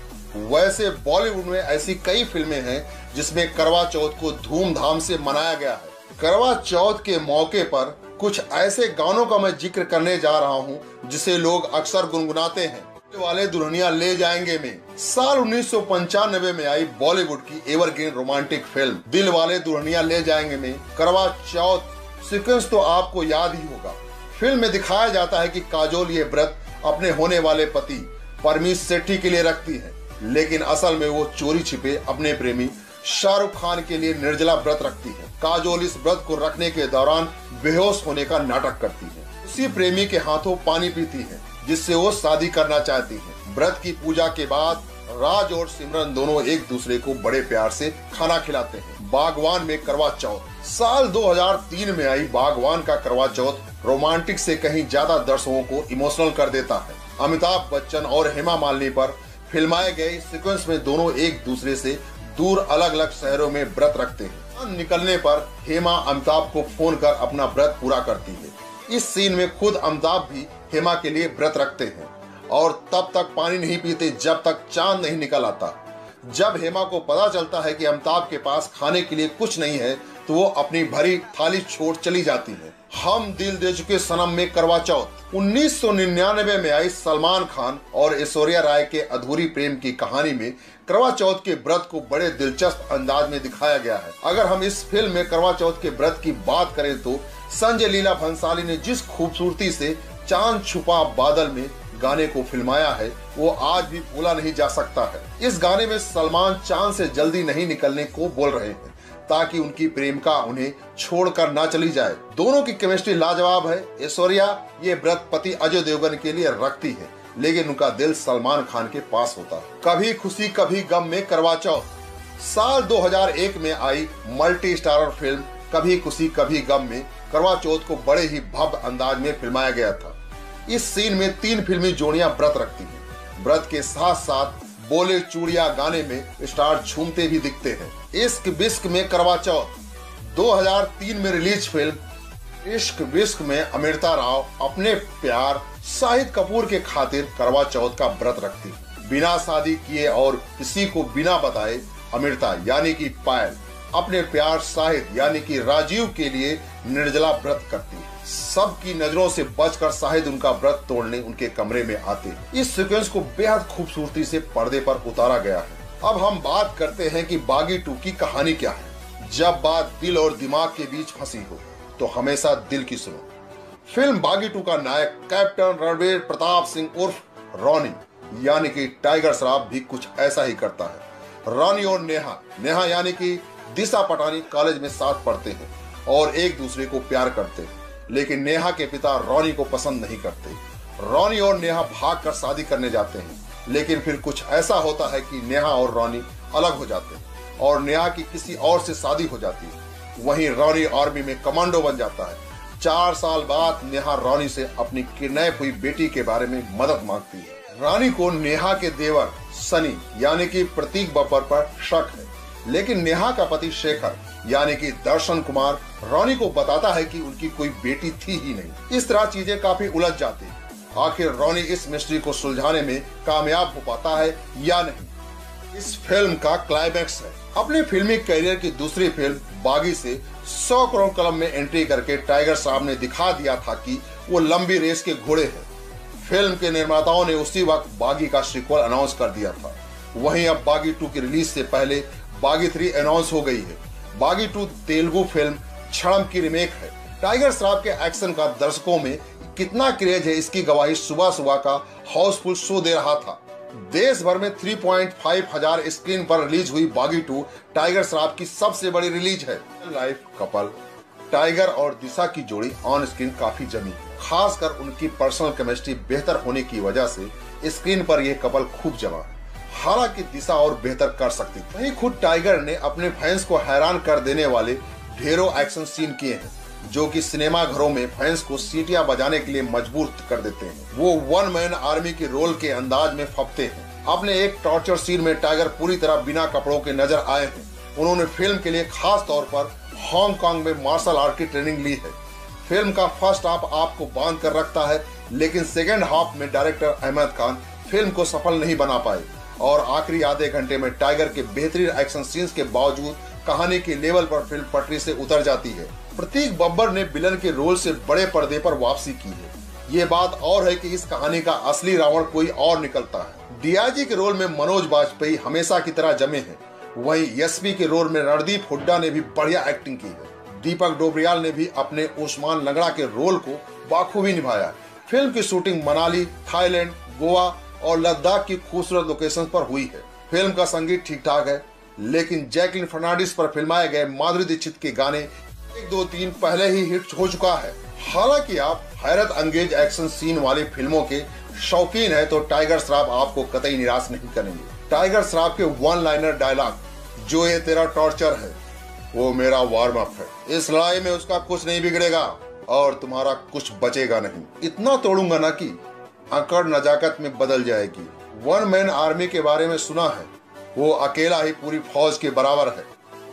वैसे बॉलीवुड में ऐसी कई फ़िल्में हैं जिसमें करवा चौथ को धूमधाम से मनाया गया है। करवा चौथ के मौके पर कुछ ऐसे गानों का मैं ज़िक्र करने जा रहा हूँ, जिसे लोग अक्सर गुनगुनाते हैं। वाले दुल्हनिया ले जाएँगे में। साल उन्नीस सौ पंचानवे में आई बॉलीवुड की एवरग्रीन रोमांटिक फ़िल्म, दिल वाले दुल्हनिया ले जाएँगे में। करवा चौथ सीक्वेंस तो आपको याद ही होगा। फ़िल्म में दिखाया जाता है कि काजोल ये व्रत अपने होने वाले पति परमीश सेठी के लिए रखती है। लेकिन असल में वो चोरी छिपे अपने प्रेमी शाहरुख खान के लिए निर्जला व्रत रखती है। काजोल इस व्रत को रखने के दौरान बेहोश होने का नाटक करती है। उसी प्रेमी के हाथों पानी पीती है, जिससे वो शादी करना चाहती है। व्रत की पूजा के बाद राज और सिमरन दोनों एक दूसरे को बड़े प्यार से खाना खिलाते हैं। बागवान में करवा चौथ। साल 2003 में आई बागवान का करवा चौथ रोमांटिक से कहीं ज़्यादा दर्शकों को इमोशनल कर देता है। अमिताभ बच्चन और हेमा मालिनी पर फिल्माए गए सीक्वेंस में दोनों एक दूसरे से दूर अलग अलग शहरों में व्रत रखते हैं। निकलने पर हेमा अमिताभ को फ़ोन कर अपना व्रत पूरा करती है। इस सीन में खुद अमिताभ भी हेमा के लिए व्रत रखते हैं और तब तक पानी नहीं पीते जब तक चाँद नहीं निकल आता। जब हेमा को पता चलता है कि अमिताभ के पास खाने के लिए कुछ नहीं है तो वो अपनी भरी थाली छोड़ चली जाती है। हम दिल दे चुके सनम में करवा चौथ 1999 में आई सलमान खान और ऐश्वर्या राय के अधूरी प्रेम की कहानी में करवा चौथ के व्रत को बड़े दिलचस्प अंदाज में दिखाया गया है। अगर हम इस फ़िल्म में करवा चौथ के व्रत की बात करें तो संजय लीला भंसाली ने जिस खूबसूरती से चाँद छुपा बादल में गाने को फिल्माया है, वो आज भी भूला नहीं जा सकता है। इस गाने में सलमान चाँद से जल्दी नहीं निकलने को बोल रहे हैं। ताकि उनकी प्रेमिका उन्हें छोड़कर ना चली जाए। दोनों की केमिस्ट्री लाजवाब है। ऐश्वर्या, ये व्रत पति अजय देवगन के लिए रखती है, लेकिन उनका दिल सलमान खान के पास होता है। कभी खुशी, कभी गम में करवा चौथ। साल 2001 में आई मल्टी स्टारर फ़िल्म कभी खुशी, कभी गम में करवा चौथ को बड़े ही भव्य अंदाज में फिल्माया गया था। इस सीन में तीन फिल्मी जोड़ियाँ व्रत रखती हैं। व्रत के साथ साथ बोले चूड़िया गाने में स्टार झूमते भी दिखते हैं। इश्क बिस्क में करवा चौथ। 2003 में रिलीज़ फ़िल्म इश्क बिस्क में अमृता राव अपने प्यार शाहिद कपूर के खातिर करवा चौथ का व्रत रखती बिना शादी किए और किसी को बिना बताए अमृता यानी कि पायल, अपने प्यार शाहिद, यानी कि राजीव के लिए निर्जला व्रत करती है। सबकी नज़रों से बचकर शाहिद उनका व्रत तोड़ने उनके कमरे में आते इस सीक्वेंस को बेहद खूबसूरती से पर्दे पर उतारा गया है। अब हम बात करते हैं कि बागी टू की कहानी क्या है। जब बात दिल और दिमाग के बीच फंसी हो तो हमेशा दिल की सुनो। फ़िल्म बागी टू का नायक कैप्टन रणवीर प्रताप सिंह उर्फ़ रॉनी, यानी कि टाइगर श्रॉफ भी कुछ ऐसा ही करता है। रॉनी और नेहा नेहा यानी कि दिशा पटानी कॉलेज में साथ पढ़ते हैं। और एक दूसरे को प्यार करते। लेकिन नेहा के पिता रॉनी को पसंद नहीं करते। रॉनी और नेहा भाग कर शादी करने जाते हैं। लेकिन फिर कुछ ऐसा होता है कि नेहा और रॉनी अलग हो जाते हैं और नेहा की किसी और से शादी हो जाती है। वहीं रॉनी आर्मी में कमांडो बन जाता है। चार साल बाद नेहा रॉनी से अपनी किडनैप हुई बेटी के बारे में मदद मांगती है। रानी को नेहा के देवर सनी, यानी कि प्रतीक बपर पर शक है। लेकिन नेहा का पति शेखर यानी कि दर्शन कुमार रॉनी को बताता है कि उनकी कोई बेटी थी ही नहीं। इस तरह चीज़ें काफ़ी उलझ जाती आखिर रॉनी इस मिस्ट्री को सुलझाने में कामयाब हो पाता है या नहीं? इस फ़िल्म का क्लाइमैक्स है। अपने फिल्मी करियर की दूसरी फ़िल्म, बागी से 100 करोड़ कलम में एंट्री करके टाइगर साहब ने दिखा दिया था कि वो लंबी रेस के घोड़े हैं। फ़िल्म के निर्माताओं ने उसी वक्त बागी का सिक्वल अनाउंस कर दिया था। वहीं अब बागी टू की रिलीज़ से पहले बागी थ्री अनाउंस हो गई है। बागी टू तेलुगु फ़िल्म क्षणम की रिमेक है। टाइगर श्रॉफ के एक्शन का दर्शकों में कितना क्रेज है, इसकी गवाही सुबह सुबह का हाउसफुल शो दे रहा था। देश भर में 3.5 हज़ार स्क्रीन पर रिलीज़ हुई बागी टू टाइगर श्रॉफ की सबसे बड़ी रिलीज़ है। लाइफ कपल टाइगर और दिशा की जोड़ी ऑन स्क्रीन काफ़ी जमी। खासकर उनकी पर्सनल केमिस्ट्री बेहतर होने की वजह से स्क्रीन पर यह कपल खूब जमा। हालाँकि दिशा और बेहतर कर सकती। वहीं खुद टाइगर ने अपने फैंस को हैरान कर देने वाले ढेरों एक्शन सीन किए हैं, जो कि सिनेमा घरों में फैंस को सीटियाँ बजाने के लिए मजबूर कर देते हैं। वो वन मैन आर्मी के रोल के अंदाज में फपते हैं। अपने एक टॉर्चर सीन में टाइगर पूरी तरह बिना कपड़ों के नज़र आए हैं। उन्होंने फ़िल्म के लिए खास तौर पर हांगकांग में मार्शल आर्ट की ट्रेनिंग ली है। फ़िल्म का फ़र्स्ट हाफ़ आपको बाँध कर रखता है, लेकिन सेकेंड हाफ़ में डायरेक्टर अहमद खान फ़िल्म को सफल नहीं बना पाए। और आखिरी आधे घंटे में टाइगर के बेहतरीन एक्शन सीन्स के बावजूद कहानी के लेवल पर फ़िल्म पटरी से उतर जाती है। प्रतीक बब्बर ने विलन के रोल से बड़े पर्दे पर वापसी की है। ये बात और है कि इस कहानी का असली रावण कोई और निकलता है। डीआईजी के रोल में मनोज बाजपेयी हमेशा की तरह जमे हैं। वहीं एसपी के रोल में रणदीप हुड्डा ने भी बढ़िया एक्टिंग की है। दीपक डोबरियाल ने भी अपने उस्मान लंगड़ा के रोल को बाखूबी निभाया फ़िल्म की शूटिंग मनाली थाईलैंड गोवा और लद्दाख की खूबसूरत लोकेशन पर हुई है। फ़िल्म का संगीत ठीक ठाक है, लेकिन जैकलिन फर्नांडिस पर फिल्माए गए माधुरी दीक्षित के गाने एक दो तीन पहले ही हिट हो चुका है। हालाँकि आप हैरत अंगेज एक्शन सीन वाली फ़िल्मों के शौकीन है तो टाइगर श्राफ आपको कतई निराश नहीं करेंगे। टाइगर श्राफ के वन लाइनर डायलॉग जो ये तेरा टॉर्चर है, वो मेरा वार्म अप है। इस लड़ाई में उसका कुछ नहीं बिगड़ेगा और तुम्हारा कुछ बचेगा नहीं। इतना तोड़ूँगा ना कि अकड़ नजाकत में बदल जाएगी। वन मैन आर्मी के बारे में सुना है। वो अकेला ही पूरी फौज के बराबर है।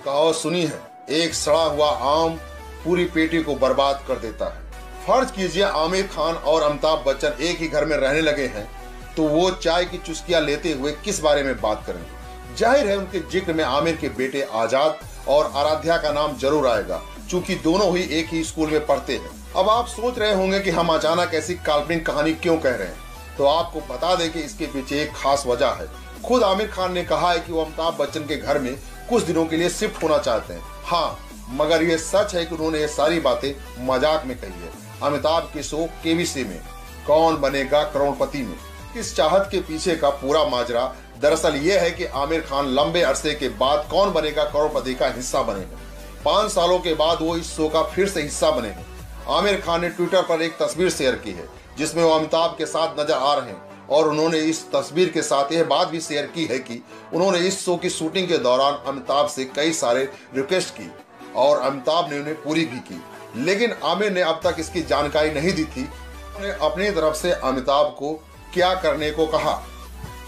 कहावत सुनी है, एक सड़ा हुआ आम पूरी पेटी को बर्बाद कर देता है। फ़र्ज़ कीजिए आमिर खान और अमिताभ बच्चन एक ही घर में रहने लगे हैं तो वो चाय की चुस्कियाँ लेते हुए किस बारे में बात करेंगे? ज़ाहिर है उनके ज़िक्र में आमिर के बेटे आज़ाद और आराध्या का नाम ज़रूर आएगा क्योंकि दोनों ही एक ही स्कूल में पढ़ते हैं। अब आप सोच रहे होंगे कि हम अचानक ऐसी काल्पनिक कहानी क्यों कह रहे हैं? तो आपको बता दें कि इसके पीछे एक खास वजह है। खुद आमिर खान ने कहा है कि वो अमिताभ बच्चन के घर में कुछ दिनों के लिए शिफ्ट होना चाहते हैं। हाँ मगर ये सच है कि उन्होंने ये सारी बातें मज़ाक में कही है। अमिताभ के शो केबीसी में, कौन बनेगा करोड़पति में? इस चाहत के पीछे का पूरा माजरा दरअसल ये है कि आमिर खान लंबे अरसे के बाद कौन बनेगा करोड़पति का हिस्सा बनेगा। पाँच सालों के बाद वो इस शो का फिर से हिस्सा बनेंगे। आमिर खान ने ट्विटर पर एक तस्वीर शेयर की है, जिसमें वो अमिताभ के साथ नज़र आ रहे हैं, और उन्होंने इस तस्वीर के साथ यह बात भी शेयर की है कि उन्होंने इस शो की शूटिंग के दौरान अमिताभ से कई सारे रिक्वेस्ट की, और अमिताभ ने उन्हें पूरी भी की। लेकिन आमिर ने अब तक इसकी जानकारी नहीं दी थी। उन्होंने अपनी तरफ़ से अमिताभ को क्या करने को कहा।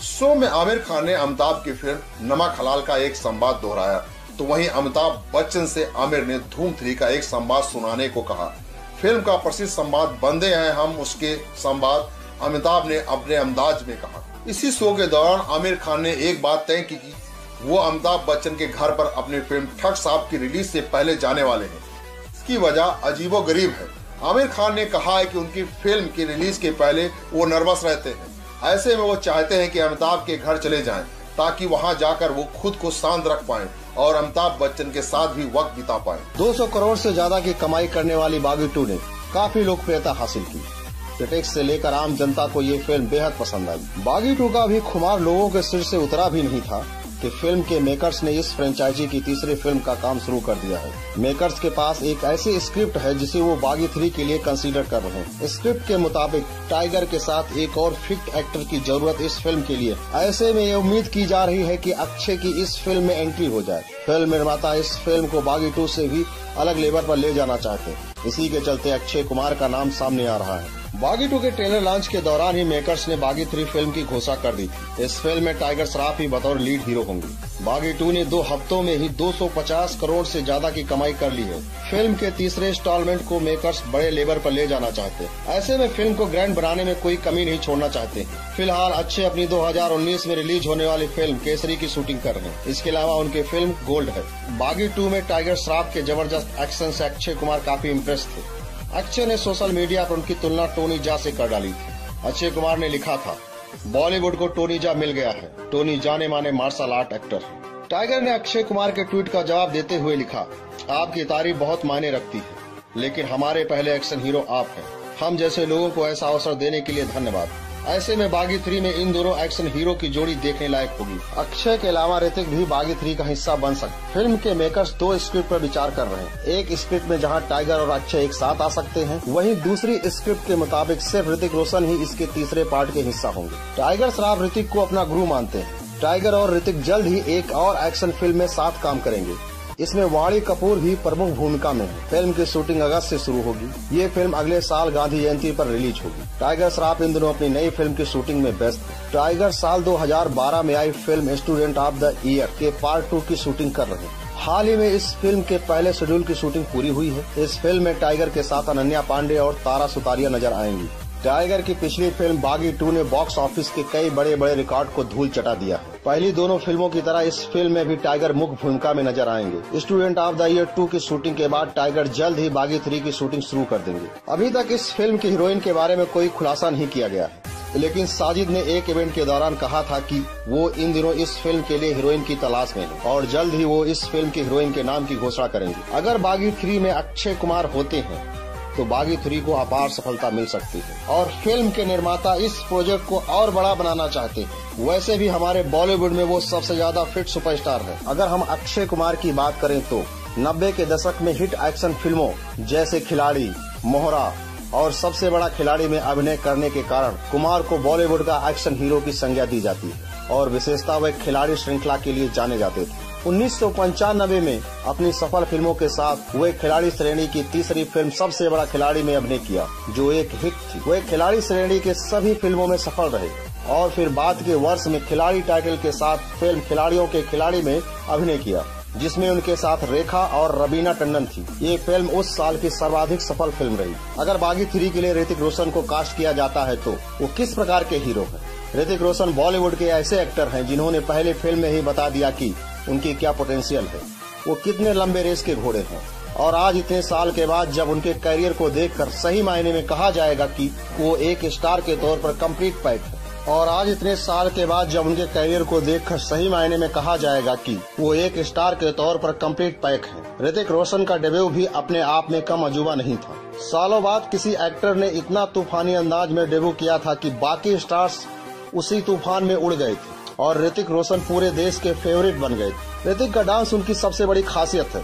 शो में आमिर खान ने अमिताभ की फ़िल्म नमक हलाल का एक संवाद दोहराया। तो वहीं अमिताभ बच्चन से आमिर ने धूम थ्री का एक संवाद सुनाने को कहा। फ़िल्म का प्रसिद्ध संवाद बंदे हैं, हम उसके संवाद अमिताभ ने अपने अंदाज में कहा। इसी शो के दौरान आमिर खान ने एक बात तय की कि वो अमिताभ बच्चन के घर पर अपनी फ़िल्म ठग साहब की रिलीज़ से पहले जाने वाले हैं। इसकी वजह अजीबो गरीब है। आमिर खान ने कहा है कि उनकी फ़िल्म की रिलीज़ के पहले वो नर्वस रहते हैं। ऐसे में वो चाहते हैं कि अमिताभ के घर चले जाएँ, ताकि वहाँ जाकर वो खुद को शांत रख पाए। और अमिताभ बच्चन के साथ भी वक्त बिता पाए। 200 करोड़ से ज़्यादा की कमाई करने वाली बागी टू ने काफ़ी लोकप्रियता हासिल की। क्रिटिक्स से लेकर आम जनता को ये फ़िल्म बेहद पसंद आई। बागी टू का भी खुमार लोगों के सिर से उतरा भी नहीं था। कि फ़िल्म के मेकर्स ने इस फ्रेंचाइजी की तीसरी फ़िल्म का काम शुरू कर दिया है। मेकर्स के पास एक ऐसी स्क्रिप्ट है जिसे वो बागी थ्री के लिए कंसीडर कर रहे हैं। स्क्रिप्ट के मुताबिक टाइगर के साथ एक और फिट एक्टर की ज़रूरत इस फ़िल्म के लिए। ऐसे में ये उम्मीद की जा रही है कि अक्षय की इस फ़िल्म में एंट्री हो जाए। फ़िल्म निर्माता इस फ़िल्म को बागी टू से भी अलग लेवल पर ले जाना चाहते हैं। इसी के चलते अक्षय कुमार का नाम सामने आ रहा है। बागी टू के ट्रेलर लॉन्च के दौरान ही मेकर्स ने बागी थ्री फ़िल्म की घोषणा कर दी। इस फ़िल्म में टाइगर श्रॉफ ही बतौर लीड हीरो होंगे। बागी टू ने दो हफ्तों में ही 250 करोड़ से ज़्यादा की कमाई कर ली है। फ़िल्म के तीसरे इंस्टॉलमेंट को मेकर्स बड़े लेवल पर ले जाना चाहते ऐसे में फ़िल्म को ग्रैंड बनाने में कोई कमी नहीं छोड़ना चाहते फ़िलहाल अच्छे अपनी 2019 में रिलीज़ होने वाली फ़िल्म केसरी की शूटिंग कर रहे हैं। इसके अलावा उनकी फ़िल्म गोल्ड है। बागी टू में टाइगर श्रॉफ के ज़बरदस्त एक्शन ऐसी अक्षय कुमार काफ़ी इम्प्रेस थे। अक्षय ने सोशल मीडिया पर उनकी तुलना टोनी जा से कर डाली अक्षय कुमार ने लिखा था, बॉलीवुड को टोनी जा मिल गया है। टोनी जाने माने मार्शल आर्ट एक्टर टाइगर ने अक्षय कुमार के ट्वीट का जवाब देते हुए लिखा, आपकी तारीफ़ बहुत मायने रखती है, लेकिन हमारे पहले एक्शन हीरो आप हैं। हम जैसे लोगों को ऐसा अवसर देने के लिए धन्यवाद। ऐसे में बागी थ्री में इन दोनों एक्शन हीरो की जोड़ी देखने लायक होगी। अक्षय के अलावा ऋतिक भी बागी थ्री का हिस्सा बन सकते फ़िल्म के मेकर्स दो स्क्रिप्ट पर विचार कर रहे हैं। एक स्क्रिप्ट में जहाँ टाइगर और अक्षय एक साथ आ सकते हैं, वहीं दूसरी स्क्रिप्ट के मुताबिक सिर्फ़ ऋतिक रोशन ही इसके तीसरे पार्ट के हिस्सा होंगे। टाइगर श्राफ ऋतिक को अपना गुरु मानते हैं। टाइगर और ऋतिक जल्द ही एक और एक्शन फ़िल्म में साथ काम करेंगे। इसमें वाणी कपूर भी प्रमुख भूमिका में। है फ़िल्म की शूटिंग अगस्त से शुरू होगी। ये फ़िल्म अगले साल गांधी जयंती पर रिलीज़ होगी। टाइगर श्राफ इन दिनों अपनी नई फ़िल्म की शूटिंग में व्यस्त। टाइगर साल 2012 में आई film student of the year के पार्ट टू की शूटिंग कर रहे हैं। हाल ही में इस फ़िल्म के पहले शेड्यूल की शूटिंग पूरी हुई है। इस फ़िल्म में टाइगर के साथ अनन्या पांडे और तारा सुतारिया नज़र आएँगी। टाइगर की पिछली फ़िल्म बागी टू ने बॉक्स ऑफ़िस के कई बड़े बड़े रिकॉर्ड को धूल चटा दिया। पहली दोनों फ़िल्मों की तरह इस फ़िल्म में भी टाइगर मुख्य भूमिका में नज़र आएँगे। Student of the year two की शूटिंग के बाद टाइगर जल्द ही बागी थ्री की शूटिंग शुरू कर देंगे। अभी तक इस फ़िल्म की हीरोइन के बारे में कोई खुलासा नहीं किया गया। लेकिन साजिद ने एक इवेंट के दौरान कहा था कि वो इन दिनों इस फ़िल्म के लिए हीरोइन की तलाश में है और जल्द ही वो इस फ़िल्म की हीरोइन के नाम की घोषणा करेंगे। अगर बागी थ्री में अक्षय कुमार होते हैं तो बागी थ्री को अपार सफलता मिल सकती है। और फ़िल्म के निर्माता इस प्रोजेक्ट को और बड़ा बनाना चाहते हैं। वैसे भी हमारे बॉलीवुड में वो सबसे ज़्यादा फिट सुपरस्टार है। अगर हम अक्षय कुमार की बात करें तो नब्बे के दशक में हिट एक्शन फ़िल्मों जैसे खिलाड़ी, मोहरा और सबसे बड़ा खिलाड़ी में अभिनय करने के कारण कुमार को बॉलीवुड का एक्शन हीरो की संज्ञा दी जाती है। और विशेषता वे खिलाड़ी श्रृंखला के लिए जाने जाते थे। उन्नीस सौ पंचानबे में अपनी सफल फ़िल्मों के साथ वे खिलाड़ी श्रेणी की तीसरी फ़िल्म सबसे बड़ा खिलाड़ी में अभिनय किया, जो एक हिट थी। वे खिलाड़ी श्रेणी के सभी फ़िल्मों में सफल रहे और फिर बाद के वर्ष में खिलाड़ी टाइटल के साथ फ़िल्म खिलाड़ियों के खिलाड़ी में अभिनय किया, जिसमें उनके साथ रेखा और रबीना टंडन थी। ये फ़िल्म उस साल की सर्वाधिक सफल फ़िल्म रही। अगर बागी थ्री के लिए ऋतिक रोशन को कास्ट किया जाता है तो वो किस प्रकार के हीरो हैं? ऋतिक रोशन बॉलीवुड के ऐसे एक्टर हैं जिन्होंने पहले फ़िल्म में ही बता दिया कि उनकी क्या पोटेंशियल है? वो कितने लंबे रेस के घोड़े हैं? और आज इतने साल के बाद जब उनके करियर को देखकर सही मायने में कहा जाएगा कि वो एक स्टार के तौर पर कंप्लीट पैक है। और आज इतने साल के बाद जब उनके करियर को देखकर सही मायने में कहा जाएगा कि वो एक स्टार के तौर पर कंप्लीट पैक है। ऋतिक रोशन का डेब्यू भी अपने आप में कम अजूबा नहीं था। सालों बाद किसी एक्टर ने इतना तूफानी अंदाज में डेब्यू किया था कि बाकी स्टार्स उसी तूफ़ान में उड़ गए थे। और ऋतिक रोशन पूरे देश के फेवरेट बन गए। ऋतिक का डांस उनकी सबसे बड़ी खासियत है,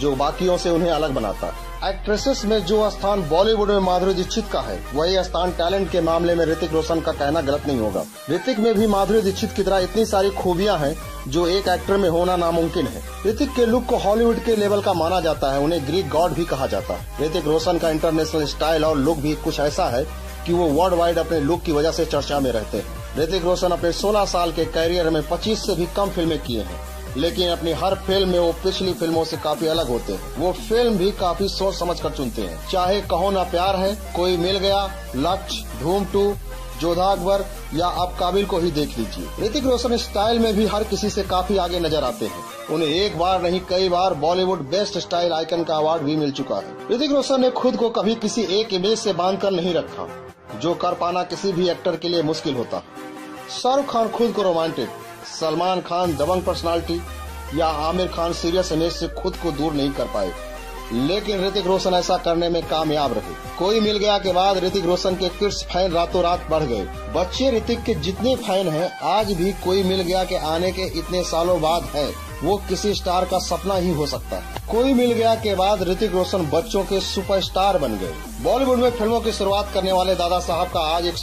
जो बाकियों से उन्हें अलग बनाता। एक्ट्रेसेस में जो स्थान बॉलीवुड में माधुरी दीक्षित का है, वही स्थान टैलेंट के मामले में ऋतिक रोशन का कहना गलत नहीं होगा। ऋतिक में भी माधुरी दीक्षित की तरह इतनी सारी खूबियाँ हैं, जो एक एक्टर में होना नामुमकिन है। ऋतिक के लुक को हॉलीवुड के लेवल का माना जाता है, उन्हें ग्रीक गॉड भी कहा जाता। है ऋतिक रोशन का इंटरनेशनल स्टाइल और लुक भी कुछ ऐसा है, कि वो वर्ल्ड वाइड अपने लुक की वजह से चर्चा में रहते हैं। ऋतिक रोशन अपने 16 साल के कैरियर में 25 से भी कम फ़िल्में किए हैं, लेकिन अपनी हर फ़िल्म में वो पिछली फ़िल्मों से काफ़ी अलग होते हैं। वो फ़िल्म भी काफ़ी सोच समझ कर चुनते हैं। चाहे कहो ना प्यार है, कोई मिल गया लक्ष्य धूम टू जोधा अकबर या आप काबिल को ही देख लीजिए। ऋतिक रोशन स्टाइल में भी हर किसी से काफ़ी आगे नज़र आते हैं। उन्हें एक बार नहीं, कई बार बॉलीवुड बेस्ट स्टाइल आइकन का अवार्ड भी मिल चुका है। ऋतिक रोशन ने खुद को कभी किसी एक इमेज से बाँध कर नहीं रखा। जो कर पाना किसी भी एक्टर के लिए मुश्किल होता। शाहरुख खान खुद को रोमांटिक सलमान खान दबंग पर्सनालिटी या आमिर खान सीरियस इमेज से खुद को दूर नहीं कर पाए। लेकिन ऋतिक रोशन ऐसा करने में कामयाब रहे। कोई मिल गया के बाद ऋतिक रोशन के किड्स फ़ैन रातों रात बढ़ गए। बच्चे ऋतिक के जितने फ़ैन हैं, आज भी कोई मिल गया के आने के इतने सालों बाद है। वो किसी स्टार का सपना ही हो सकता है। कोई मिल गया के बाद ऋतिक रोशन बच्चों के सुपरस्टार बन गए। बॉलीवुड में फ़िल्मों की शुरुआत करने वाले दादा साहब का आज एक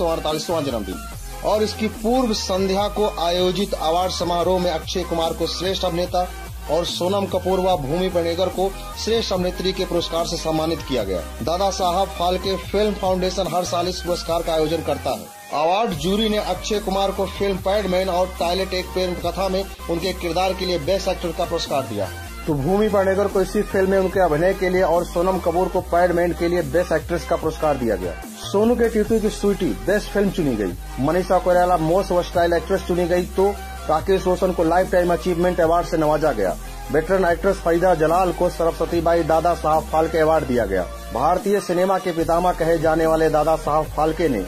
जन्मदिन। और इसकी पूर्व संध्या को आयोजित अवार्ड समारोह में अक्षय कुमार को श्रेष्ठ अभिनेता और सोनम कपूर व भूमि पेडनेकर को श्रेष्ठ अभिनेत्री के पुरस्कार से सम्मानित किया गया। दादा साहब फाल्के फ़िल्म फाउंडेशन हर साल इस पुरस्कार का आयोजन करता है। अवार्ड जूरी ने अक्षय कुमार को फ़िल्म पैडमैन और टॉयलेट एक प्रेम कथा में उनके किरदार के लिए बेस्ट एक्टर का पुरस्कार दिया। तो भूमि पानेगर को इसी फ़िल्म में उनके अभिनय के लिए और सोनम कपूर को पैडमैन के लिए बेस्ट एक्ट्रेस का पुरस्कार दिया गया। सोनू के टीटू की स्वीटी, बेस्ट फ़िल्म चुनी गई। Manisha Koirala most versatile actress चुनी गई तो राकेश रोशन को लाइफ टाइम अचीवमेंट अवार्ड से नवाजा गया। वेटरन एक्ट्रेस फरीदा जलाल को सरस्वती बाई दादा साहब फाल्के अवार्ड दिया गया। भारतीय सिनेमा के पितामह कहे जाने वाले दादा साहब फाल्के ने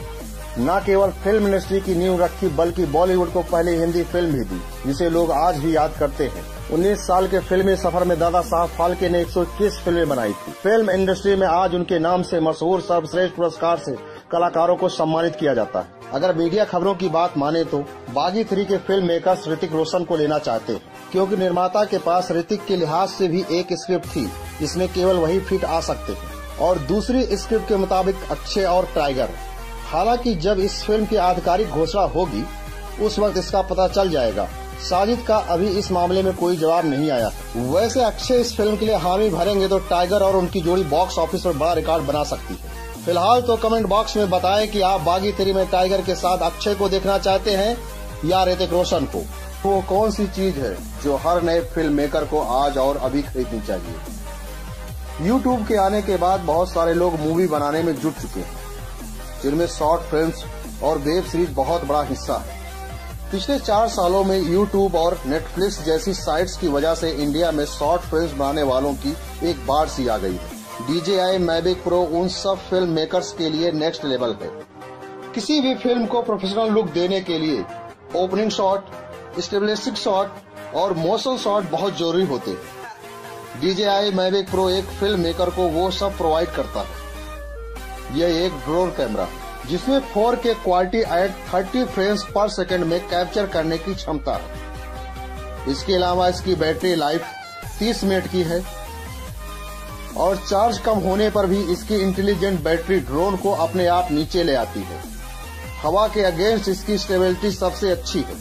न केवल फ़िल्म इंडस्ट्री की नींव रखी, बल्कि बॉलीवुड को पहले हिंदी फ़िल्म भी दी, जिसे लोग आज भी याद करते हैं। 19 साल के फिल्मी सफ़र में दादा साहब फाल्के ने 121 फ़िल्में बनाई थी। फ़िल्म इंडस्ट्री में आज उनके नाम से मशहूर सर्वश्रेष्ठ पुरस्कार से कलाकारों को सम्मानित किया जाता है। अगर मीडिया खबरों की बात माने तो बागी थ्री के फ़िल्म मेकर्स ऋतिक रोशन को लेना चाहते हैं, क्योंकि निर्माता के पास ऋतिक के लिहाज से भी एक स्क्रिप्ट थी, जिसमें केवल वही फिट आ सकते हैं। और दूसरी स्क्रिप्ट के मुताबिक अक्षय और टाइगर हालाँकि जब इस फ़िल्म की आधिकारिक घोषणा होगी, उस वक्त इसका पता चल जाएगा। साजिद का अभी इस मामले में कोई जवाब नहीं आया। वैसे अक्षय इस फ़िल्म के लिए हामी भरेंगे तो टाइगर और उनकी जोड़ी बॉक्स ऑफ़िस पर बड़ा रिकॉर्ड बना सकती है। फ़िलहाल तो कमेंट बॉक्स में बताएँ कि आप बागी तेरी में टाइगर के साथ अक्षय को देखना चाहते हैं या ऋतिक रोशन को। वो कौन सी चीज़ है जो हर नए फ़िल्म मेकर को आज और अभी खरीदनी चाहिए? यूट्यूब के आने के बाद बहुत सारे लोग मूवी बनाने में जुट चुके हैं, जिनमें शॉर्ट फिल्म्स और वेब सीरीज़ बहुत बड़ा हिस्सा है। पिछले चार सालों में यूट्यूब और नेटफ्लिक्स जैसी साइट्स की वजह से इंडिया में शॉर्ट फिल्म्स बनाने वालों की एक बाढ़ सी आ गई है। डीजेआई मैबिक प्रो उन सब फ़िल्म मेकर्स के लिए नेक्स्ट लेवल है किसी भी फ़िल्म को प्रोफेशनल लुक देने के लिए ओपनिंग शॉट स्टेबलिस्टिक शॉट और मोशन शॉट बहुत ज़रूरी होते हैं। DJI Mavic Pro एक फ़िल्म मेकर को वो सब प्रोवाइड करता है। यह एक ड्रोन कैमरा जिसमें 4K quality at 30 frames per second में कैप्चर करने की क्षमता है। इसके अलावा इसकी बैटरी लाइफ 30 मिनट की है। और चार्ज कम होने पर भी इसकी इंटेलिजेंट बैटरी ड्रोन को अपने आप नीचे ले आती है। हवा के अगेंस्ट इसकी स्टेबिलिटी सबसे अच्छी है,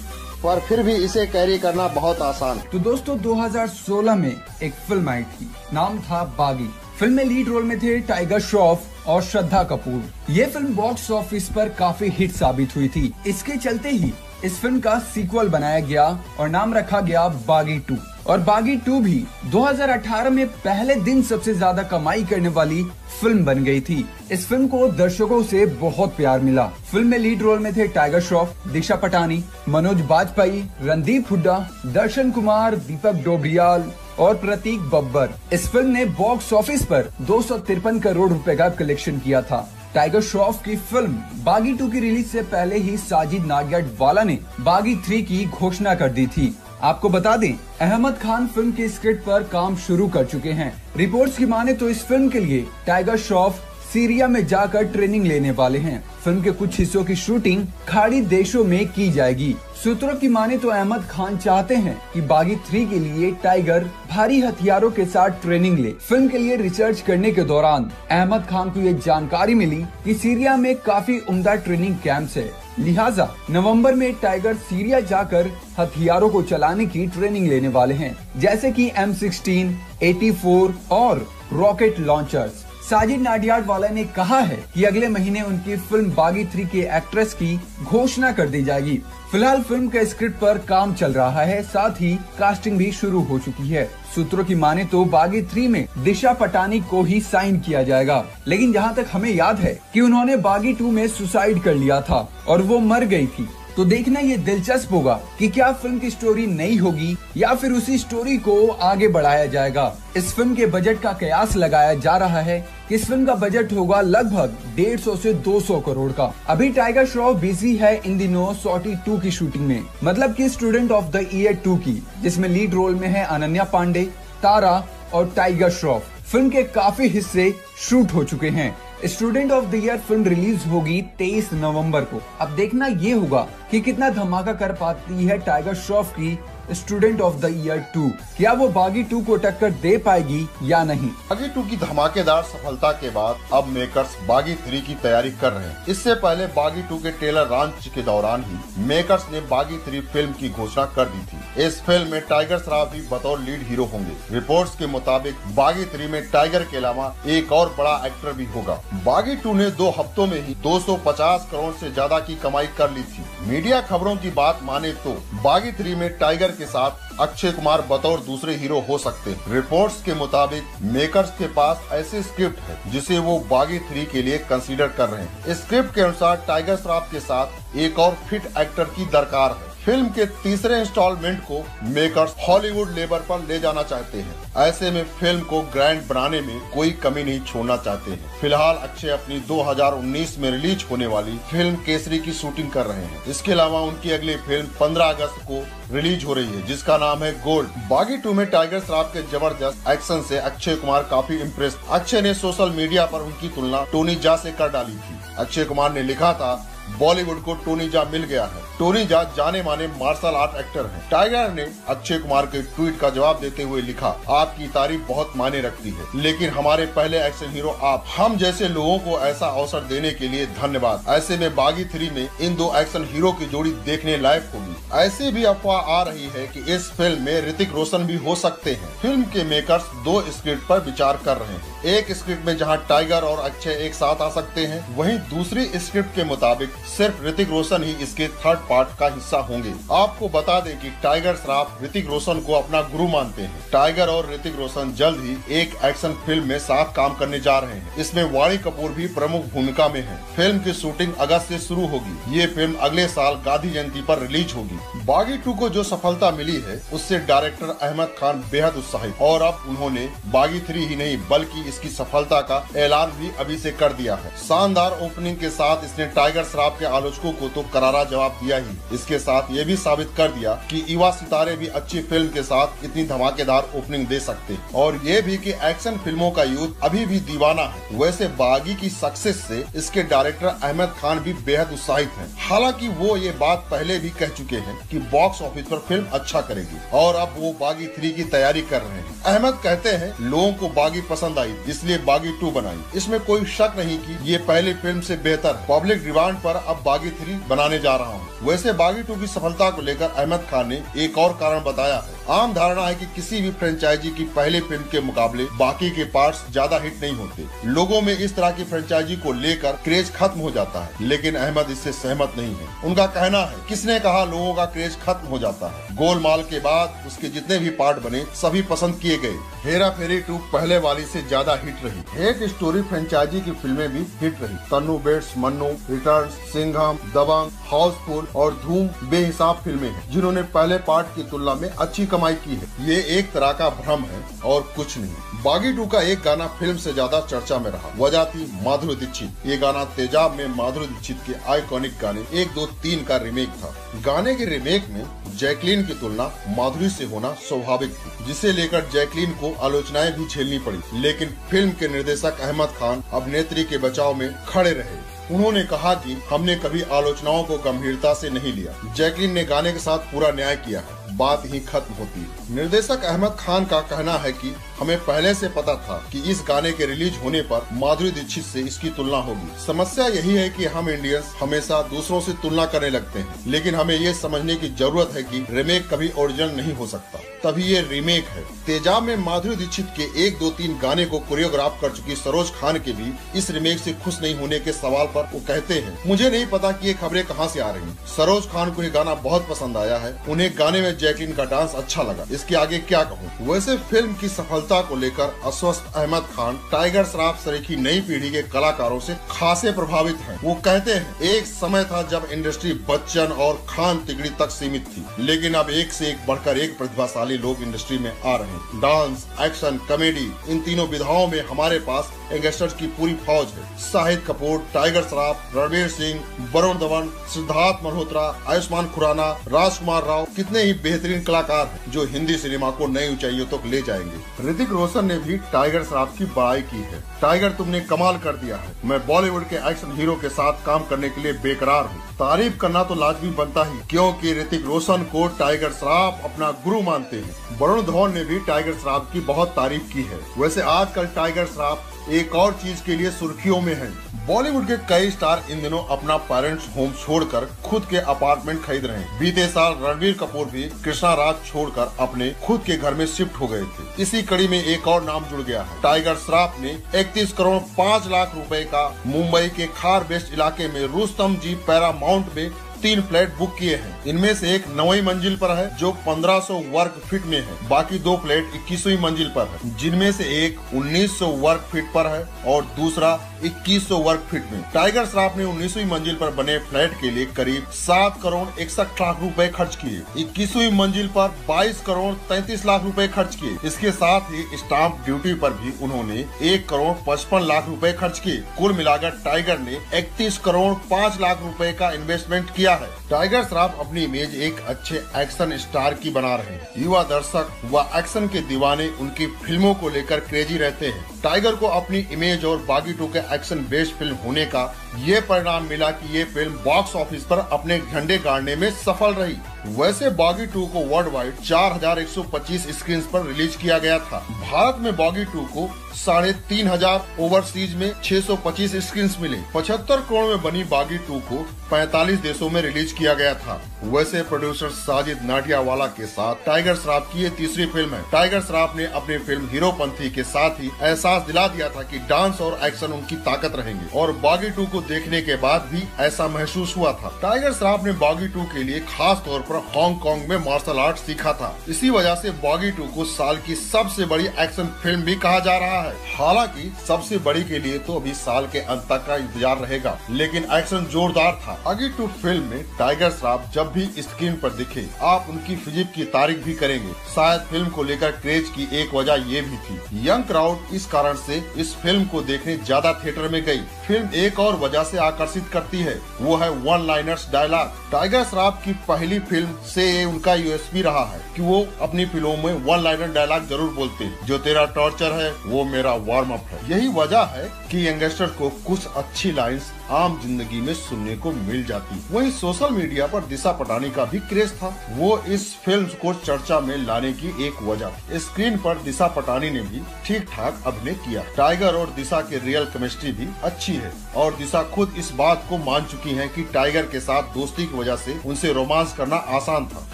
पर फिर भी इसे कैरी करना बहुत आसान तो दोस्तों 2016 में एक फ़िल्म आई थी, नाम था बागी। फ़िल्म में लीड रोल में थे टाइगर श्रॉफ और श्रद्धा कपूर। ये फ़िल्म बॉक्स ऑफ़िस पर काफ़ी हिट साबित हुई थी। इसके चलते ही इस फ़िल्म का सीक्वल बनाया गया और नाम रखा गया बागी टू। और बागी टू भी 2018 में पहले दिन सबसे ज़्यादा कमाई करने वाली फ़िल्म बन गई थी। इस फ़िल्म को दर्शकों से बहुत प्यार मिला। फ़िल्म में लीड रोल में थे टाइगर श्रॉफ, दिशा पटानी, मनोज बाजपेयी, रणदीप हुड्डा, दर्शन कुमार, दीपक डोबरियाल और प्रतीक बब्बर। इस फ़िल्म ने बॉक्स ऑफ़िस पर दो सौ तिरपन करोड़ रुपए का कलेक्शन किया था। टाइगर श्रॉफ की फ़िल्म बागी टू की रिलीज़ से पहले ही साजिद नाडियाड वाला ने बागी थ्री की घोषणा कर दी थी। आपको बता दें, अहमद खान फ़िल्म के स्क्रिप्ट पर काम शुरू कर चुके हैं। रिपोर्ट्स की माने तो इस फ़िल्म के लिए टाइगर श्रॉफ सीरिया में जाकर ट्रेनिंग लेने वाले हैं। फ़िल्म के कुछ हिस्सों की शूटिंग खाड़ी देशों में की जाएगी। सूत्रों की माने तो अहमद खान चाहते हैं कि बागी थ्री के लिए टाइगर भारी हथियारों के साथ ट्रेनिंग ले। फ़िल्म के लिए रिसर्च करने के दौरान अहमद खान को ये जानकारी मिली कि सीरिया में काफ़ी उम्दा ट्रेनिंग कैंप्स है। लिहाजा नवंबर में टाइगर सीरिया जाकर हथियारों को चलाने की ट्रेनिंग लेने वाले हैं, जैसे कि एम सिक्सटीन, एटी फोर और rocket launchers. Sajid Nadiadwala ने कहा है कि अगले महीने उनकी फ़िल्म बागी थ्री के एक्ट्रेस की घोषणा कर दी जाएगी। फ़िलहाल फ़िल्म के स्क्रिप्ट पर काम चल रहा है, साथ ही कास्टिंग भी शुरू हो चुकी है। सूत्रों की माने तो बागी थ्री में दिशा पटानी को ही साइन किया जाएगा। लेकिन जहाँ तक हमें याद है कि उन्होंने बागी टू में सुसाइड कर लिया था और वो मर गई थी। तो देखना ये दिलचस्प होगा कि क्या फ़िल्म की स्टोरी नई होगी या फिर उसी स्टोरी को आगे बढ़ाया जाएगा। इस फ़िल्म के बजट का कयास लगाया जा रहा है कि इस फ़िल्म का बजट होगा लगभग 150 से 200 करोड़ का। अभी टाइगर श्रॉफ बिज़ी है इन दिनों सॉटी टू की शूटिंग में। मतलब कि student of the year two की, जिसमें लीड रोल में है अनन्या पांडे, तारा और टाइगर श्रॉफ। फ़िल्म के काफ़ी हिस्से शूट हो चुके हैं। Student of the year film release होगी 23 नवंबर को। अब देखना ये होगा कि कितना धमाका कर पाती है टाइगर श्रॉफ की student of the year two क्या वो बागी टू को टक्कर दे पाएगी या नहीं? बागी टू की धमाकेदार सफलता के बाद अब मेकर्स बागी थ्री की तैयारी कर रहे हैं। इससे पहले बागी टू के ट्रेलर लॉन्च के दौरान ही मेकर्स ने बागी थ्री फ़िल्म की घोषणा कर दी थी। इस फ़िल्म में टाइगर श्रॉफ भी बतौर लीड हीरो होंगे। रिपोर्ट के मुताबिक बागी थ्री में टाइगर के अलावा एक और बड़ा एक्टर भी होगा। बागी टू ने दो हफ्तों में ही 250 करोड़ ऐसी ज़्यादा की कमाई कर ली थी। मीडिया खबरों की बात माने तो बागी थ्री में टाइगर के साथ अक्षय कुमार बतौर दूसरे हीरो हो सकते हैं। रिपोर्ट्स के मुताबिक मेकर्स के पास ऐसी स्क्रिप्ट है, जिसे वो बागी थ्री के लिए कंसीडर कर रहे हैं। स्क्रिप्ट के अनुसार टाइगर श्रॉफ के साथ एक और फिट एक्टर की दरकार है। फ़िल्म के तीसरे इंस्टॉलमेंट को मेकर्स हॉलीवुड लेबर पर ले जाना चाहते हैं। ऐसे में फ़िल्म को ग्रैंड बनाने में कोई कमी नहीं छोड़ना चाहते हैं। फ़िलहाल अक्षय अपनी 2019 में रिलीज़ होने वाली फ़िल्म केसरी की शूटिंग कर रहे हैं। इसके अलावा उनकी अगली फ़िल्म 15 अगस्त को रिलीज़ हो रही है, जिसका नाम है गोल्ड बागी टू में टाइगर श्रॉफ के ज़बरदस्त एक्शन से अक्षय कुमार काफ़ी इम्प्रेस अक्षय ने सोशल मीडिया पर उनकी तुलना टोनी जा से कर डाली थी। अक्षय कुमार ने लिखा था बॉलीवुड को टोनी जा मिल गया है। टोनी जा जाने माने मार्शल आर्ट एक्टर हैं। टाइगर ने अक्षय कुमार के ट्वीट का जवाब देते हुए लिखा, आपकी तारीफ़ बहुत मायने रखती है, लेकिन हमारे पहले एक्शन हीरो आप। हम जैसे लोगों को ऐसा अवसर देने के लिए धन्यवाद। ऐसे में बागी थ्री में इन दो एक्शन हीरो की जोड़ी देखने लायक होगी। ऐसी भी अफवाह आ रही है कि इस फ़िल्म में ऋतिक रोशन भी हो सकते हैं। फ़िल्म के मेकर्स दो स्क्रिप्ट पर विचार कर रहे हैं। एक स्क्रिप्ट में जहाँ टाइगर और अक्षय एक साथ आ सकते हैं, वहीं दूसरी स्क्रिप्ट के मुताबिक सिर्फ़ ऋतिक रोशन ही इसके थर्ड पार्ट का हिस्सा होंगे। आपको बता दें कि टाइगर श्रॉफ ऋतिक रोशन को अपना गुरु मानते हैं। टाइगर और ऋतिक रोशन जल्द ही एक एक्शन फ़िल्म में साथ काम करने जा रहे हैं। इसमें वाणी कपूर भी प्रमुख भूमिका में है। फ़िल्म की शूटिंग अगस्त से शुरू होगी। ये फ़िल्म अगले साल गांधी जयंती आरोप रिलीज़ होगी। बागी टू को जो सफलता मिली है, उससे डायरेक्टर अहमद खान बेहद उत्साहित। और अब उन्होंने बागी थ्री ही नहीं, बल्कि इसकी सफलता का ऐलान भी अभी ऐसी कर दिया है। शानदार ओपनिंग के साथ इसने टाइगर श्रॉफ श्राफ के आलोचकों को तो करारा जवाब दिया ही। इसके साथ ये भी साबित कर दिया कि युवा सितारे भी अच्छी फ़िल्म के साथ इतनी धमाकेदार ओपनिंग दे सकते और ये भी कि एक्शन फ़िल्मों का यूथ अभी भी दीवाना है। वैसे बागी की सक्सेस से इसके डायरेक्टर अहमद खान भी बेहद उत्साहित हैं। हालाँकि वो ये बात पहले भी कह चुके हैं कि बॉक्स ऑफ़िस पर फ़िल्म अच्छा करेगी। और अब वो बागी थ्री की तैयारी कर रहे हैं। अहमद कहते हैं, लोगों को बागी पसंद आई, इसलिए बागी टू बनाई। इसमें कोई शक नहीं की ये पहली फ़िल्म से बेहतर। पब्लिक डिमांड पर अब बागी थ्री बनाने जा रहा हूँ। वैसे बागी टू की सफलता को लेकर अहमद खान ने एक और कारण बताया है। आम धारणा है कि किसी भी फ्रेंचाइजी की पहले फ़िल्म के मुकाबले बाकी के पार्ट्स ज़्यादा हिट नहीं होते। लोगों में इस तरह की फ्रेंचाइजी को लेकर क्रेज खत्म हो जाता है, लेकिन अहमद इससे सहमत नहीं है। उनका कहना है, किसने कहा लोगों का क्रेज खत्म हो जाता है? गोलमाल के बाद उसके जितने भी पार्ट बने, सभी पसंद किए गए। हेरा फेरी टू पहले वाली ऐसी ज़्यादा हिट रही। एक स्टोरी फ्रेंचाइजी की फ़िल्में भी हिट रही। तन्नू बेट्स, मन्नू रिटर्न सिंघम, दबंग, हाउसफुल और धूम बेहिसाब फ़िल्में हैं, जिन्होंने पहले पार्ट की तुलना में अच्छी कमाई की है। ये एक तरह का भ्रम है और कुछ नहीं। बागी टू का एक गाना फ़िल्म से ज़्यादा चर्चा में रहा। वजह थी माधुरी दीक्षित। ये गाना तेजाब में माधुरी दीक्षित के आइकॉनिक गाने एक दो तीन का रिमेक था। गाने के रिमेक में जैकलीन की तुलना माधुरी से होना स्वाभाविक थी, जिसे लेकर जैकलीन को आलोचनाएँ भी झेलनी पड़ी। लेकिन फ़िल्म के निर्देशक अहमद खान अभिनेत्री के बचाव में खड़े रहे। उन्होंने कहा कि हमने कभी आलोचनाओं को गंभीरता से नहीं लिया। जैकलिन ने गाने के साथ पूरा न्याय किया है। बात ही खत्म होती। निर्देशक अहमद खान का कहना है कि हमें पहले से पता था कि इस गाने के रिलीज़ होने पर माधुरी दीक्षित से इसकी तुलना होगी। समस्या यही है कि हम इंडियंस हमेशा दूसरों से तुलना करने लगते हैं, लेकिन हमें ये समझने की ज़रूरत है कि रिमेक कभी ओरिजिनल नहीं हो सकता। तभी ये रीमेक है। तेजाब में माधुरी दीक्षित के एक दो तीन गाने को कोरियोग्राफ कर चुकी सरोज खान के भी इस रिमेक से खुश नहीं होने के सवाल पर वो कहते हैं। मुझे नहीं पता कि ये खबरें कहाँ से आ रही सरोज खान को ये गाना बहुत पसंद आया है। उन्हें गाने में जैकलिन का डांस अच्छा लगा। इसके आगे क्या कहूँ? वैसे फ़िल्म की सफलता को लेकर अस्वस्थ अहमद खान, टाइगर श्राफ सरीखी नई पीढ़ी के कलाकारों से खासे प्रभावित हैं। वो कहते हैं, एक समय था जब इंडस्ट्री बच्चन और खान तिगड़ी तक सीमित थी, लेकिन अब एक से एक बढ़कर एक प्रतिभाशाली लोग इंडस्ट्री में आ रहे हैं। डांस, एक्शन, कॉमेडी, इन तीनों विधाओं में हमारे पास यंगस्टर्स की पूरी फौज है। शाहिद कपूर, टाइगर श्रॉफ, रणवीर सिंह, वरुण धवन, सिद्धार्थ मल्होत्रा, आयुष्मान खुराना, राजकुमार राव, कितने ही बेहतरीन कलाकार जो हिंदी सिनेमा को नई ऊंचाइयों तक तो ले जाएँगे। ऋतिक रोशन ने भी टाइगर श्रॉफ की बड़ाई की है। टाइगर तुमने कमाल कर दिया है। मैं बॉलीवुड के एक्शन हीरो के साथ काम करने के लिए बेकरार हूँ। तारीफ़ करना तो लाजमी बनता ही, क्योंकि ऋतिक रोशन को टाइगर श्रॉफ अपना गुरु मानते हैं। वरुण धवन ने भी टाइगर श्रॉफ की बहुत तारीफ़ की है। वैसे आजकल टाइगर श्रॉफ एक और चीज़ के लिए सुर्खियों में है। बॉलीवुड के कई स्टार इन दिनों अपना पेरेंट्स होम छोड़कर खुद के अपार्टमेंट खरीद रहे हैं। बीते साल रणवीर कपूर भी कृष्णा राज छोड़कर अपने खुद के घर में शिफ्ट हो गए थे। इसी कड़ी में एक और नाम जुड़ गया है। टाइगर श्राफ ने 31 करोड़ 5 लाख रुपए का मुंबई के खार बेस्ट इलाके में रुस्तम जी पैरामाउंट में तीन फ्लैट बुक किए हैं। इनमें से एक नौवीं मंजिल पर है, जो 1500 वर्ग फीट में है। बाकी दो फ्लैट 21वीं मंजिल पर है। जिनमें से एक 1900 वर्ग फीट पर है और दूसरा 2100 वर्ग फीट में। टाइगर श्राफ ने 19वीं मंजिल पर बने फ्लैट के लिए करीब सात करोड़ इकसठ लाख रुपए खर्च किए। इक्कीसवीं मंजिल पर बाईस करोड़ तैतीस लाख रुपए खर्च किए। इसके साथ ही स्टाम्प ड्यूटी पर भी उन्होंने एक करोड़ पचपन लाख रुपए खर्च किए। कुल मिलाकर टाइगर ने इकतीस करोड़ पाँच लाख रुपए का इन्वेस्टमेंट किया है। टाइगर श्रॉफ अपनी इमेज एक अच्छे एक्शन स्टार की बना रहे युवा दर्शक व एक्शन के दीवाने उनकी फ़िल्मों को लेकर क्रेजी रहते हैं। टाइगर को अपनी इमेज और बागी टू के एक्शन बेस्ड फ़िल्म होने का ये परिणाम मिला कि ये फ़िल्म बॉक्स ऑफ़िस पर अपने झंडे गाड़ने में सफल रही। वैसे बॉगी टू को वर्ल्ड वाइड 4,125 स्क्रीन पर रिलीज़ किया गया था। भारत में बागी टू को साढ़े तीन हज़ार ओवरसीज में 625 स्क्रीन मिले। 75 करोड़ में बनी बागी टू को 45 देशों में रिलीज़ किया गया था। वैसे प्रोड्यूसर साजिद नाटियावाला के साथ टाइगर श्राफ की ये तीसरी फ़िल्म है। टाइगर श्राफ ने अपनी फ़िल्म हीरो पंथी के साथ ही एहसास दिला दिया था कि डांस और एक्शन उनकी ताकत रहेंगे और बागी टू को देखने के बाद भी ऐसा महसूस हुआ था। टाइगर श्राफ ने बागी टू के लिए खास तौर पर हांगकांग में मार्शल आर्ट सीखा था। इसी वजह से बागी टू को साल की सबसे बड़ी एक्शन फ़िल्म भी कहा जा रहा है। हालाँकि सबसे बड़ी के लिए तो अभी साल के अंत तक का इंतज़ार रहेगा, लेकिन एक्शन जोरदार था। बागी टू फ़िल्म में टाइगर श्रॉफ जब भी स्क्रीन पर दिखे, आप उनकी फिजिक की तारीफ़ भी करेंगे। शायद फ़िल्म को लेकर क्रेज की एक वजह ये भी थी। यंग क्राउड इस कारण से इस फ़िल्म को देखने ज़्यादा थिएटर में गई। फ़िल्म एक और वजह से आकर्षित करती है। वो है one liners dialogue Tiger Shroff की पहली फ़िल्म से उनका यूएसपी रहा है कि वो अपनी फ़िल्मों में वन लाइनर डायलॉग ज़रूर बोलते जो तेरा टॉर्चर है, वो मेरा वार्म अप है। यही वजह है कि यंगस्टर को कुछ अच्छी लाइंस आम ज़िंदगी में सुनने को मिल जाती। वहीं सोशल मीडिया पर दिशा पटानी का भी क्रेज था। वो इस फ़िल्म को चर्चा में लाने की एक वजह। स्क्रीन पर दिशा पटानी ने भी ठीक ठाक अभिनय किया। टाइगर और दिशा के रियल केमिस्ट्री भी अच्छी है। और दिशा खुद इस बात को मान चुकी है कि टाइगर के साथ दोस्ती की वजह से उनसे रोमांस करना आसान था।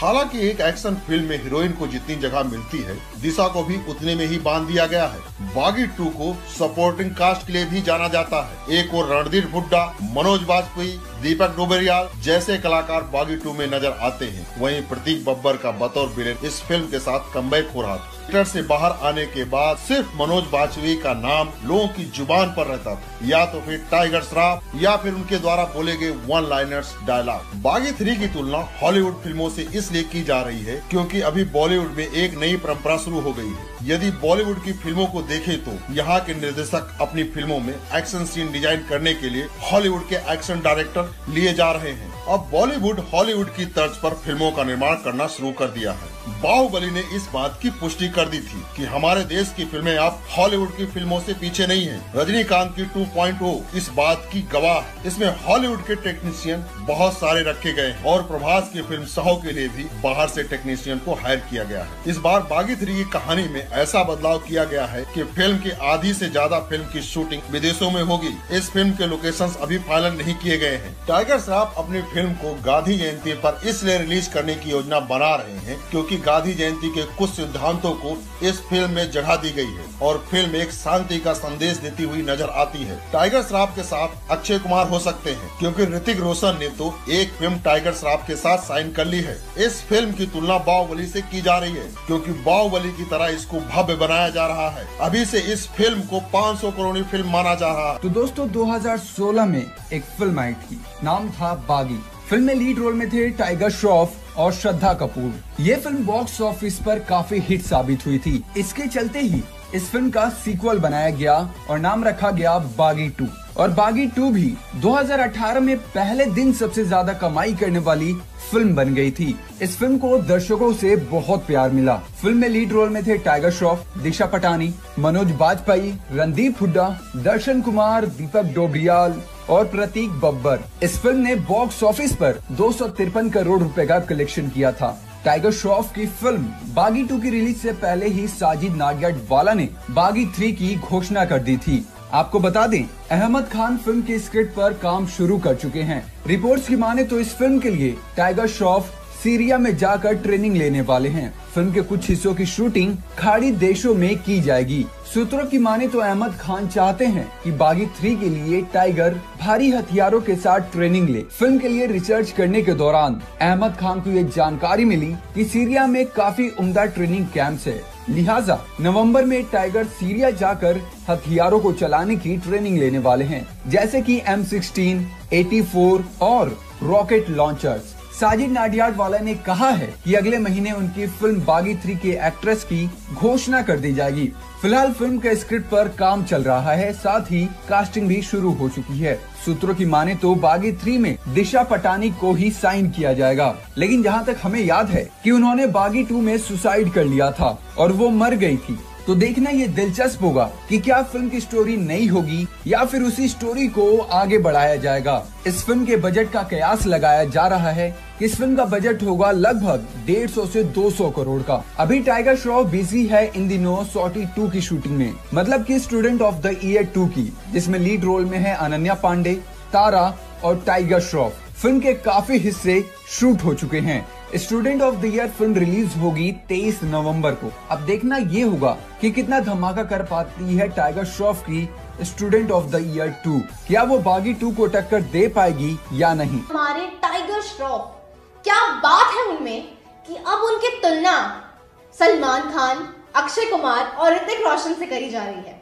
हालाँकि एक एक्शन फ़िल्म में हीरोइन को जितनी जगह मिलती है, दिशा को भी उतने में ही बाँध दिया गया है। बागी टू को सपोर्टिंग कास्ट के लिए भी जाना जाता है। एक और रणधीर हुड्डा मनोज वाजपेयी, दीपक डोबरियाल जैसे कलाकार बागी टू में नज़र आते हैं। वहीं प्रतीक बब्बर का बतौर विलेन इस फ़िल्म के साथ कमबैक हो रहा था। थिएटर से बाहर आने के बाद सिर्फ़ मनोज वाजपेयी का नाम लोगों की ज़ुबान पर रहता था। या तो फिर टाइगर श्राफ, या फिर उनके द्वारा बोले गए one liners dialogue Baaghi three की तुलना हॉलीवुड फ़िल्मों से इसलिए की जा रही है क्योंकि अभी बॉलीवुड में एक नई परंपरा शुरू हो गई है। यदि बॉलीवुड की फ़िल्मों को देखें तो यहाँ के निर्देशक अपनी फ़िल्मों में एक्शन सीन डिज़ाइन करने के लिए हॉलीवुड के एक्शन डायरेक्टर लिए जा रहे हैं। अब बॉलीवुड हॉलीवुड की तर्ज पर फ़िल्मों का निर्माण करना शुरू कर दिया है। बाहुबली ने इस बात की पुष्टि कर दी थी कि हमारे देश की फ़िल्में अब हॉलीवुड की फ़िल्मों से पीछे नहीं है। रजनीकांत की 2.0 इस बात की गवाह। इसमें हॉलीवुड के टेक्नीशियन बहुत सारे रखे गए और प्रभास की फ़िल्म सहो के लिए भी बाहर से टेक्नीशियन को हायर किया गया है। इस बार बागी थ्री की कहानी में ऐसा बदलाव किया गया है कि फ़िल्म की आधी से ज़्यादा फ़िल्म की शूटिंग विदेशों में होगी। इस फ़िल्म के लोकेशन अभी फाइनल नहीं किए गए हैं। टाइगर श्रॉफ अपनी फ़िल्म को गांधी जयंती पर इसलिए रिलीज़ करने की योजना बना रहे हैं क्योंकि गांधी जयंती के कुछ सिद्धांतों को इस फ़िल्म में जगह दी गई है और फ़िल्म एक शांति का संदेश देती हुई नज़र आती है। टाइगर श्रॉफ के साथ अक्षय कुमार हो सकते हैं, क्योंकि ऋतिक रोशन ने तो एक फ़िल्म टाइगर श्रॉफ के साथ साइन कर ली है। इस फ़िल्म की तुलना बाहुबली से की जा रही है, क्योंकि बाहुबली की तरह इसको भव्य बनाया जा रहा है। अभी से इस फ़िल्म को 500 करोड़ फ़िल्म माना जा रहा है। तो दोस्तों 2016 में एक फ़िल्म आई थी, नाम था बागी। फ़िल्म में लीड रोल में थे टाइगर श्रॉफ और श्रद्धा कपूर। ये फ़िल्म बॉक्स ऑफ़िस पर काफ़ी हिट साबित हुई थी। इसके चलते ही इस फ़िल्म का सीक्वल बनाया गया और नाम रखा गया बागी टू। और बागी टू भी 2018 में पहले दिन सबसे ज़्यादा कमाई करने वाली फ़िल्म बन गई थी। इस फ़िल्म को दर्शकों से बहुत प्यार मिला। फ़िल्म में लीड रोल में थे टाइगर श्रॉफ दिशा पटानी मनोज बाजपेयी, रणदीप हुड्डा, दर्शन कुमार, दीपक डोबरियाल और प्रतीक बब्बर। इस फ़िल्म ने बॉक्स ऑफ़िस पर दो सौ तिरपन करोड़ रुपए का कलेक्शन किया था। टाइगर श्रॉफ की फ़िल्म बागी टू की रिलीज़ से पहले ही साजिद नाडियाड वाला ने बागी थ्री की घोषणा कर दी थी। आपको बता दें, अहमद खान फ़िल्म के स्क्रिप्ट पर काम शुरू कर चुके हैं। रिपोर्ट्स की माने तो इस फ़िल्म के लिए टाइगर श्रॉफ सीरिया में जाकर ट्रेनिंग लेने वाले हैं। फ़िल्म के कुछ हिस्सों की शूटिंग खाड़ी देशों में की जाएगी। सूत्रों की माने तो अहमद खान चाहते हैं कि बागी थ्री के लिए टाइगर भारी हथियारों के साथ ट्रेनिंग ले। फ़िल्म के लिए रिसर्च करने के दौरान अहमद खान को ये जानकारी मिली कि सीरिया में काफ़ी उम्दा ट्रेनिंग कैंप्स है। लिहाजा नवंबर में टाइगर सीरिया जाकर हथियारों को चलाने की ट्रेनिंग लेने वाले हैं। जैसे कि एम सिक्सटीन एटी फोर और rocket launchers. Sajid Nadiadwala ने कहा है कि अगले महीने उनकी फ़िल्म बागी थ्री के एक्ट्रेस की घोषणा कर दी जाएगी। फ़िलहाल फ़िल्म के स्क्रिप्ट पर काम चल रहा है, साथ ही कास्टिंग भी शुरू हो चुकी है। सूत्रों की माने तो बागी थ्री में दिशा पटानी को ही साइन किया जाएगा। लेकिन जहाँ तक हमें याद है कि उन्होंने बागी टू में सुसाइड कर लिया था और वो मर गई थी। तो देखना ये दिलचस्प होगा कि क्या फ़िल्म की स्टोरी नई होगी या फिर उसी स्टोरी को आगे बढ़ाया जाएगा। इस फ़िल्म के बजट का कयास लगाया जा रहा है कि इस फ़िल्म का बजट होगा लगभग 150 से 200 करोड़ का। अभी टाइगर श्रॉफ बिज़ी है इन दिनों सॉटी टू की शूटिंग में। मतलब कि student of the year two की, जिसमें लीड रोल में है अनन्या पांडे, तारा और टाइगर श्रॉफ। फ़िल्म के काफ़ी हिस्से शूट हो चुके हैं। Student of the year film release होगी 23 नवंबर को। अब देखना ये होगा कि कितना धमाका कर पाती है टाइगर श्रॉफ की student of the year two. क्या वो बागी टू को टक्कर दे पाएगी या नहीं? हमारे टाइगर श्रॉफ, क्या बात है उनमें कि अब उनकी तुलना सलमान खान, अक्षय कुमार और ऋतिक रोशन से करी जा रही है।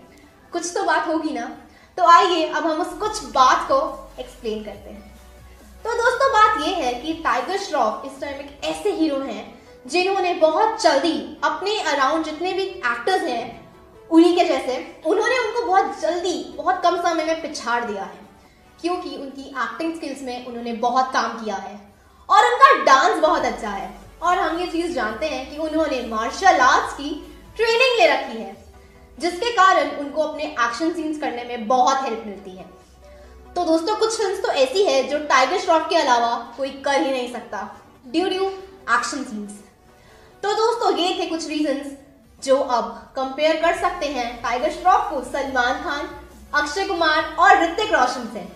कुछ तो बात होगी ना? तो आइए, अब हम उस कुछ बात को एक्सप्लेन करते हैं। तो दोस्तों, बात यह है कि टाइगर श्रॉफ इस टाइम एक ऐसे हीरो हैं जिन्होंने बहुत जल्दी अपने अराउंड जितने भी एक्टर्स हैं, उन्हीं के जैसे, उन्होंने उनको बहुत जल्दी, बहुत कम समय में पिछाड़ दिया है। क्योंकि उनकी एक्टिंग स्किल्स में उन्होंने बहुत काम किया है और उनका डांस बहुत अच्छा है। और हम ये चीज़ जानते हैं कि उन्होंने मार्शल आर्ट्स की ट्रेनिंग ले रखी है, जिसके कारण उनको अपने एक्शन सीन्स करने में बहुत हेल्प मिलती है। तो दोस्तों, कुछ फिल्म्स तो ऐसी है जो टाइगर श्रॉफ के अलावा कोई कर ही नहीं सकता। ड्यू ड्यू एक्शन सीन्स तो दोस्तों, ये थे कुछ रीजंस जो अब कंपेयर कर सकते हैं टाइगर श्रॉफ को सलमान खान, अक्षय कुमार और ऋतिक रोशन से।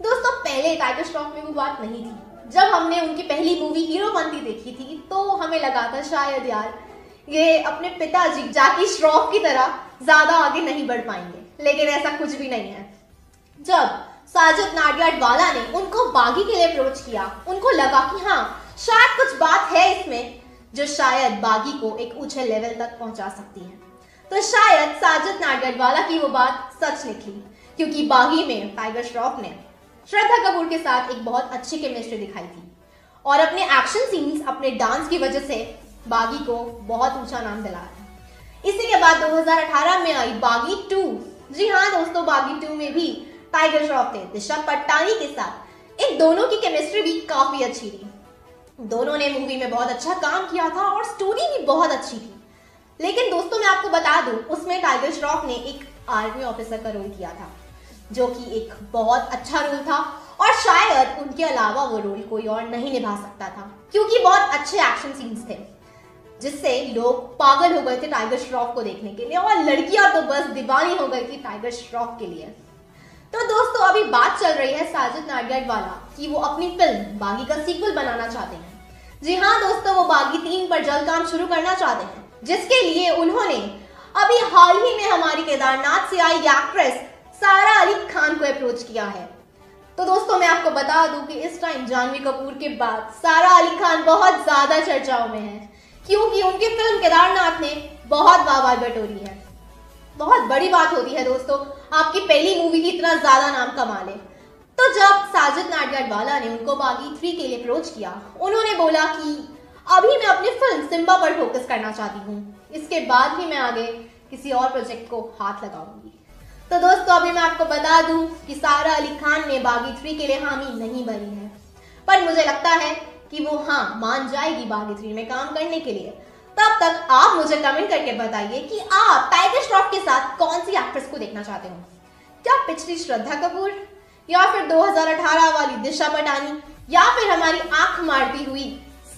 दोस्तों, पहले टाइगर श्रॉफ में वो बात नहीं थी। जब हमने उनकी पहली मूवी हीरो बनती देखी थी तो हमें लगा था शायद यार, ये अपने पिताजी जाकी श्रॉफ की तरह ज़्यादा आगे नहीं बढ़ पाएँगे। लेकिन ऐसा कुछ भी नहीं है। जब साजिद नाडियाड वाला ने उनको बागी के लिए अप्रोच किया, उनको लगा कि हाँ शायद कुछ बात है इसमें जो शायद बागी को एक ऊँचे लेवल तक पहुँचा सकती है। तो शायद साजिद नाडियाडवाला की वो बात सच निकली, क्योंकि बागी में टाइगर श्रॉफ ने श्रद्धा कपूर के साथ एक बहुत अच्छी केमिस्ट्री दिखाई थी और अपने एक्शन सीन्स अपने डांस की वजह से बागी को बहुत ऊँचा नाम दिलाया इसी के बाद 2018 में आई बागी टू। जी हाँ दोस्तों, बागी टू में भी टाइगर श्रॉफ थे दिशा पट्टानी के साथ इन दोनों की केमिस्ट्री भी काफ़ी अच्छी थी दोनों ने मूवी में बहुत अच्छा काम किया था और स्टोरी भी बहुत अच्छी थी। लेकिन दोस्तों, मैं आपको बता दूँ, उसमें टाइगर श्रॉफ ने एक आर्मी ऑफिसर का रोल किया था, जो कि एक बहुत अच्छा रोल था और शायद उनके अलावा वो रोल कोई और नहीं निभा सकता था, क्योंकि बहुत अच्छे एक्शन सीन्स थे, जिससे लोग पागल हो गए थे टाइगर श्रॉफ को देखने के लिए और लड़कियाँ तो बस दीवानी हो गई थी टाइगर श्रॉफ के लिए। तो दोस्तों, अभी बात चल रही है साजिद नाडियाड वाला कि वो अपनी फ़िल्म बागी का सीक्वल बनाना चाहते हैं। जी हाँ दोस्तों, वो बागी तीन पर जल्द काम शुरू करना चाहते हैं, जिसके लिए उन्होंने अभी हाल ही में हमारी केदारनाथ से आई एक्ट्रेस सारा अली खान को अप्रोच किया है। तो दोस्तों, मैं आपको बता दूँ कि इस टाइम जानवी कपूर के बाद सारा अली खान बहुत ज़्यादा चर्चाओं में है, क्योंकि उनकी फ़िल्म केदारनाथ ने बहुत वाह बटोरी है। बहुत बड़ी बात होती है दोस्तों आपकी पहली मूवी की इतना ज़्यादा नाम कमा ले। तो जब साजिद नाडियाडवाला ने उनको बागी थ्री के लिए अप्रोच किया, उन्होंने बोला कि, अभी मैं अपनी फ़िल्म सिम्बा पर फोकस करना चाहती हूँ। इसके बाद ही मैं आगे किसी और प्रोजेक्ट को हाथ लगाऊँगी। तो दोस्तों, अभी मैं आपको बता दूँ कि सारा अली खान ने बागी थ्री के लिए हामी नहीं भरी है। पर मुझे लगता है कि वो हाँ मान जाएगी बागी थ्री में काम करने के लिए। तब तक आप मुझे कमेंट करके बताइए कि आप टाइगर श्रॉफ के साथ कौन सी एक्ट्रेस को देखना चाहते हो। क्या पिछली श्रद्धा कपूर, या फिर 2018 वाली दिशा पटानी या फिर हमारी आँख मारती हुई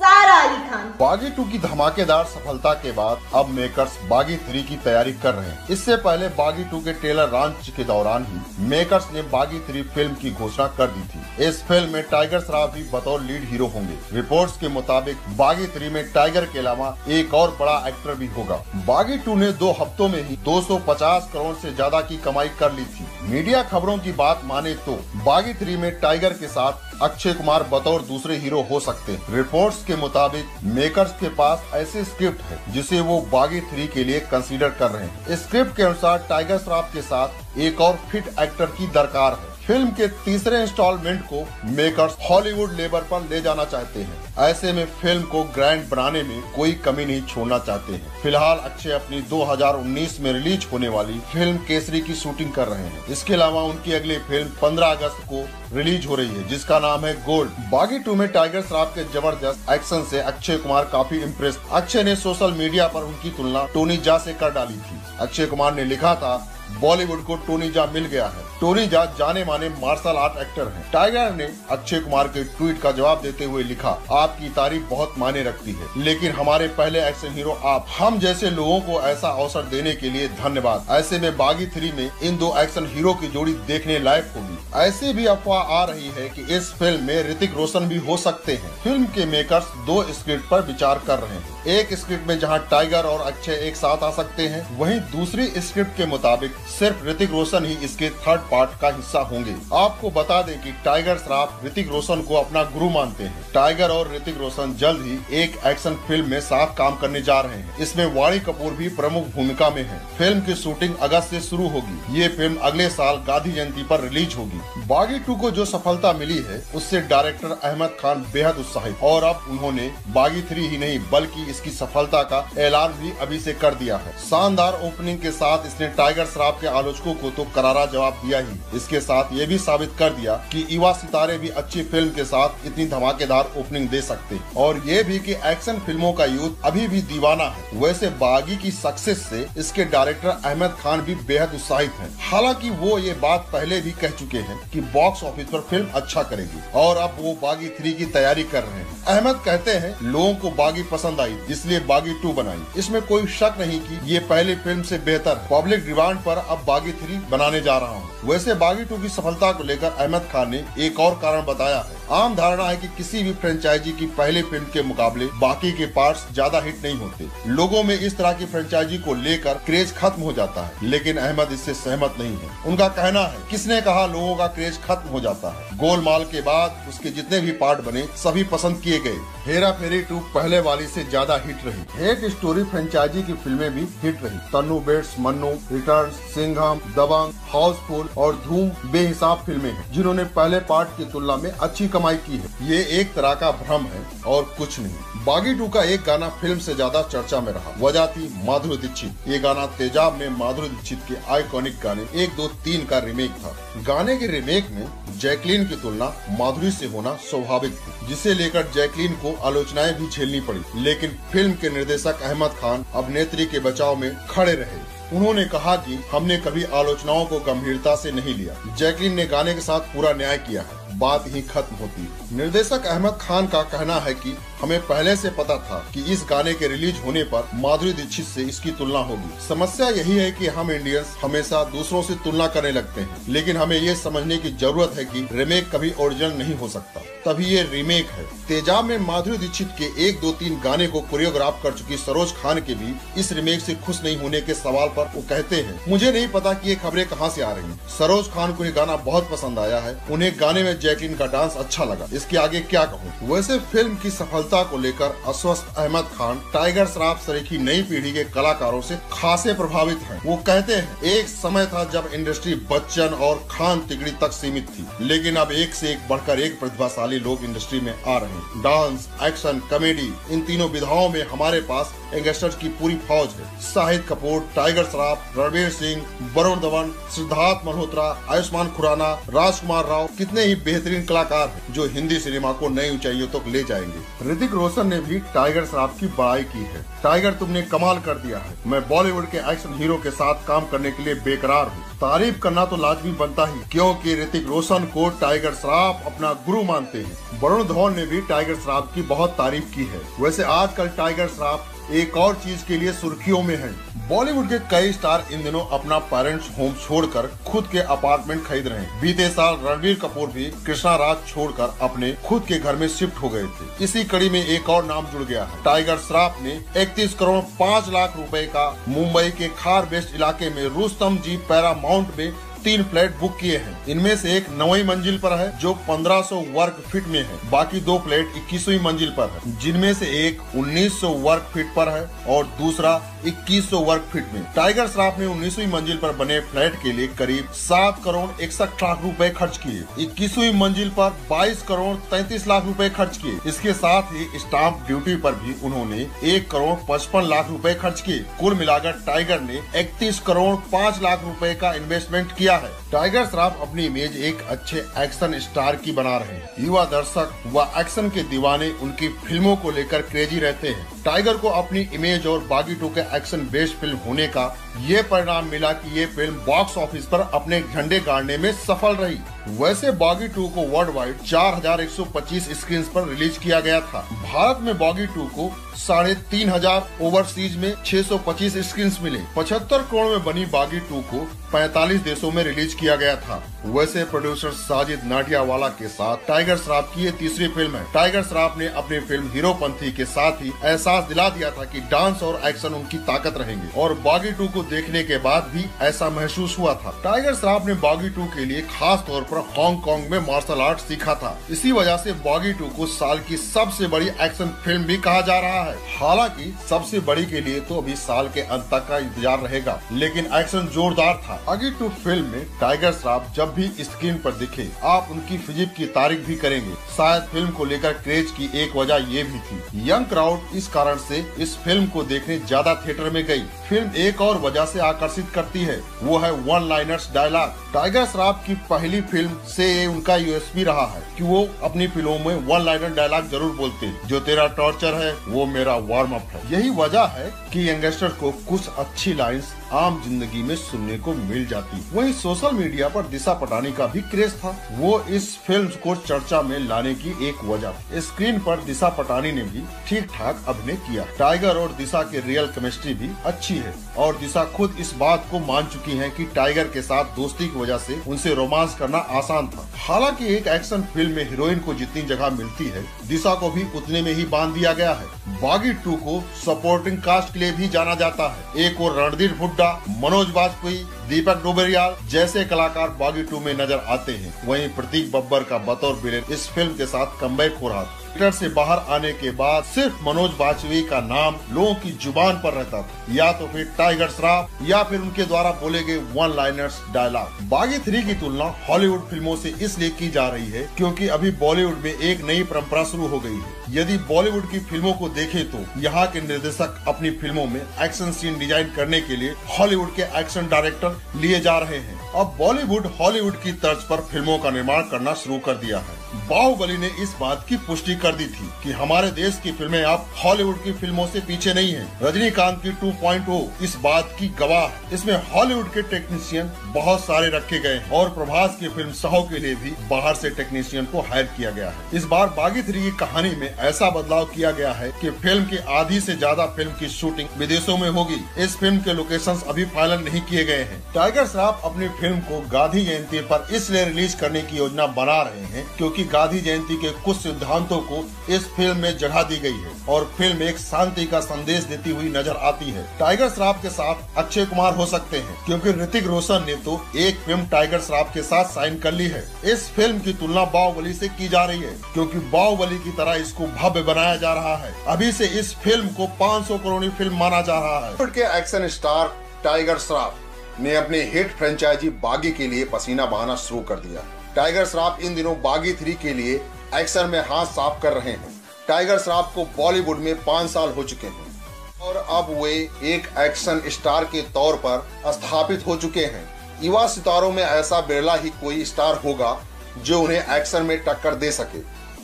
सारा अली खान। बागी टू की धमाकेदार सफलता के बाद अब मेकर्स बागी थ्री की तैयारी कर रहे हैं। इससे पहले बागी टू के ट्रेलर लॉन्च के दौरान ही मेकर्स ने बागी थ्री फ़िल्म की घोषणा कर दी थी। इस फ़िल्म में टाइगर श्रॉफ भी बतौर लीड हीरो होंगे। रिपोर्ट्स के मुताबिक बागी थ्री में टाइगर के अलावा एक और बड़ा एक्टर भी होगा। बागी टू ने दो हफ्तों में ही 250 करोड़ से ज़्यादा की कमाई कर ली थी। मीडिया खबरों की बात माने तो बागी थ्री में टाइगर के साथ अक्षय कुमार बतौर दूसरे हीरो हो सकते रिपोर्ट्स के मुताबिक मेकर्स के पास ऐसी स्क्रिप्ट है, जिसे वो बागी थ्री के लिए कंसीडर कर रहे हैं। स्क्रिप्ट के अनुसार टाइगर श्राफ के साथ एक और फिट एक्टर की दरकार है। फ़िल्म के तीसरे इंस्टॉलमेंट को मेकर्स हॉलीवुड लेबर पर ले जाना चाहते हैं। ऐसे में फ़िल्म को ग्रैंड बनाने में कोई कमी नहीं छोड़ना चाहते हैं। फ़िलहाल अक्षय अपनी 2019 में रिलीज़ होने वाली फ़िल्म केसरी की शूटिंग कर रहे हैं। इसके अलावा उनकी अगली फ़िल्म 15 अगस्त को रिलीज़ हो रही है, जिसका नाम है गोल्ड। बागी टू में टाइगर श्रॉफ के ज़बरदस्त एक्शन से अक्षय कुमार काफ़ी इम्प्रेस अक्षय ने सोशल मीडिया पर उनकी तुलना टोनी जा से कर डाली थी। अक्षय कुमार ने लिखा था बॉलीवुड को टोनी जा मिल गया है। टोनी जा जाने माने मार्शल आर्ट एक्टर हैं। टाइगर ने अक्षय कुमार के ट्वीट का जवाब देते हुए लिखा, आपकी तारीफ़ बहुत मायने रखती है, लेकिन हमारे पहले एक्शन हीरो आप। हम जैसे लोगों को ऐसा अवसर देने के लिए धन्यवाद। ऐसे में बागी थ्री में इन दो एक्शन हीरो की जोड़ी देखने लायक होगी। ऐसी भी अफवाह आ रही है की इस फ़िल्म में ऋतिक रोशन भी हो सकते हैं। फ़िल्म के मेकर्स दो स्क्रिप्ट आरोप विचार कर रहे हैं। एक स्क्रिप्ट में जहाँ टाइगर और अक्षय एक साथ आ सकते हैं, वही दूसरी स्क्रिप्ट के मुताबिक सिर्फ़ ऋतिक रोशन ही इसके थर्ड पार्ट का हिस्सा होंगे। आपको बता दें कि टाइगर श्रॉफ ऋतिक रोशन को अपना गुरु मानते हैं। टाइगर और ऋतिक रोशन जल्द ही एक एक्शन फ़िल्म में साथ काम करने जा रहे हैं। इसमें वाणी कपूर भी प्रमुख भूमिका में है। फ़िल्म की शूटिंग अगस्त से शुरू होगी। ये फ़िल्म अगले साल गांधी जयंती आरोप रिलीज़ होगी। बागी टू को जो सफलता मिली है, उससे डायरेक्टर अहमद खान बेहद उत्साहित और अब उन्होंने बागी थ्री ही नहीं, बल्कि इसकी सफलता का ऐलान भी अभी ऐसी कर दिया है। शानदार ओपनिंग के साथ इसने टाइगर श्रॉफ के आलोचकों को तो करारा जवाब दिया ही। इसके साथ ये भी साबित कर दिया कि युवा सितारे भी अच्छी फ़िल्म के साथ इतनी धमाकेदार ओपनिंग दे सकते और ये भी कि एक्शन फ़िल्मों का यूथ अभी भी दीवाना है। वैसे बागी की सक्सेस से इसके डायरेक्टर अहमद खान भी बेहद उत्साहित हैं। हालाँकि वो ये बात पहले भी कह चुके हैं कि बॉक्स ऑफ़िस पर फ़िल्म अच्छा करेगी। और अब वो बागी थ्री की तैयारी कर रहे हैं। अहमद कहते हैं, लोगों को बागी पसंद आई, इसलिए बागी टू बनाई। इसमें कोई शक नहीं की ये पहली फ़िल्म ऐसी बेहतर पब्लिक डिमांड पर अब बागी थ्री बनाने जा रहा हूँ। वैसे बागी टू की सफलता को लेकर अहमद खान ने एक और कारण बताया है। आम धारणा है कि किसी भी फ्रेंचाइजी की पहले फ़िल्म के मुकाबले बाकी के पार्ट्स ज़्यादा हिट नहीं होते। लोगों में इस तरह की फ्रेंचाइजी को लेकर क्रेज खत्म हो जाता है, लेकिन अहमद इससे सहमत नहीं है। उनका कहना है, किसने कहा लोगों का क्रेज खत्म हो जाता है? गोलमाल के बाद उसके जितने भी पार्ट बने, सभी पसंद किए गए। हेरा फेरी टू पहले वाली से ज़्यादा हिट रही। एक स्टोरी फ्रेंचाइजी की फ़िल्में भी हिट रही। तन्नू बेट्स, मन्नू रिटर्न सिंघम, दबंग, हाउसफुल और धूम बेहिसाब फ़िल्में हैं, जिन्होंने पहले पार्ट की तुलना में अच्छी कमाई की है। ये एक तरह का भ्रम है और कुछ नहीं। बागी टू का एक गाना फ़िल्म से ज़्यादा चर्चा में रहा। वजह थी माधुरी दीक्षित। ये गाना तेजाब में माधुरी दीक्षित के आइकॉनिक गाने, एक, दो, तीन का रिमेक था। गाने के रिमेक में जैकलीन की तुलना माधुरी से होना स्वाभाविक थी जिसे लेकर जैकलीन को आलोचनाएँ भी झेलनी पड़ी। लेकिन फ़िल्म के निर्देशक अहमद खान अभिनेत्री के बचाव में खड़े रहे। उन्होंने कहा कि हमने कभी आलोचनाओं को गंभीरता से नहीं लिया। जैकलिन ने गाने के साथ पूरा न्याय किया है। बात ही खत्म होती। निर्देशक अहमद खान का कहना है कि हमें पहले से पता था कि इस गाने के रिलीज़ होने पर माधुरी दीक्षित से इसकी तुलना होगी। समस्या यही है कि हम इंडियंस हमेशा दूसरों से तुलना करने लगते हैं, लेकिन हमें ये समझने की ज़रूरत है कि रिमेक कभी ओरिजिनल नहीं हो सकता। तभी ये रिमेक है। तेजाब में माधुरी दीक्षित के एक दो तीन गाने को कोरियोग्राफ कर चुकी सरोज खान के भी इस रिमेक से खुश नहीं होने के सवाल पर वो कहते हैं। मुझे नहीं पता कि ये खबरें कहाँ से आ रही हैं। सरोज खान को ये गाना बहुत पसंद आया है। उन्हें गाने में जैकलिन का डांस अच्छा लगा। इसके आगे क्या कहूँ? वैसे फ़िल्म की सफलता को लेकर अस्वस्थ अहमद खान, टाइगर श्रॉफ सरीखी नई पीढ़ी के कलाकारों से खासे प्रभावित हैं। वो कहते हैं, एक समय था जब इंडस्ट्री बच्चन और खान तिगड़ी तक सीमित थी, लेकिन अब एक से एक बढ़कर एक प्रतिभाशाली लोग इंडस्ट्री में आ रहे हैं। डांस, एक्शन, कॉमेडी, इन तीनों विधाओं में हमारे पास यंगस्टर्स की पूरी फौज है। शाहिद कपूर, टाइगर श्रॉफ, रणवीर सिंह, वरुण धवन, सिद्धार्थ मल्होत्रा, आयुष्मान खुराना, राजकुमार राव, कितने ही बेहतरीन कलाकार जो हिंदी सिनेमा को नई ऊंचाइयों तक तो ले जाएँगे। ऋतिक रोशन ने भी टाइगर श्रॉफ की बड़ाई की है। टाइगर, तुमने कमाल कर दिया है। मैं बॉलीवुड के एक्शन हीरो के साथ काम करने के लिए बेकरार हूँ। तारीफ़ करना तो लाजमी बनता ही, क्योंकि ऋतिक रोशन को टाइगर श्रॉफ अपना गुरु मानते हैं। वरुण धवन ने भी टाइगर श्रॉफ की बहुत तारीफ़ की है। वैसे आजकल टाइगर श्रॉफ एक और चीज़ के लिए सुर्खियों में है। बॉलीवुड के कई स्टार इन दिनों अपना पेरेंट्स होम छोड़कर खुद के अपार्टमेंट खरीद रहे हैं। बीते साल रणवीर कपूर भी कृष्णा राज छोड़कर अपने खुद के घर में शिफ्ट हो गए थे। इसी कड़ी में एक और नाम जुड़ गया है। टाइगर श्राफ ने 31 करोड़ 5 लाख रुपए का मुंबई के खार बेस्ट इलाके में रुस्तम जी पैरामाउंट में तीन फ्लैट बुक किए हैं। इनमें से एक नौवीं मंजिल पर है, जो 1500 वर्ग फीट में है। बाकी दो फ्लैट 21वीं मंजिल पर है, जिनमें से एक 1900 वर्ग फीट पर है और दूसरा 2100 वर्ग फीट में। टाइगर श्राफ ने 19वीं मंजिल पर बने फ्लैट के लिए करीब सात करोड़ इकसठ लाख रुपए खर्च किए। इक्कीसवीं मंजिल पर 22 करोड़ 33 लाख रुपए खर्च किए। इसके साथ ही स्टाम्प ड्यूटी पर भी उन्होंने एक करोड़ पचपन लाख रुपए खर्च किए। कुल मिलाकर टाइगर ने इकतीस करोड़ पाँच लाख रुपए का इन्वेस्टमेंट किया है। टाइगर श्रॉफ अपनी इमेज एक अच्छे एक्शन स्टार की बना रहे युवा दर्शक व एक्शन के दीवाने उनकी फ़िल्मों को लेकर क्रेजी रहते हैं। टाइगर को अपनी इमेज और बागी टू के एक्शन बेस्ड फ़िल्म होने का ये परिणाम मिला कि ये फ़िल्म बॉक्स ऑफ़िस पर अपने झंडे गाड़ने में सफल रही। वैसे बागी टू को वर्ल्ड वाइड 4,125 स्क्रीन पर रिलीज़ किया गया था। भारत में बागी टू को साढ़े तीन हज़ार ओवरसीज में 625 स्क्रीन मिले। 75 करोड़ में बनी बागी टू को 45 देशों में रिलीज़ किया गया था। वैसे प्रोड्यूसर साजिद नाटियावाला के साथ टाइगर श्राफ की ये तीसरी फ़िल्म है। टाइगर श्राफ ने अपनी फ़िल्म हीरोपंथी के साथ ही एहसास दिला दिया था कि डांस और एक्शन उनकी ताकत रहेंगे। और बागी टू को देखने के बाद भी ऐसा महसूस हुआ था। टाइगर श्रॉफ ने बागी टू के लिए खास तौर पर हांगकांग में मार्शल आर्ट सीखा था। इसी वजह से बागी टू को साल की सबसे बड़ी एक्शन फ़िल्म भी कहा जा रहा है। हालाँकि, सबसे बड़ी के लिए तो अभी साल के अंत तक का इंतज़ार रहेगा, लेकिन एक्शन जोरदार था। बागी टू फ़िल्म में टाइगर श्रॉफ जब भी स्क्रीन पर दिखे, आप उनकी फिजिक की तारीफ़ भी करेंगे। शायद फ़िल्म को लेकर क्रेज की एक वजह ये भी थी। यंग क्राउड इस कारण से इस फ़िल्म को देखने ज़्यादा थिएटर में गई। फ़िल्म एक और वजह से आकर्षित करती है। वो है one liners dialogue Tiger Shroff की पहली फ़िल्म से ये उनका यूएसपी रहा है कि वो अपनी फ़िल्मों में वन लाइनर डायलॉग ज़रूर बोलते हैं। जो तेरा टॉर्चर है, वो मेरा वार्म अप है। यही वजह है कि यंगस्टर को कुछ अच्छी लाइंस आम ज़िंदगी में सुनने को मिल जाती। वहीं सोशल मीडिया पर दिशा पटानी का भी क्रेज था। वो इस फ़िल्म को चर्चा में लाने की एक वजह स्क्रीन पर दिशा पटानी ने भी ठीक ठाक अभिनय किया। टाइगर और दिशा की रियल केमिस्ट्री भी अच्छी है। और दिशा खुद इस बात को मान चुकी है कि टाइगर के साथ दोस्ती की वजह से उनसे रोमांस करना आसान था। हालाँकि एक एक्शन फ़िल्म में हीरोइन को जितनी जगह मिलती है, दिशा को भी उतने में ही बाँध दिया गया है। बागी टू को सपोर्टिंग कास्ट के लिए भी जाना जाता है। एक और रणधीर हुड्डा मनोज वाजपेयी दीपक डोबरियाल जैसे कलाकार बागी टू में नज़र आते हैं। वहीं प्रतीक बब्बर का बतौर विलेन इस फ़िल्म के साथ कमबैक हो रहा था। थिएटर से बाहर आने के बाद सिर्फ़ मनोज वाजपेयी का नाम लोगों की ज़ुबान पर रहता था। या तो फिर टाइगर श्राफ या फिर उनके द्वारा बोले गए one liners dialogue Baaghi three की तुलना हॉलीवुड फ़िल्मों से इसलिए की जा रही है क्योंकि अभी बॉलीवुड में एक नई परंपरा शुरू हो गई है। यदि बॉलीवुड की फ़िल्मों को देखें तो यहाँ के निर्देशक अपनी फ़िल्मों में एक्शन सीन डिज़ाइन करने के लिए हॉलीवुड के एक्शन डायरेक्टर लिए जा रहे हैं। अब बॉलीवुड हॉलीवुड की तर्ज पर फ़िल्मों का निर्माण करना शुरू कर दिया है। बाहुबली ने इस बात की पुष्टि कर दी थी कि हमारे देश की फ़िल्में अब हॉलीवुड की फ़िल्मों से पीछे नहीं हैं। रजनीकांत की 2.0 इस बात की गवाह। इसमें हॉलीवुड के टेक्नीशियन बहुत सारे रखे गए और प्रभास की फ़िल्म सहो के लिए भी बाहर से टेक्नीशियन को हायर किया गया है। इस बार बागी थ्री की कहानी में ऐसा बदलाव किया गया है की फ़िल्म की आधी से ज़्यादा फ़िल्म की शूटिंग विदेशों में होगी। इस फ़िल्म के लोकेशन अभी फाइनल नहीं किए गए हैं। टाइगर श्रॉफ अपनी फ़िल्म को गांधी जयंती आरोप इसलिए रिलीज़ करने की योजना बना रहे हैं क्योंकि गांधी जयंती के कुछ सिद्धांतों को इस फ़िल्म में जगह दी गई है और फ़िल्म एक शांति का संदेश देती हुई नज़र आती है। टाइगर श्रॉफ के साथ अक्षय कुमार हो सकते हैं, क्योंकि ऋतिक रोशन ने तो एक फ़िल्म टाइगर श्रॉफ के साथ साइन कर ली है। इस फ़िल्म की तुलना बाहुबली से की जा रही है, क्योंकि बाहुबली की तरह इसको भव्य बनाया जा रहा है। अभी से इस फ़िल्म को 500 करोड़ फ़िल्म माना जा रहा है। के एक्शन स्टार टाइगर श्रॉफ ने अपने हिट फ्रेंचाइजी बागी के लिए पसीना बहाना शुरू कर दिया। टाइगर श्रॉफ इन दिनों बागी थ्री के लिए एक्शन में हाथ साफ़ कर रहे हैं। टाइगर श्रॉफ को बॉलीवुड में पाँच साल हो चुके हैं और अब वे एक एक्शन स्टार के तौर पर स्थापित हो चुके हैं। युवा सितारों में ऐसा बिरला ही कोई स्टार होगा जो उन्हें एक्शन में टक्कर दे सके।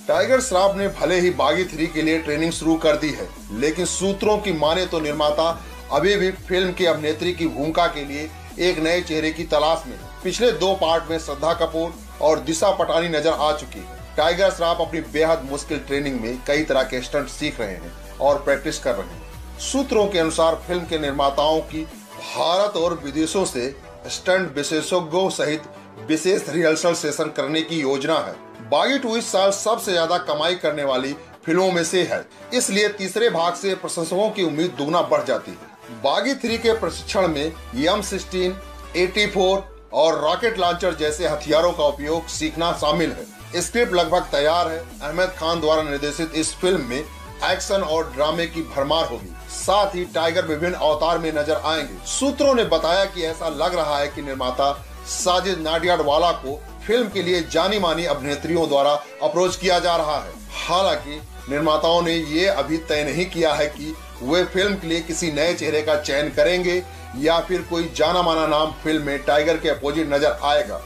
टाइगर श्रॉफ ने भले ही बागी थ्री के लिए ट्रेनिंग शुरू कर दी है, लेकिन सूत्रों की माने तो निर्माता अभी भी फ़िल्म की अभिनेत्री की भूमिका के लिए एक नए चेहरे की तलाश में पिछले दो पार्ट में श्रद्धा कपूर और दिशा पटानी नज़र आ चुकी है। टाइगर श्रॉफ अपनी बेहद मुश्किल ट्रेनिंग में कई तरह के स्टंट सीख रहे हैं और प्रैक्टिस कर रहे हैं। सूत्रों के अनुसार फ़िल्म के निर्माताओं की भारत और विदेशों से स्टंट विशेषज्ञों सहित विशेष रिहर्सल सेशन करने की योजना है। बागी टू इस साल सबसे ज़्यादा कमाई करने वाली फ़िल्मों में से है। इसलिए तीसरे भाग से प्रशंसकों की उम्मीद दोगुना बढ़ जाती है। बागी थ्री के प्रशिक्षण में M sixteen A T four और रॉकेट लॉन्चर जैसे हथियारों का उपयोग सीखना शामिल है। स्क्रिप्ट लगभग तैयार है। अहमद खान द्वारा निर्देशित इस फ़िल्म में एक्शन और ड्रामे की भरमार होगी। साथ ही टाइगर विभिन्न अवतार में नज़र आएँगे। सूत्रों ने बताया कि ऐसा लग रहा है कि निर्माता साजिद नाडियाडवाला को फ़िल्म के लिए जानी मानी अभिनेत्रियों द्वारा अप्रोच किया जा रहा है। हालाँकि, निर्माताओं ने ये अभी तय नहीं किया है कि वे फ़िल्म के लिए किसी नए चेहरे का चयन करेंगे या फिर कोई जाना माना नाम फ़िल्म में टाइगर के अपोजिट नज़र आएगा।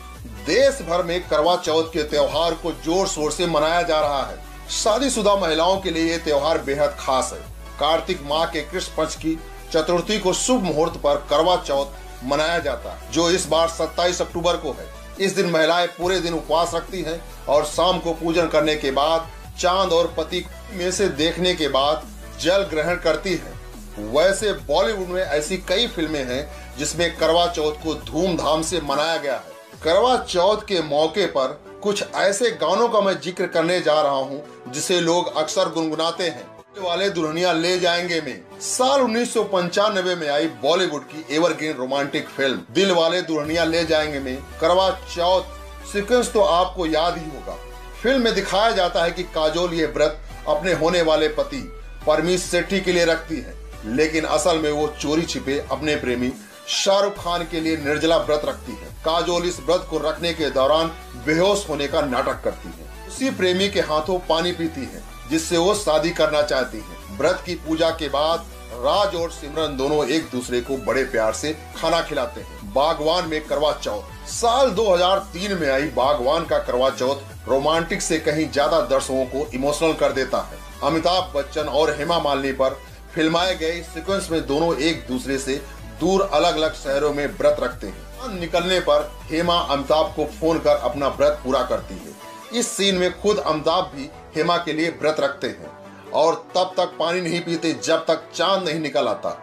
देश भर में करवा चौथ के त्योहार को ज़ोर शोर से मनाया जा रहा है। शादीशुदा महिलाओं के लिए ये त्योहार बेहद खास है। कार्तिक माह के कृष्ण पंच की चतुर्थी को शुभ मुहूर्त पर करवा चौथ मनाया जाता है, जो इस बार 27 अक्टूबर को है। इस दिन महिलाएँ पूरे दिन उपवास रखती हैं और शाम को पूजन करने के बाद, चाँद और पति में से देखने के बाद जल ग्रहण करती है। वैसे बॉलीवुड में ऐसी कई फ़िल्में हैं जिसमें करवा चौथ को धूमधाम से मनाया गया है। करवा चौथ के मौके पर कुछ ऐसे गानों का मैं ज़िक्र करने जा रहा हूँ, जिसे लोग अक्सर गुनगुनाते हैं। वाले दुल्हनिया ले जाएँगे में। साल उन्नीस सौ पंचानबे में आई बॉलीवुड की एवरग्रीन रोमांटिक फ़िल्म, दिल वाले दुल्हनिया ले जाएँगे में। करवा चौथ सीक्वेंस तो आपको याद ही होगा। फ़िल्म में दिखाया जाता है कि काजोल ये व्रत अपने होने वाले पति, परमीश सेठी के लिए रखती है। लेकिन असल में वो चोरी छिपे अपने प्रेमी शाहरुख खान के लिए निर्जला व्रत रखती है। काजोल इस व्रत को रखने के दौरान बेहोश होने का नाटक करती है। उसी प्रेमी के हाथों पानी पीती है, जिससे वो शादी करना चाहती है। व्रत की पूजा के बाद राज और सिमरन दोनों एक दूसरे को बड़े प्यार से खाना खिलाते हैं। बागवान में करवा चौथ। साल 2003 में आई बागवान का करवा चौथ रोमांटिक से कहीं ज़्यादा दर्शकों को इमोशनल कर देता है। अमिताभ बच्चन और हेमा मालिनी पर फिल्माए गए सीक्वेंस में दोनों एक दूसरे से दूर अलग अलग शहरों में व्रत रखते हैं। निकलने पर हेमा अमिताभ को फ़ोन कर अपना व्रत पूरा करती है। इस सीन में खुद अमिताभ भी हेमा के लिए व्रत रखते हैं और तब तक पानी नहीं पीते जब तक चाँद नहीं निकल आता।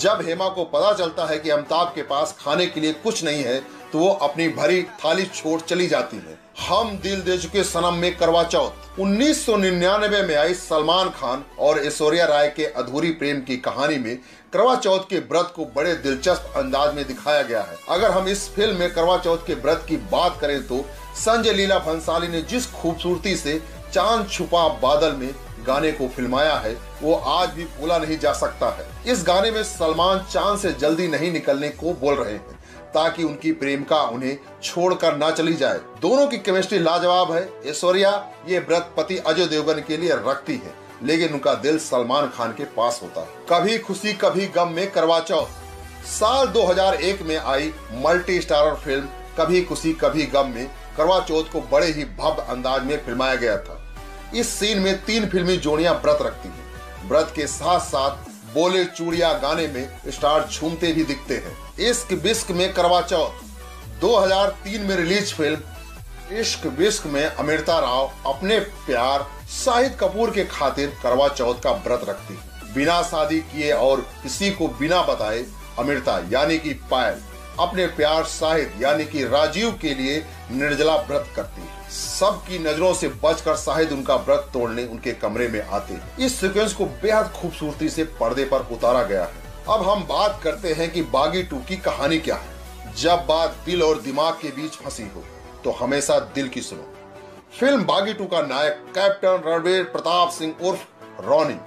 जब हेमा को पता चलता है कि अमिताभ के पास खाने के लिए कुछ नहीं है तो वो अपनी भरी थाली छोड़ चली जाती है। हम दिल दे चुके सनम में करवा चौथ। 1999 में आई सलमान खान और ऐश्वर्या राय के अधूरी प्रेम की कहानी में करवा चौथ के व्रत को बड़े दिलचस्प अंदाज में दिखाया गया है। अगर हम इस फ़िल्म में करवा चौथ के व्रत की बात करें तो संजय लीला भंसाली ने जिस खूबसूरती से चाँद छुपा बादल में गाने को फिल्माया है, वो आज भी भूला नहीं जा सकता है। इस गाने में सलमान चाँद से जल्दी नहीं निकलने को बोल रहे हैं, ताकि उनकी प्रेमिका उन्हें छोड़कर ना चली जाए। दोनों की केमिस्ट्री लाजवाब है। ऐश्वर्या, ये व्रत पति अजय देवगन के लिए रखती है, लेकिन उनका दिल सलमान खान के पास होता है। कभी खुशी, कभी गम में करवा चौथ। साल 2001 में आई मल्टी स्टारर फ़िल्म कभी खुशी, कभी गम में करवा चौथ को बड़े ही भव्य अंदाज में फिल्माया गया था। इस सीन में तीन फिल्मी जोड़ियाँ व्रत रखती हैं। व्रत के साथ साथ बोले चूड़िया गाने में स्टार झूमते भी दिखते हैं। इश्क बिस्क में करवा चौथ। 2003 में रिलीज़ फ़िल्म इश्क बिस्क में अमृता राव अपने प्यार शाहिद कपूर के खातिर करवा चौथ का व्रत रखती है। बिना शादी किए और किसी को बिना बताए अमृता यानी कि पायल, अपने प्यार शाहिद, यानी कि राजीव के लिए निर्जला व्रत करती है। सबकी नज़रों से बचकर शाहिद उनका व्रत तोड़ने उनके कमरे में आते इस सीक्वेंस को बेहद खूबसूरती से पर्दे पर उतारा गया है। अब हम बात करते हैं कि बागी टू की कहानी क्या है। जब बात दिल और दिमाग के बीच फंसी हो तो हमेशा दिल की सुनो। फ़िल्म बागी टू का नायक कैप्टन रणवीर प्रताप सिंह उर्फ़ रॉनी,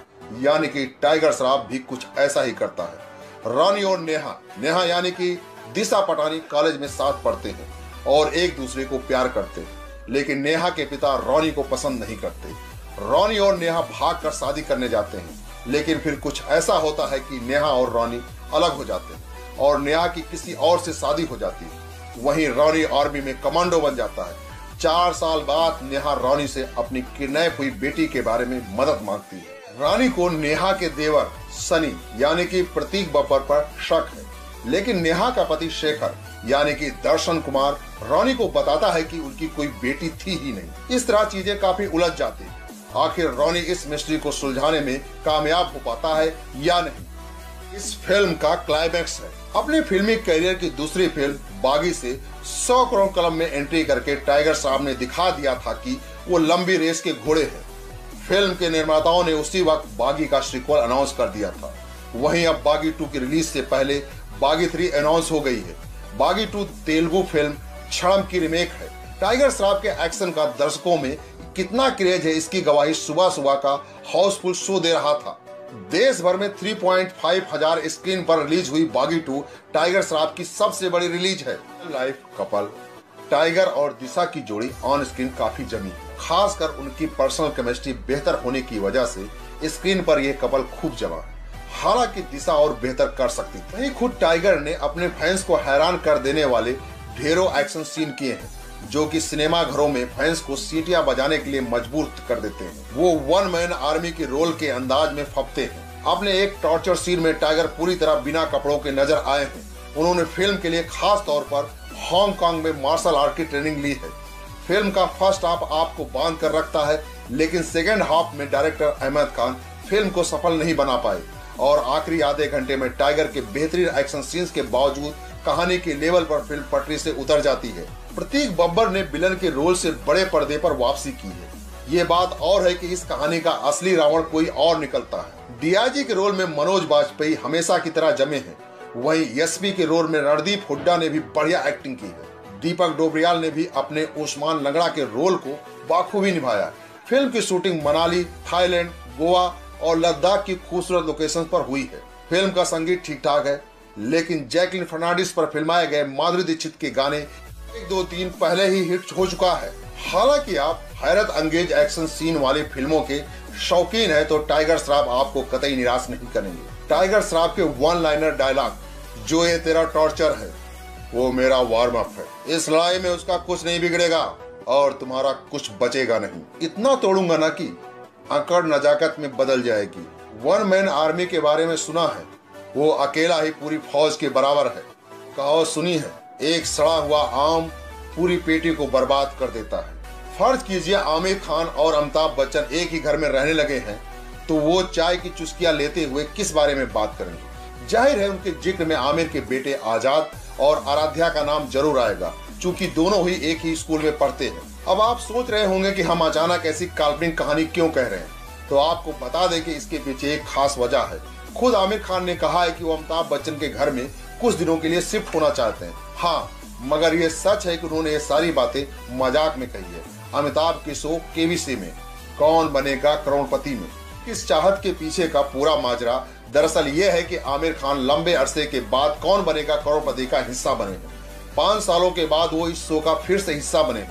यानी कि टाइगर श्रॉफ भी कुछ ऐसा ही करता है। रॉनी और नेहा नेहा यानी कि दिशा पटानी कॉलेज में साथ पढ़ते हैं और एक दूसरे को प्यार करते हैं। लेकिन नेहा के पिता रॉनी को पसंद नहीं करते। रॉनी और नेहा भाग कर शादी करने जाते हैं, लेकिन फिर कुछ ऐसा होता है कि नेहा और रॉनी अलग हो जाते हैं और नेहा की किसी और से शादी हो जाती है। वहीं रॉनी आर्मी में कमांडो बन जाता है। चार साल बाद नेहा रॉनी से अपनी किडनैप हुई बेटी के बारे में मदद मांगती है। रानी को नेहा के देवर सनी, यानी कि प्रतीक बब्बर पर शक है। लेकिन नेहा का पति शेखर यानी कि दर्शन कुमार रॉनी को बताता है कि उनकी कोई बेटी थी ही नहीं। इस तरह चीज़ें काफ़ी उलझ जाती आखिर रॉनी इस मिस्ट्री को सुलझाने में कामयाब हो पाता है या नहीं? इस फ़िल्म का क्लाइमैक्स है। अपने फिल्मी करियर की दूसरी फ़िल्म, बागी से 100 करोड़ कलम में एंट्री करके टाइगर साहब ने दिखा दिया था कि वो लंबी रेस के घोड़े हैं। फ़िल्म के निर्माताओं ने उसी वक्त बागी का सिक्वल अनाउंस कर दिया था। वहीं अब बागी टू की रिलीज़ से पहले बागी थ्री अनाउंस हो गई है। बागी टू तेलुगु फ़िल्म क्षण की रिमेक है। टाइगर श्रॉफ के एक्शन का दर्शकों में कितना क्रेज है, इसकी गवाही सुबह सुबह का हाउसफुल शो दे रहा था। देश भर में 3.5 हज़ार स्क्रीन पर रिलीज़ हुई बागी टू टाइगर श्रॉफ की सबसे बड़ी रिलीज़ है। लाइफ कपल टाइगर और दिशा की जोड़ी ऑन स्क्रीन काफ़ी जमी। खासकर उनकी पर्सनल केमिस्ट्री बेहतर होने की वजह से स्क्रीन पर यह कपल खूब जमा। हालाँकि दिशा और बेहतर कर सकती। थी वहीं खुद टाइगर ने अपने फैंस को हैरान कर देने वाले ढेरों एक्शन सीन किए हैं, जो कि सिनेमा घरों में फैंस को सीटियाँ बजाने के लिए मजबूर कर देते हैं। वो वन मैन आर्मी के रोल के अंदाज में फपते हैं। अपने एक टॉर्चर सीन में टाइगर पूरी तरह बिना कपड़ों के नज़र आए हैं। उन्होंने फ़िल्म के लिए खास तौर पर हांगकांग में मार्शल आर्ट की ट्रेनिंग ली है। फ़िल्म का फ़र्स्ट हाफ़ आपको बाँध कर रखता है, लेकिन सेकेंड हाफ़ में डायरेक्टर अहमद खान फ़िल्म को सफल नहीं बना पाए। और आखिरी आधे घंटे में टाइगर के बेहतरीन एक्शन सीन्स के बावजूद कहानी के लेवल पर फ़िल्म पटरी से उतर जाती है। प्रतीक बब्बर ने विलन के रोल से बड़े पर्दे पर वापसी की है। ये बात और है कि इस कहानी का असली रावण कोई और निकलता है। डीआईजी के रोल में मनोज बाजपेयी हमेशा की तरह जमे हैं। वहीं एसपी के रोल में रणदीप हुड्डा ने भी बढ़िया एक्टिंग की है। दीपक डोबरियाल ने भी अपने उस्मान लंगड़ा के रोल को बाखूबी निभाया। फ़िल्म की शूटिंग मनाली थाईलैंड गोवा और लद्दाख की खूबसूरत लोकेशन पर हुई है। फ़िल्म का संगीत ठीक ठाक है, लेकिन जैकलिन फर्नांडिस पर फिल्माए गए माधुरी दीक्षित के गाने एक, दो, तीन पहले ही हिट हो चुका है। हालाँकि आप हैरत अंगेज एक्शन सीन वाली फ़िल्मों के शौकीन है तो टाइगर श्राफ आपको कतई निराश नहीं करेंगे। टाइगर श्राफ के वन लाइनर डायलॉग जो ये तेरा टॉर्चर है, वो मेरा वार्म अप है। इस लड़ाई में उसका कुछ नहीं बिगड़ेगा और तुम्हारा कुछ बचेगा नहीं। इतना तोड़ूँगा ना कि अकड़ नजाकत में बदल जाएगी। वन मैन आर्मी के बारे में सुना है। वो अकेला ही पूरी फौज के बराबर है। कहावत सुनी है, एक सड़ा हुआ आम पूरी पेटी को बर्बाद कर देता है। फ़र्ज़ कीजिए आमिर खान और अमिताभ बच्चन एक ही घर में रहने लगे हैं तो वो चाय की चुस्कियाँ लेते हुए किस बारे में बात करेंगे? ज़ाहिर है उनके ज़िक्र में आमिर के बेटे आज़ाद और आराध्या का नाम ज़रूर आएगा। क्योंकि दोनों ही एक ही स्कूल में पढ़ते हैं। अब आप सोच रहे होंगे कि हम अचानक ऐसी काल्पनिक कहानी क्यों कह रहे हैं? तो आपको बता दें कि इसके पीछे एक खास वजह है। खुद आमिर खान ने कहा है कि वो अमिताभ बच्चन के घर में कुछ दिनों के लिए शिफ्ट होना चाहते हैं। हाँ मगर ये सच है कि उन्होंने ये सारी बातें मज़ाक में कही है। अमिताभ के शो केवीसी में, कौन बनेगा करोड़पति में? इस चाहत के पीछे का पूरा माजरा। दरअसल ये है कि आमिर खान लंबे अरसे के बाद कौन बनेगा करोड़पति का हिस्सा बने हैं। पाँच सालों के बाद वो इस शो का फिर से हिस्सा बने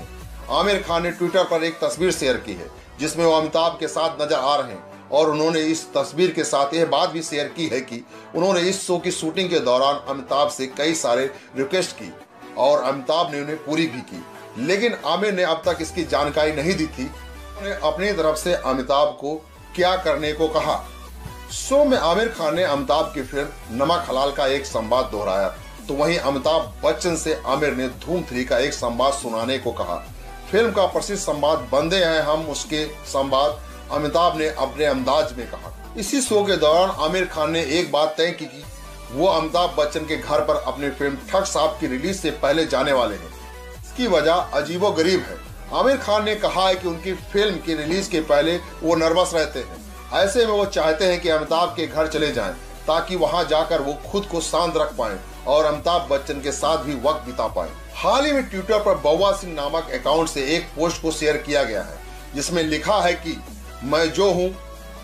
आमिर खान ने ट्विटर पर एक तस्वीर शेयर की है, जिसमें वो अमिताभ के साथ नज़र आ रहे हैं और उन्होंने इस तस्वीर के साथ यह बात भी शेयर की है कि उन्होंने इस शो की शूटिंग के दौरान अमिताभ से कई सारे रिक्वेस्ट की और अमिताभ ने उन्हें पूरी भी की। लेकिन आमिर ने अब तक इसकी जानकारी नहीं दी थी। उन्होंने अपनी तरफ़ से अमिताभ को क्या करने को कहा। शो में आमिर खान ने अमिताभ की फ़िल्म नमक हलाल का एक संवाद दोहराया। तो वहीं अमिताभ बच्चन से आमिर ने धूम थ्री का एक संवाद सुनाने को कहा। फ़िल्म का प्रसिद्ध संवाद बंदे हैं हम उसके संवाद अमिताभ ने अपने अंदाज में कहा। इसी शो के दौरान आमिर खान ने एक बात तय की, की वो अमिताभ बच्चन के घर पर अपनी फ़िल्म ठग साहब की रिलीज़ से पहले जाने वाले हैं। इसकी वजह अजीबो गरीब है। आमिर खान ने कहा है कि उनकी फ़िल्म की रिलीज़ के पहले वो नर्वस रहते हैं। ऐसे में वो चाहते हैं कि अमिताभ के घर चले जाएँ ताकि वहाँ जाकर वो खुद को शांत रख पाएँ। और अमिताभ बच्चन के साथ भी वक्त बिता पाए। हाल ही में ट्विटर पर बउआ सिंह नामक अकाउंट से एक पोस्ट को शेयर किया गया है, जिसमें लिखा है कि, मैं जो हूँ,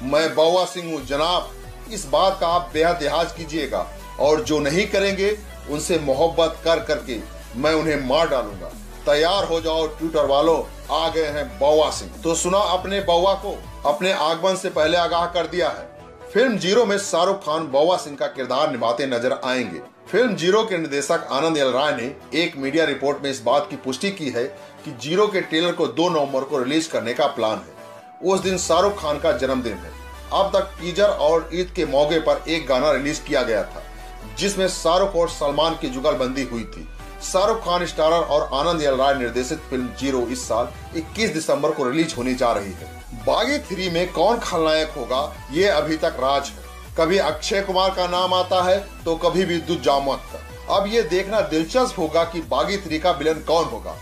मैं बउआ सिंह हूँ, जनाब। इस बात का आप बेहद लिहाज कीजिएगा और जो नहीं करेंगे, उनसे मोहब्बत कर करके मैं उन्हें मार डालूँगा। तैयार हो जाओ, ट्विटर वालों। आ गए हैं बउआ सिंह। तो सुना अपने बउआ को। अपने आगमन से पहले आगाह कर दिया है। फ़िल्म ज़ीरो में शाहरुख खान बउआ सिंह का किरदार निभाते नज़र आएँगे। फ़िल्म ज़ीरो के निर्देशक आनंद एल राय ने एक मीडिया रिपोर्ट में इस बात की पुष्टि की है कि ज़ीरो के ट्रेलर को 2 नवंबर को रिलीज़ करने का प्लान है। उस दिन शाहरुख खान का जन्मदिन है। अब तक टीजर और ईद के मौके पर एक गाना रिलीज़ किया गया था, जिसमें शाहरुख और सलमान की जुगलबंदी हुई थी। शाहरुख खान स्टारर और आनंद एल राय निर्देशित फ़िल्म ज़ीरो इस साल 21 दिसंबर को रिलीज़ होने जा रही है। बागी थ्री में कौन खलनायक होगा, ये अभी तक राज है। कभी अक्षय कुमार का नाम आता है तो कभी विद्युत जामवत का। अब ये देखना दिलचस्प होगा कि बागी थ्री का विलन कौन होगा।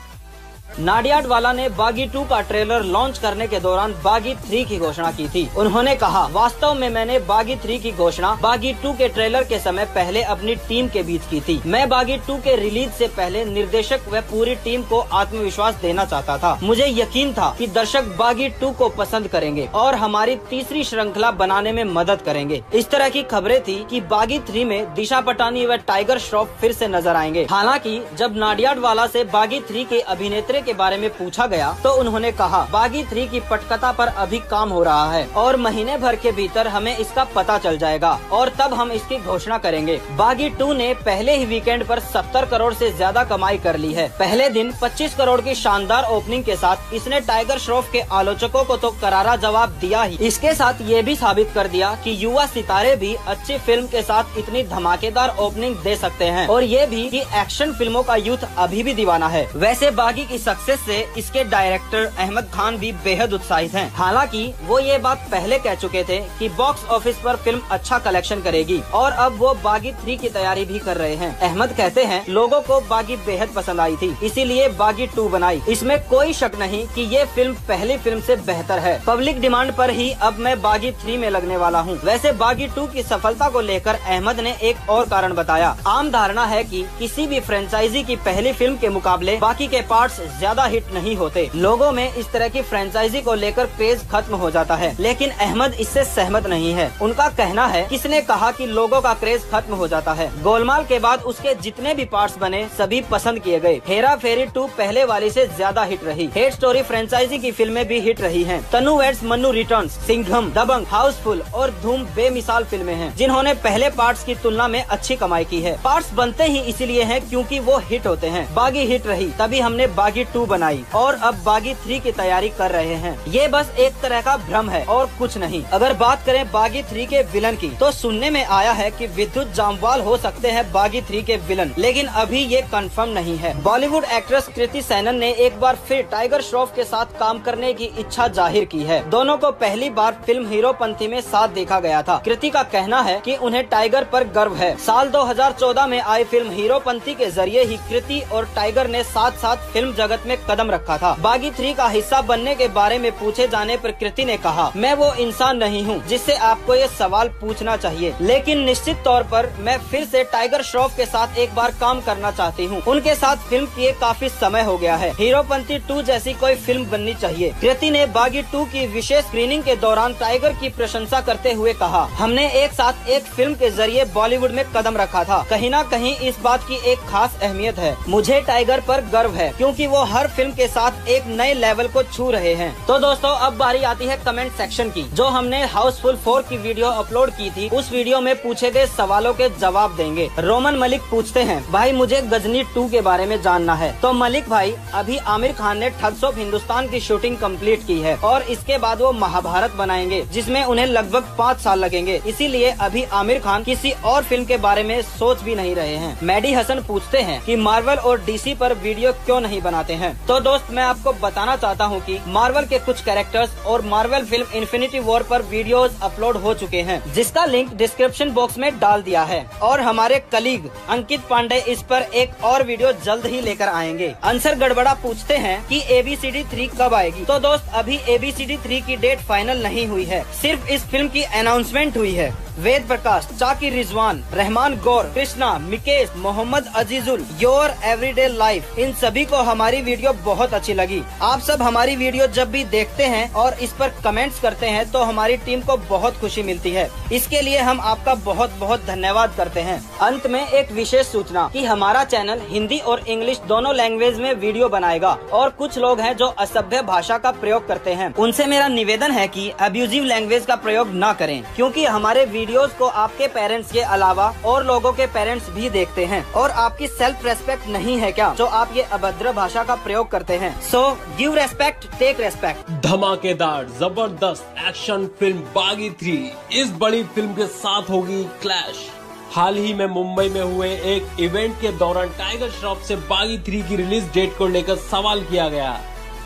नाडियाड वाला ने बागी टू का ट्रेलर लॉन्च करने के दौरान बागी थ्री की घोषणा की थी। उन्होंने कहा, वास्तव में मैंने बागी थ्री की घोषणा बागी टू के ट्रेलर के समय पहले अपनी टीम के बीच की थी। मैं बागी टू के रिलीज़ से पहले निर्देशक व पूरी टीम को आत्मविश्वास देना चाहता था। मुझे यकीन था कि दर्शक बागी टू को पसंद करेंगे और हमारी तीसरी श्रृंखला बनाने में मदद करेंगे। इस तरह की खबरें थी कि बागी थ्री में दिशा पटानी व टाइगर श्रॉफ फिर से नज़र आएँगे। हालाँकि, जब नाडियाड वाला से बागी थ्री के अभिनेत्री के बारे में पूछा गया तो उन्होंने कहा, बागी थ्री की पटकथा पर अभी काम हो रहा है, और महीने भर के भीतर हमें इसका पता चल जाएगा, और तब हम इसकी घोषणा करेंगे। बागी टू ने पहले ही वीकेंड पर 70 करोड़ से ज़्यादा कमाई कर ली है। पहले दिन 25 करोड़ की शानदार ओपनिंग के साथ इसने टाइगर श्रॉफ के आलोचकों को तो करारा जवाब दिया ही। इसके साथ ये भी साबित कर दिया कि युवा सितारे भी अच्छी फ़िल्म के साथ इतनी धमाकेदार ओपनिंग दे सकते हैं, और ये भी कि एक्शन फ़िल्मों का यूथ अभी भी दीवाना है। वैसे बागी की सक्सेस से इसके डायरेक्टर अहमद खान भी बेहद उत्साहित हैं। हालाँकि, वो ये बात पहले कह चुके थे कि बॉक्स ऑफ़िस पर फ़िल्म अच्छा कलेक्शन करेगी और अब वो बागी थ्री की तैयारी भी कर रहे हैं। अहमद कहते हैं, लोगों को बागी बेहद पसंद आई थी, इसीलिए बागी टू बनाई। इसमें कोई शक नहीं कि ये फ़िल्म पहली फ़िल्म से बेहतर है। पब्लिक डिमांड पर ही अब मैं बागी थ्री में लगने वाला हूँ। वैसे बागी टू की सफलता को लेकर अहमद ने एक और कारण बताया। आम धारणा है कि किसी भी फ्रेंचाइजी की पहली फ़िल्म के मुकाबले बाकी के पार्ट्स ज़्यादा हिट नहीं होते। लोगों में इस तरह की फ्रेंचाइजी को लेकर क्रेज खत्म हो जाता है। लेकिन अहमद इससे सहमत नहीं है। उनका कहना है, किसने कहा कि लोगों का क्रेज खत्म हो जाता है? गोलमाल के बाद उसके जितने भी पार्ट्स बने, सभी पसंद किए गए। हेरा फेरी टू पहले वाली से ज़्यादा हिट रही। हेड स्टोरी फ्रेंचाइजी की फ़िल्में भी हिट रही हैं। तनु वेड्स, मन्नू रिटर्न सिंघम, दबंग, हाउसफुल और धूम बेमिसाल फ़िल्में हैं, जिन्होंने पहले पार्ट्स की तुलना में अच्छी कमाई की है। पार्ट्स बनते ही इसीलिए हैं क्योंकि वो हिट होते हैं। बागी हिट रही, तभी हमने बागी टू बनाई और अब बागी थ्री की तैयारी कर रहे हैं। ये बस एक तरह का भ्रम है और कुछ नहीं। अगर बात करें बागी थ्री के विलन की तो सुनने में आया है कि विद्युत जामवाल हो सकते हैं बागी थ्री के विलन, लेकिन अभी ये कंफर्म नहीं है। बॉलीवुड एक्ट्रेस कृति सैनन ने एक बार फिर टाइगर श्रॉफ के साथ काम करने की इच्छा ज़ाहिर की है। दोनों को पहली बार फ़िल्म हीरोपंथी में साथ देखा गया था। कृति का कहना है कि उन्हें टाइगर पर गर्व है। साल 2014 में आई फ़िल्म हीरोपंथी के ज़रिए ही कृति और टाइगर ने साथ साथ फ़िल्म जगत में कदम रखा था। बागी थ्री का हिस्सा बनने के बारे में पूछे जाने पर कृति ने कहा, मैं वो इंसान नहीं हूँ जिससे आपको ये सवाल पूछना चाहिए। लेकिन निश्चित तौर पर मैं फिर से टाइगर श्रॉफ के साथ एक बार काम करना चाहती हूँ। उनके साथ फ़िल्म किए काफ़ी समय हो गया है। हीरोपंथी टू जैसी कोई फ़िल्म बननी चाहिए। कृति ने बागी टू की विशेष स्क्रीनिंग के दौरान टाइगर की प्रशंसा करते हुए कहा, हमने एक साथ एक फ़िल्म के ज़रिए बॉलीवुड में कदम रखा था। कहीं ना कहीं इस बात की एक खास अहमियत है। मुझे टाइगर पर गर्व है, क्योंकि वो हर फ़िल्म के साथ एक नए लेवल को छू रहे हैं। तो दोस्तों, अब बारी आती है कमेंट सेक्शन की, जो हमने हाउसफुल फोर की वीडियो अपलोड की थी। उस वीडियो में पूछे गए सवालों के जवाब देंगे। रोमन मलिक पूछते हैं, भाई, मुझे गजनी टू के बारे में जानना है। तो मलिक भाई, अभी आमिर खान ने ठग्स ऑफ़ हिंदुस्तान की शूटिंग कंप्लीट की है और इसके बाद वो महाभारत बनाएँगे, जिसमें उन्हें लगभग पाँच साल लगेंगे। इसीलिए अभी आमिर खान किसी और फ़िल्म के बारे में सोच भी नहीं रहे हैं। मैडी हसन पूछते हैं कि, मार्वल और डीसी पर वीडियो क्यों नहीं बनाते हैं? तो दोस्त, मैं आपको बताना चाहता हूँ कि मार्वल के कुछ कैरेक्टर्स और मार्वल फ़िल्म इन्फिनिटी वॉर पर वीडियोस अपलोड हो चुके हैं, जिसका लिंक डिस्क्रिप्शन बॉक्स में डाल दिया है। और हमारे कलीग अंकित पांडे इस पर एक और वीडियो जल्द ही लेकर आएँगे। आंसर गड़बड़ा पूछते हैं कि एबीसीडी थ्री कब आएगी। तो दोस्त, अभी A B C D three की डेट फाइनल नहीं हुई है। सिर्फ़ इस फ़िल्म की अनाउंसमेंट हुई है। Ved Prakash, Chaki Rizwan, Rehman Gaur, Krishna, Mikesh, Mohammad Azizul, your everyday life, इन सभी को हमारी वीडियो बहुत अच्छी लगी। आप सब हमारी वीडियो जब भी देखते हैं और इस पर कमेंट्स करते हैं तो हमारी टीम को बहुत खुशी मिलती है। इसके लिए हम आपका बहुत बहुत धन्यवाद करते हैं। अंत में एक विशेष सूचना कि हमारा चैनल हिंदी और इंग्लिश दोनों लैंग्वेज में वीडियो बनाएगा और कुछ लोग हैं जो असभ्य भाषा का प्रयोग करते हैं। उनसे मेरा निवेदन है कि अब्यूजिव लैंग्वेज का प्रयोग न करें, क्योंकि हमारे वीडियोस को आपके पेरेंट्स के अलावा और लोगों के पेरेंट्स भी देखते हैं। और आपकी सेल्फ रेस्पेक्ट नहीं है क्या, जो आप ये अभद्र भाषा का प्रयोग करते हैं। So give respect take respect धमाकेदार, ज़बरदस्त एक्शन फ़िल्म बागी थ्री। इस बड़ी फ़िल्म के साथ होगी क्लैश हाल ही में मुंबई में हुए एक इवेंट के दौरान टाइगर श्रॉफ से बागी थ्री की रिलीज़ डेट को लेकर सवाल किया गया।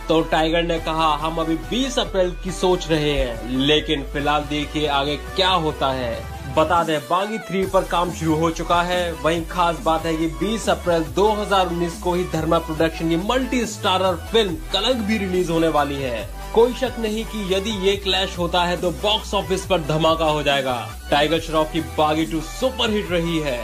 तो टाइगर ने कहा, हम अभी 20 अप्रैल की सोच रहे हैं, लेकिन फ़िलहाल देखिए आगे क्या होता है। बता दें, बागी थ्री पर काम शुरू हो चुका है। वहीं खास बात है कि 20 अप्रैल 2019 को ही धर्मा प्रोडक्शन की मल्टी स्टारर फ़िल्म कलंक भी रिलीज़ होने वाली है। कोई शक नहीं कि यदि ये क्लैश होता है तो बॉक्स ऑफ़िस पर धमाका हो जाएगा। टाइगर श्रॉफ की बागी टू सुपर हिट रही है।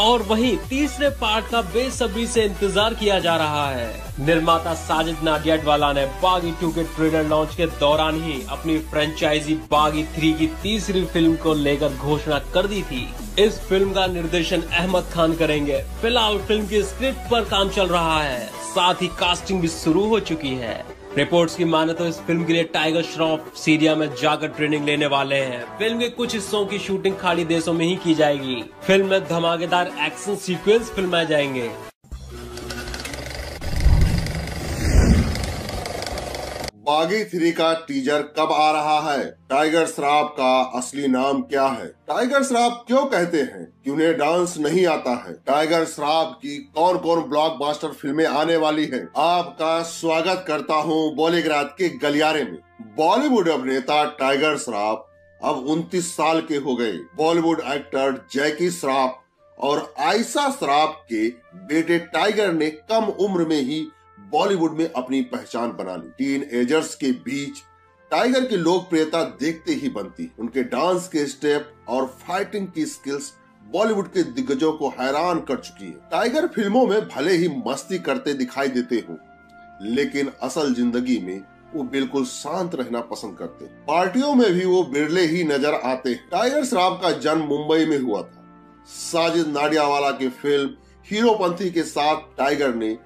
और वहीं तीसरे पार्ट का बेसब्री से इंतज़ार किया जा रहा है। निर्माता साजिद नाडियाडवाला ने बागी टू के ट्रेलर लॉन्च के दौरान ही अपनी फ्रेंचाइजी बागी थ्री की तीसरी फ़िल्म को लेकर घोषणा कर दी थी। इस फ़िल्म का निर्देशन अहमद खान करेंगे। फ़िलहाल फ़िल्म की स्क्रिप्ट पर काम चल रहा है। साथ ही कास्टिंग भी शुरू हो चुकी है। रिपोर्ट्स की माने तो इस फ़िल्म के लिए टाइगर श्रॉफ सीरिया में जाकर ट्रेनिंग लेने वाले हैं। फ़िल्म के कुछ हिस्सों की शूटिंग खाड़ी देशों में ही की जाएगी। फ़िल्म में धमाकेदार एक्शन सीक्वेंस फिल्माए जाएँगे। बागी थ्री का टीजर कब आ रहा है? टाइगर श्राफ का असली नाम क्या है? टाइगर श्राफ क्यों कहते हैं? कि उन्हें डांस नहीं आता है। टाइगर श्राफ की कौन कौन ब्लॉकबस्टर फ़िल्में आने वाली है? आपका स्वागत करता हूँ बॉलीग्राज के गलियारे में। बॉलीवुड अभिनेता टाइगर श्राफ अब 29 साल के हो गए। बॉलीवुड एक्टर जैकी श्राफ और आयशा श्रॉफ के बेटे टाइगर ने कम उम्र में ही बॉलीवुड में अपनी पहचान बना ली। टीन एजर्स के बीच टाइगर की लोकप्रियता देखते ही बनती। उनके डांस के स्टेप और फाइटिंग की स्किल्स बॉलीवुड के दिग्गजों को हैरान कर चुकी है। टाइगर फ़िल्मों में भले ही मस्ती करते दिखाई देते हो, लेकिन असल ज़िंदगी में वो बिल्कुल शांत रहना पसंद करते पार्टियों में भी वो बिरले ही नज़र आते टाइगर श्रॉफ का जन्म मुंबई में हुआ था। साजिद नाडियावाला की फ़िल्म हीरोपंथी के साथ टाइगर ने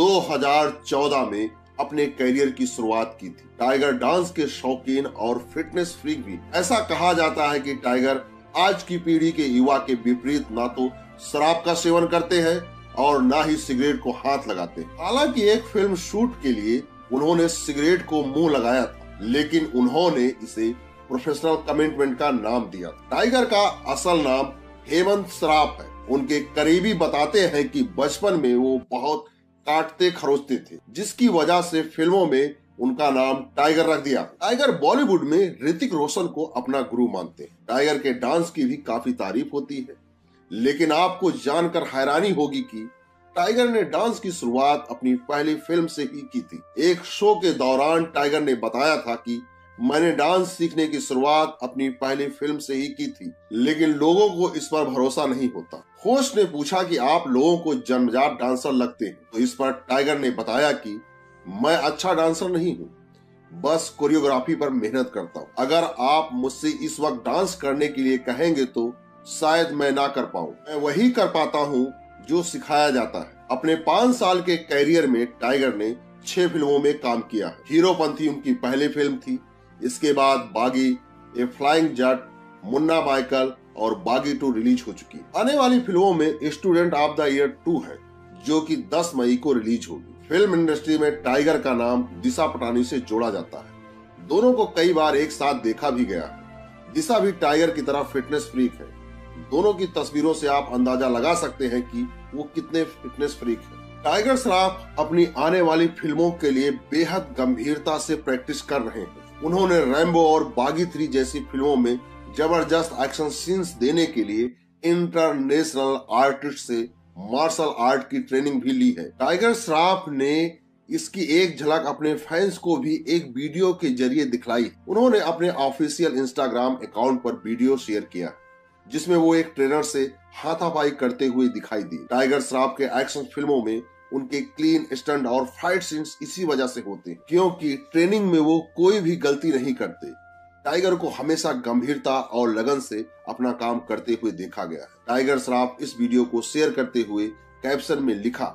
2014 में अपने करियर की शुरुआत की थी। टाइगर डांस के शौकीन और फिटनेस फ्रीक भी। ऐसा कहा जाता है कि टाइगर आज की पीढ़ी के युवा के विपरीत ना तो शराब का सेवन करते हैं और ना ही सिगरेट को हाथ लगाते हालाँकि एक फ़िल्म शूट के लिए उन्होंने सिगरेट को मुँह लगाया था, लेकिन उन्होंने इसे प्रोफेशनल कमिटमेंट का नाम दिया टाइगर का असल नाम हेमंत सराफ है। उनके करीबी बताते हैं कि बचपन में वो बहुत काटते खरोचते थे, जिसकी वजह से फ़िल्मों में उनका नाम टाइगर रख दिया टाइगर बॉलीवुड में ऋतिक रोशन को अपना गुरु मानते हैं। टाइगर के डांस की भी काफ़ी तारीफ़ होती है। लेकिन आपको जानकर हैरानी होगी कि टाइगर ने डांस की शुरुआत अपनी पहली फ़िल्म से ही की थी। एक शो के दौरान टाइगर ने बताया था कि मैंने डांस सीखने की शुरुआत अपनी पहली फ़िल्म से ही की थी, लेकिन लोगों को इस पर भरोसा नहीं होता। होस्ट ने पूछा कि आप लोगों को जन्मजात डांसर लगते हैं। तो इस पर टाइगर ने बताया कि मैं अच्छा डांसर नहीं हूँ। बस कोरियोग्राफी पर मेहनत करता हूँ। अगर आप मुझसे इस वक्त डांस करने के लिए कहेंगे तो शायद मैं ना कर पाऊँ। मैं वही कर पाता हूँ जो सिखाया जाता है। अपने पाँच साल के कैरियर में टाइगर ने छह फ़िल्मों में काम किया है। हीरोपंथी उनकी पहली फ़िल्म थी। इसके बाद Baaghi a flying Jatt, Munna Michael और बागी टू रिलीज़ हो चुकी आने वाली फ़िल्मों में student of the year two है, जो कि 10 मई को रिलीज़ होगी। फ़िल्म इंडस्ट्री में टाइगर का नाम दिशा पटानी से जोड़ा जाता है। दोनों को कई बार एक साथ देखा भी गया है। दिशा भी टाइगर की तरह फिटनेस फ्रीक है। दोनों की तस्वीरों से आप अंदाज़ा लगा सकते हैं कि वो कितने फिटनेस फ्रीक है। टाइगर श्रॉफ अपनी आने वाली फ़िल्मों के लिए बेहद गंभीरता से प्रैक्टिस कर रहे हैं। उन्होंने रैम्बो और बागी थ्री जैसी फ़िल्मों में ज़बरदस्त एक्शन सीन्स देने के लिए इंटरनेशनल आर्टिस्ट से मार्शल आर्ट की ट्रेनिंग भी ली है। टाइगर श्रॉफ ने इसकी एक झलक अपने फैंस को भी एक वीडियो के ज़रिए दिखलाई। उन्होंने अपने ऑफिशियल इंस्टाग्राम अकाउंट पर वीडियो शेयर किया, जिसमें वो एक ट्रेनर से हाथापाई करते हुए दिखाई दी। टाइगर श्रॉफ के एक्शन फ़िल्मों में उनके क्लीन स्टंट और फाइट सीन्स इसी वजह से होते क्योंकि ट्रेनिंग में वो कोई भी गलती नहीं करते। टाइगर को हमेशा गंभीरता और लगन से अपना काम करते हुए देखा गया है। टाइगर श्रॉफ इस वीडियो को शेयर करते हुए कैप्शन में लिखा,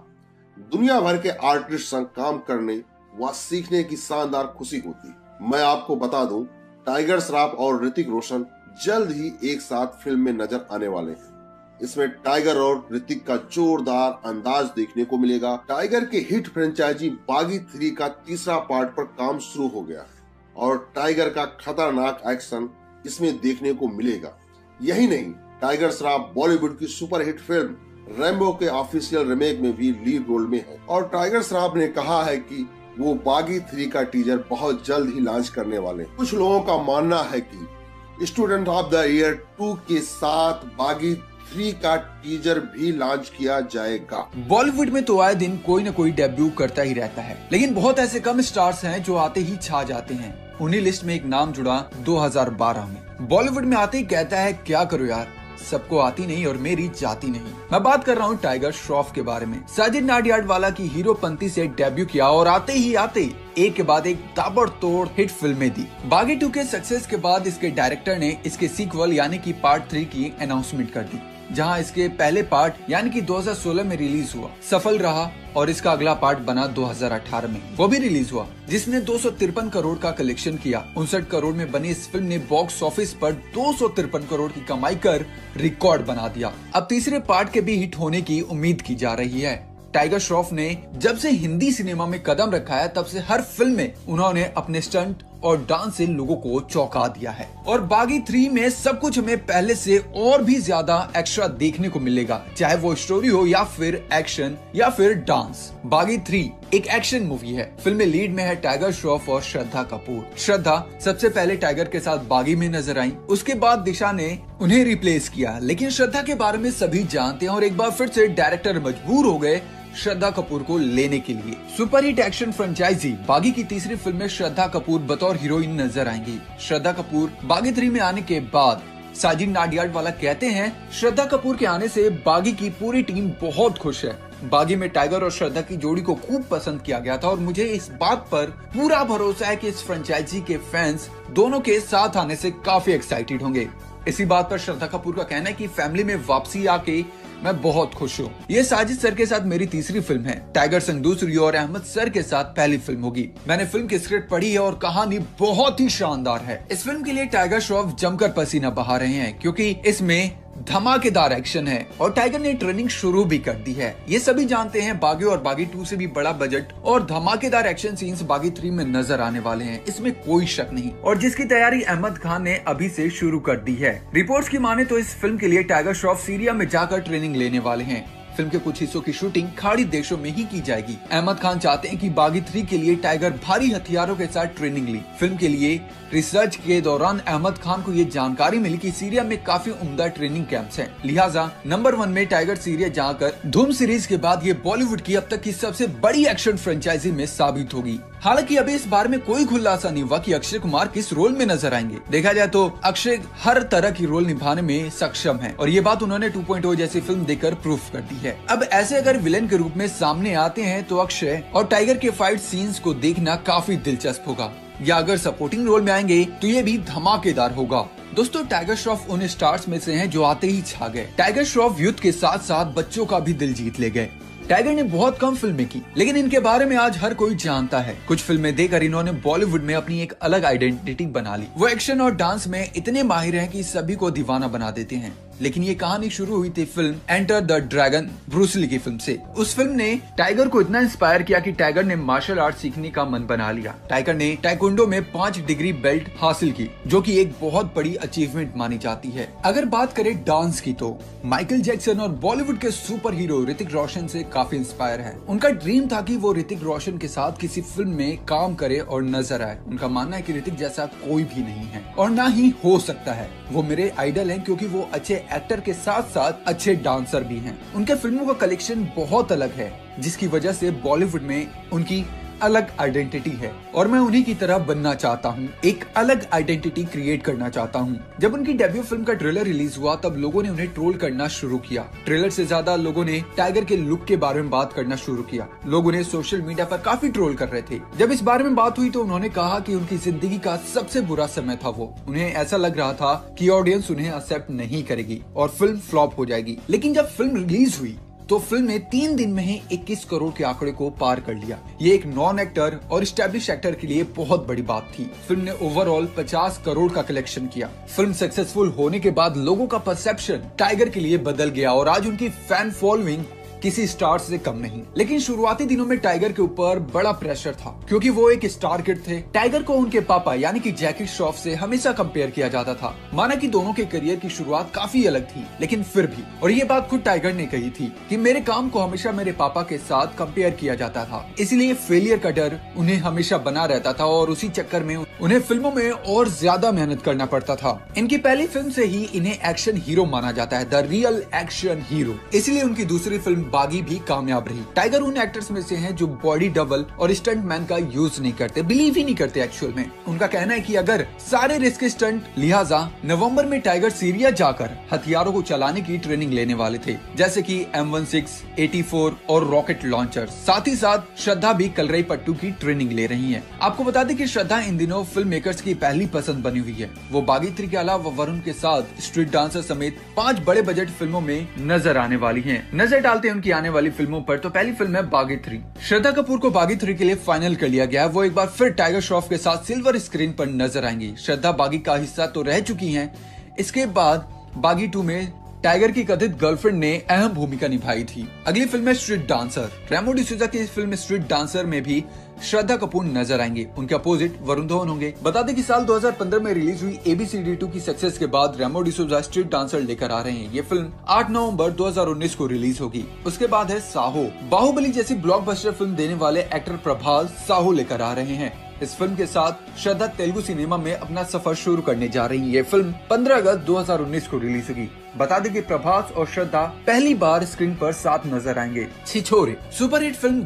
दुनिया भर के आर्टिस्ट संग काम करने व सीखने की शानदार खुशी होती है। मैं आपको बता दूँ, टाइगर श्रॉफ और ऋतिक रोशन जल्द ही एक साथ फ़िल्म में नज़र आने वाले हैं। इसमें टाइगर और ऋतिक का जोरदार अंदाज देखने को मिलेगा। टाइगर के हिट फ्रेंचाइजी बागी थ्री का तीसरा पार्ट पर काम शुरू हो गया है। और टाइगर का खतरनाक एक्शन इसमें देखने को मिलेगा। यही नहीं टाइगर श्रॉफ बॉलीवुड की सुपरहिट फ़िल्म रेम्बो के ऑफिशियल रिमेक में भी लीड रोल में है। और टाइगर श्रॉफ ने कहा है कि वो बागी थ्री का टीजर बहुत जल्द ही लॉन्च करने वाले कुछ लोगों का मानना है कि student of the year two के साथ बागी थ्री का टीजर भी लॉन्च किया जाएगा। बॉलीवुड में तो आए दिन कोई न कोई डेब्यू करता ही रहता है। लेकिन बहुत ऐसे कम स्टार्स हैं जो आते ही छा जाते हैं। उन्हीं लिस्ट में एक नाम जुड़ा 2012 में। बॉलीवुड में आते ही कहता है, क्या करो यार? सबको आती नहीं और मेरी जाती नहीं। मैं बात कर रहा हूँ टाइगर श्रॉफ के बारे में। साजिद नाडियाड वाला की हीरो पंथी से डेब्यू किया और आते ही आते एक के बाद एक ताबड़तोड़ हिट फ़िल्में दी। बागी टू के सक्सेस के बाद इसके डायरेक्टर ने इसके सीक्वल यानी कि पार्ट थ्री की अनाउंसमेंट कर दी। जहाँ इसके पहले पार्ट यानी कि 2016 में रिलीज़ हुआ, सफल रहा और इसका अगला पार्ट बना 2018 में। वो भी रिलीज़ हुआ, जिसने दो सौ तिरपन करोड़ का कलेक्शन किया। उनसठ करोड़ में बनी इस फ़िल्म ने बॉक्स ऑफ़िस पर दो सौ तिरपन करोड़ की कमाई कर रिकॉर्ड बना दिया। अब तीसरे पार्ट के भी हिट होने की उम्मीद की जा रही है। टाइगर श्रॉफ ने जब से हिंदी सिनेमा में कदम रखा है तब से हर फ़िल्म में उन्होंने अपने स्टंट और डांस से लोगों को चौंका दिया है। और बागी थ्री में सब कुछ हमें पहले से और भी ज़्यादा एक्स्ट्रा देखने को मिलेगा, चाहे वो स्टोरी हो या फिर एक्शन या फिर डांस बागी थ्री एक एक्शन मूवी है। फ़िल्म में लीड में है टाइगर श्रॉफ और श्रद्धा कपूर। श्रद्धा, सबसे पहले टाइगर के साथ बागी में नज़र आई। उसके बाद दिशा ने उन्हें रिप्लेस किया। लेकिन श्रद्धा के बारे में सभी जानते हैं और एक बार फिर से डायरेक्टर मजबूर हो गए श्रद्धा कपूर को लेने के लिए। सुपरहिट एक्शन फ्रेंचाइजी, बागी की तीसरी फ़िल्म में श्रद्धा कपूर बतौर हीरोइन नज़र आएँगी। श्रद्धा कपूर बागी थ्री में आने के बाद साजिद नाडियाड वाला कहते हैं, श्रद्धा कपूर के आने से बागी की पूरी टीम बहुत खुश है। बागी में टाइगर और श्रद्धा की जोड़ी को खूब पसंद किया गया था और मुझे इस बात पर पूरा भरोसा है कि इस फ्रेंचाइजी के फैंस दोनों के साथ आने से काफ़ी एक्साइटेड होंगे। इसी बात पर श्रद्धा कपूर का कहना है कि फैमिली में वापसी आके मैं बहुत खुश हूँ। ये साजिद सर के साथ मेरी तीसरी फ़िल्म है। टाइगर संग दूसरी और अहमद सर के साथ पहली फ़िल्म होगी। मैंने फ़िल्म की स्क्रिप्ट पढ़ी है और कहानी बहुत ही शानदार है। इस फ़िल्म के लिए टाइगर श्रॉफ जमकर पसीना बहा रहे हैं, क्यूँकी इसमें धमाकेदार एक्शन है और टाइगर ने ट्रेनिंग शुरू भी कर दी है। ये सभी जानते हैं बागी और बागी टू से भी बड़ा बजट और धमाकेदार एक्शन सीन्स बागी थ्री में नज़र आने वाले हैं। इसमें कोई शक नहीं। और जिसकी तैयारी अहमद खान ने अभी से शुरू कर दी है। रिपोर्ट्स की माने तो इस फ़िल्म के लिए टाइगर श्रॉफ सीरिया में जाकर ट्रेनिंग लेने वाले हैं। फ़िल्म के कुछ हिस्सों की शूटिंग खाड़ी देशों में ही की जाएगी। अहमद खान चाहते हैं कि बागी थ्री के लिए टाइगर भारी हथियारों के साथ ट्रेनिंग ली। फ़िल्म के लिए रिसर्च के दौरान अहमद खान को ये जानकारी मिली कि सीरिया में काफ़ी उम्दा ट्रेनिंग कैंप्स हैं। लिहाजा नंबर वन में टाइगर सीरिया जाकर धूम सीरीज़ के बाद ये बॉलीवुड की अब तक की सबसे बड़ी एक्शन फ्रेंचाइजी में साबित होगी। हालाँकि अभी इस बारे में कोई खुलासा नहीं हुआ कि अक्षय कुमार किस रोल में नज़र आएँगे। देखा जाए तो अक्षय हर तरह की रोल निभाने में सक्षम है और ये बात उन्होंने 2.0 जैसी फ़िल्म देखकर प्रूफ कर दी है। अब ऐसे अगर विलेन के रूप में सामने आते हैं तो अक्षय और टाइगर के फाइट सीन्स को देखना काफ़ी दिलचस्प होगा। या अगर सपोर्टिंग रोल में आएँगे तो ये भी धमाकेदार होगा। दोस्तों टाइगर श्रॉफ उन स्टार्स में से हैं जो आते ही छा गए। टाइगर श्रॉफ युद्ध के साथ साथ बच्चों का भी दिल जीत ले गए। टाइगर ने बहुत कम फ़िल्में की, लेकिन इनके बारे में आज हर कोई जानता है। कुछ फ़िल्में देकर इन्होंने बॉलीवुड में अपनी एक अलग आइडेंटिटी बना ली। वो एक्शन और डांस में इतने माहिर हैं कि सभी को दीवाना बना देते हैं। लेकिन ये कहानी शुरू हुई थी film enter the dragon Bruce Lee की फ़िल्म से। उस फ़िल्म ने टाइगर को इतना इंस्पायर किया कि टाइगर ने मार्शल आर्ट सीखने का मन बना लिया। टाइगर ने टाइकुंडो में पाँच डिग्री बेल्ट हासिल की, जो कि एक बहुत बड़ी अचीवमेंट मानी जाती है। अगर बात करें डांस की तो माइकल जैक्सन और बॉलीवुड के सुपर हीरो ऋतिक रोशन से काफ़ी इंस्पायर है। उनका ड्रीम था कि वो ऋतिक रोशन के साथ किसी फ़िल्म में काम करे और नज़र आए। उनका मानना है कि ऋतिक जैसा कोई भी नहीं है, और ना ही हो सकता है। वो मेरे आइडल हैं क्योंकि वो अच्छे एक्टर के साथ साथ अच्छे डांसर भी हैं। उनके फ़िल्मों का कलेक्शन बहुत अलग है, जिसकी वजह से बॉलीवुड में उनकी अलग आइडेंटिटी है और मैं उन्हीं की तरह बनना चाहता हूँ। एक अलग आइडेंटिटी क्रिएट करना चाहता हूँ। जब उनकी डेब्यू फ़िल्म का ट्रेलर रिलीज़ हुआ, तब लोगों ने उन्हें ट्रोल करना शुरू किया। ट्रेलर से ज़्यादा लोगों ने टाइगर के लुक के बारे में बात करना शुरू किया। लोग उन्हें सोशल मीडिया पर काफ़ी ट्रोल कर रहे थे। जब इस बारे में बात हुई तो उन्होंने कहा कि उनकी ज़िंदगी का सबसे बुरा समय था वो। उन्हें ऐसा लग रहा था कि ऑडियंस उन्हें एक्सेप्ट नहीं करेगी और फ़िल्म फ्लॉप हो जाएगी। लेकिन जब फ़िल्म रिलीज़ हुई तो फ़िल्म ने तीन दिन में ही 21 करोड़ के आंकड़े को पार कर लिया। ये एक नॉन एक्टर और स्टैब्लिश एक्टर के लिए बहुत बड़ी बात थी। फ़िल्म ने ओवरऑल 50 करोड़ का कलेक्शन किया। फ़िल्म सक्सेसफुल होने के बाद लोगों का परसेप्शन टाइगर के लिए बदल गया और आज उनकी फ़ैन फॉलोइंग किसी स्टार से कम नहीं। लेकिन शुरुआती दिनों में टाइगर के ऊपर बड़ा प्रेशर था, क्योंकि वो एक स्टार किड थे। टाइगर को उनके पापा, यानी कि जैकी श्रॉफ से हमेशा कंपेयर किया जाता था। माना कि दोनों के करियर की शुरुआत काफ़ी अलग थी, लेकिन फिर भी। और ये बात खुद टाइगर ने कही थी कि मेरे काम को हमेशा मेरे पापा के साथ कंपेयर किया जाता था। इसलिए फेलियर का डर उन्हें हमेशा बना रहता था और उसी चक्कर में उन्हें फ़िल्मों में और ज़्यादा मेहनत करना पड़ता था। इनकी पहली फ़िल्म से ही इन्हें एक्शन हीरो माना जाता है, द रियल एक्शन हीरो। इसलिए उनकी दूसरी फ़िल्म बागी भी कामयाब रही। टाइगर उन एक्टर्स में से हैं जो बॉडी डबल और स्टंट मैन का यूज़ नहीं करते बिलीव ही नहीं करते एक्चुअल में। उनका कहना है कि अगर सारे रिस्क स्टंट लिहाजा नवंबर में टाइगर सीरिया जाकर हथियारों को चलाने की ट्रेनिंग लेने वाले थे, जैसे कि M one six AT four और रॉकेट लॉन्चर साथ ही साथ श्रद्धा भी कलरई पट्टू की ट्रेनिंग ले रही है। आपको बता दें की श्रद्धा इन दिनों फ़िल्म मेकर्स की पहली पसंद बनी हुई है। वो बागी थ्री के अलावा वरुण के साथ स्ट्रीट डांसर समेत पाँच बड़े बजट फ़िल्मों में नज़र आने वाली हैं। नज़र डालते हैं उनकी आने वाली फ़िल्मों पर तो पहली फ़िल्म है बागी थ्री। श्रद्धा कपूर को बागी थ्री के लिए फाइनल कर लिया गया है। वो एक बार फिर टाइगर श्रॉफ के साथ सिल्वर स्क्रीन पर नज़र आएँगी। श्रद्धा बागी का हिस्सा तो रह चुकी है। इसके बाद बागी टू में टाइगर की कथित गर्लफ्रेंड ने अहम भूमिका निभाई थी। अगली फ़िल्म है स्ट्रीट डांसर रेमो डिसूजा की फ़िल्म स्ट्रीट डांसर में भी श्रद्धा कपूर नज़र आएँगे। उनके अपोजिट वरुण धवन होंगे। बता दें कि साल 2015 में रिलीज़ हुई एबीसीडी टू की सक्सेस के बाद रेमो डिसूजा स्ट्रीट डांसर लेकर आ रहे हैं। ये फ़िल्म 8 नवंबर 2019 को रिलीज़ होगी। उसके बाद है साहो। बाहुबली जैसी ब्लॉकबस्टर फ़िल्म देने वाले एक्टर प्रभास साहो लेकर आ रहे हैं। इस फ़िल्म के साथ श्रद्धा तेलुगु सिनेमा में अपना सफ़र शुरू करने जा रही है। ये फ़िल्म 15 अगस्त 2019 को रिलीज़ होगी। बता दें कि प्रभास और श्रद्धा पहली बार स्क्रीन पर साथ नज़र आएँगे। Chhichhore superhit film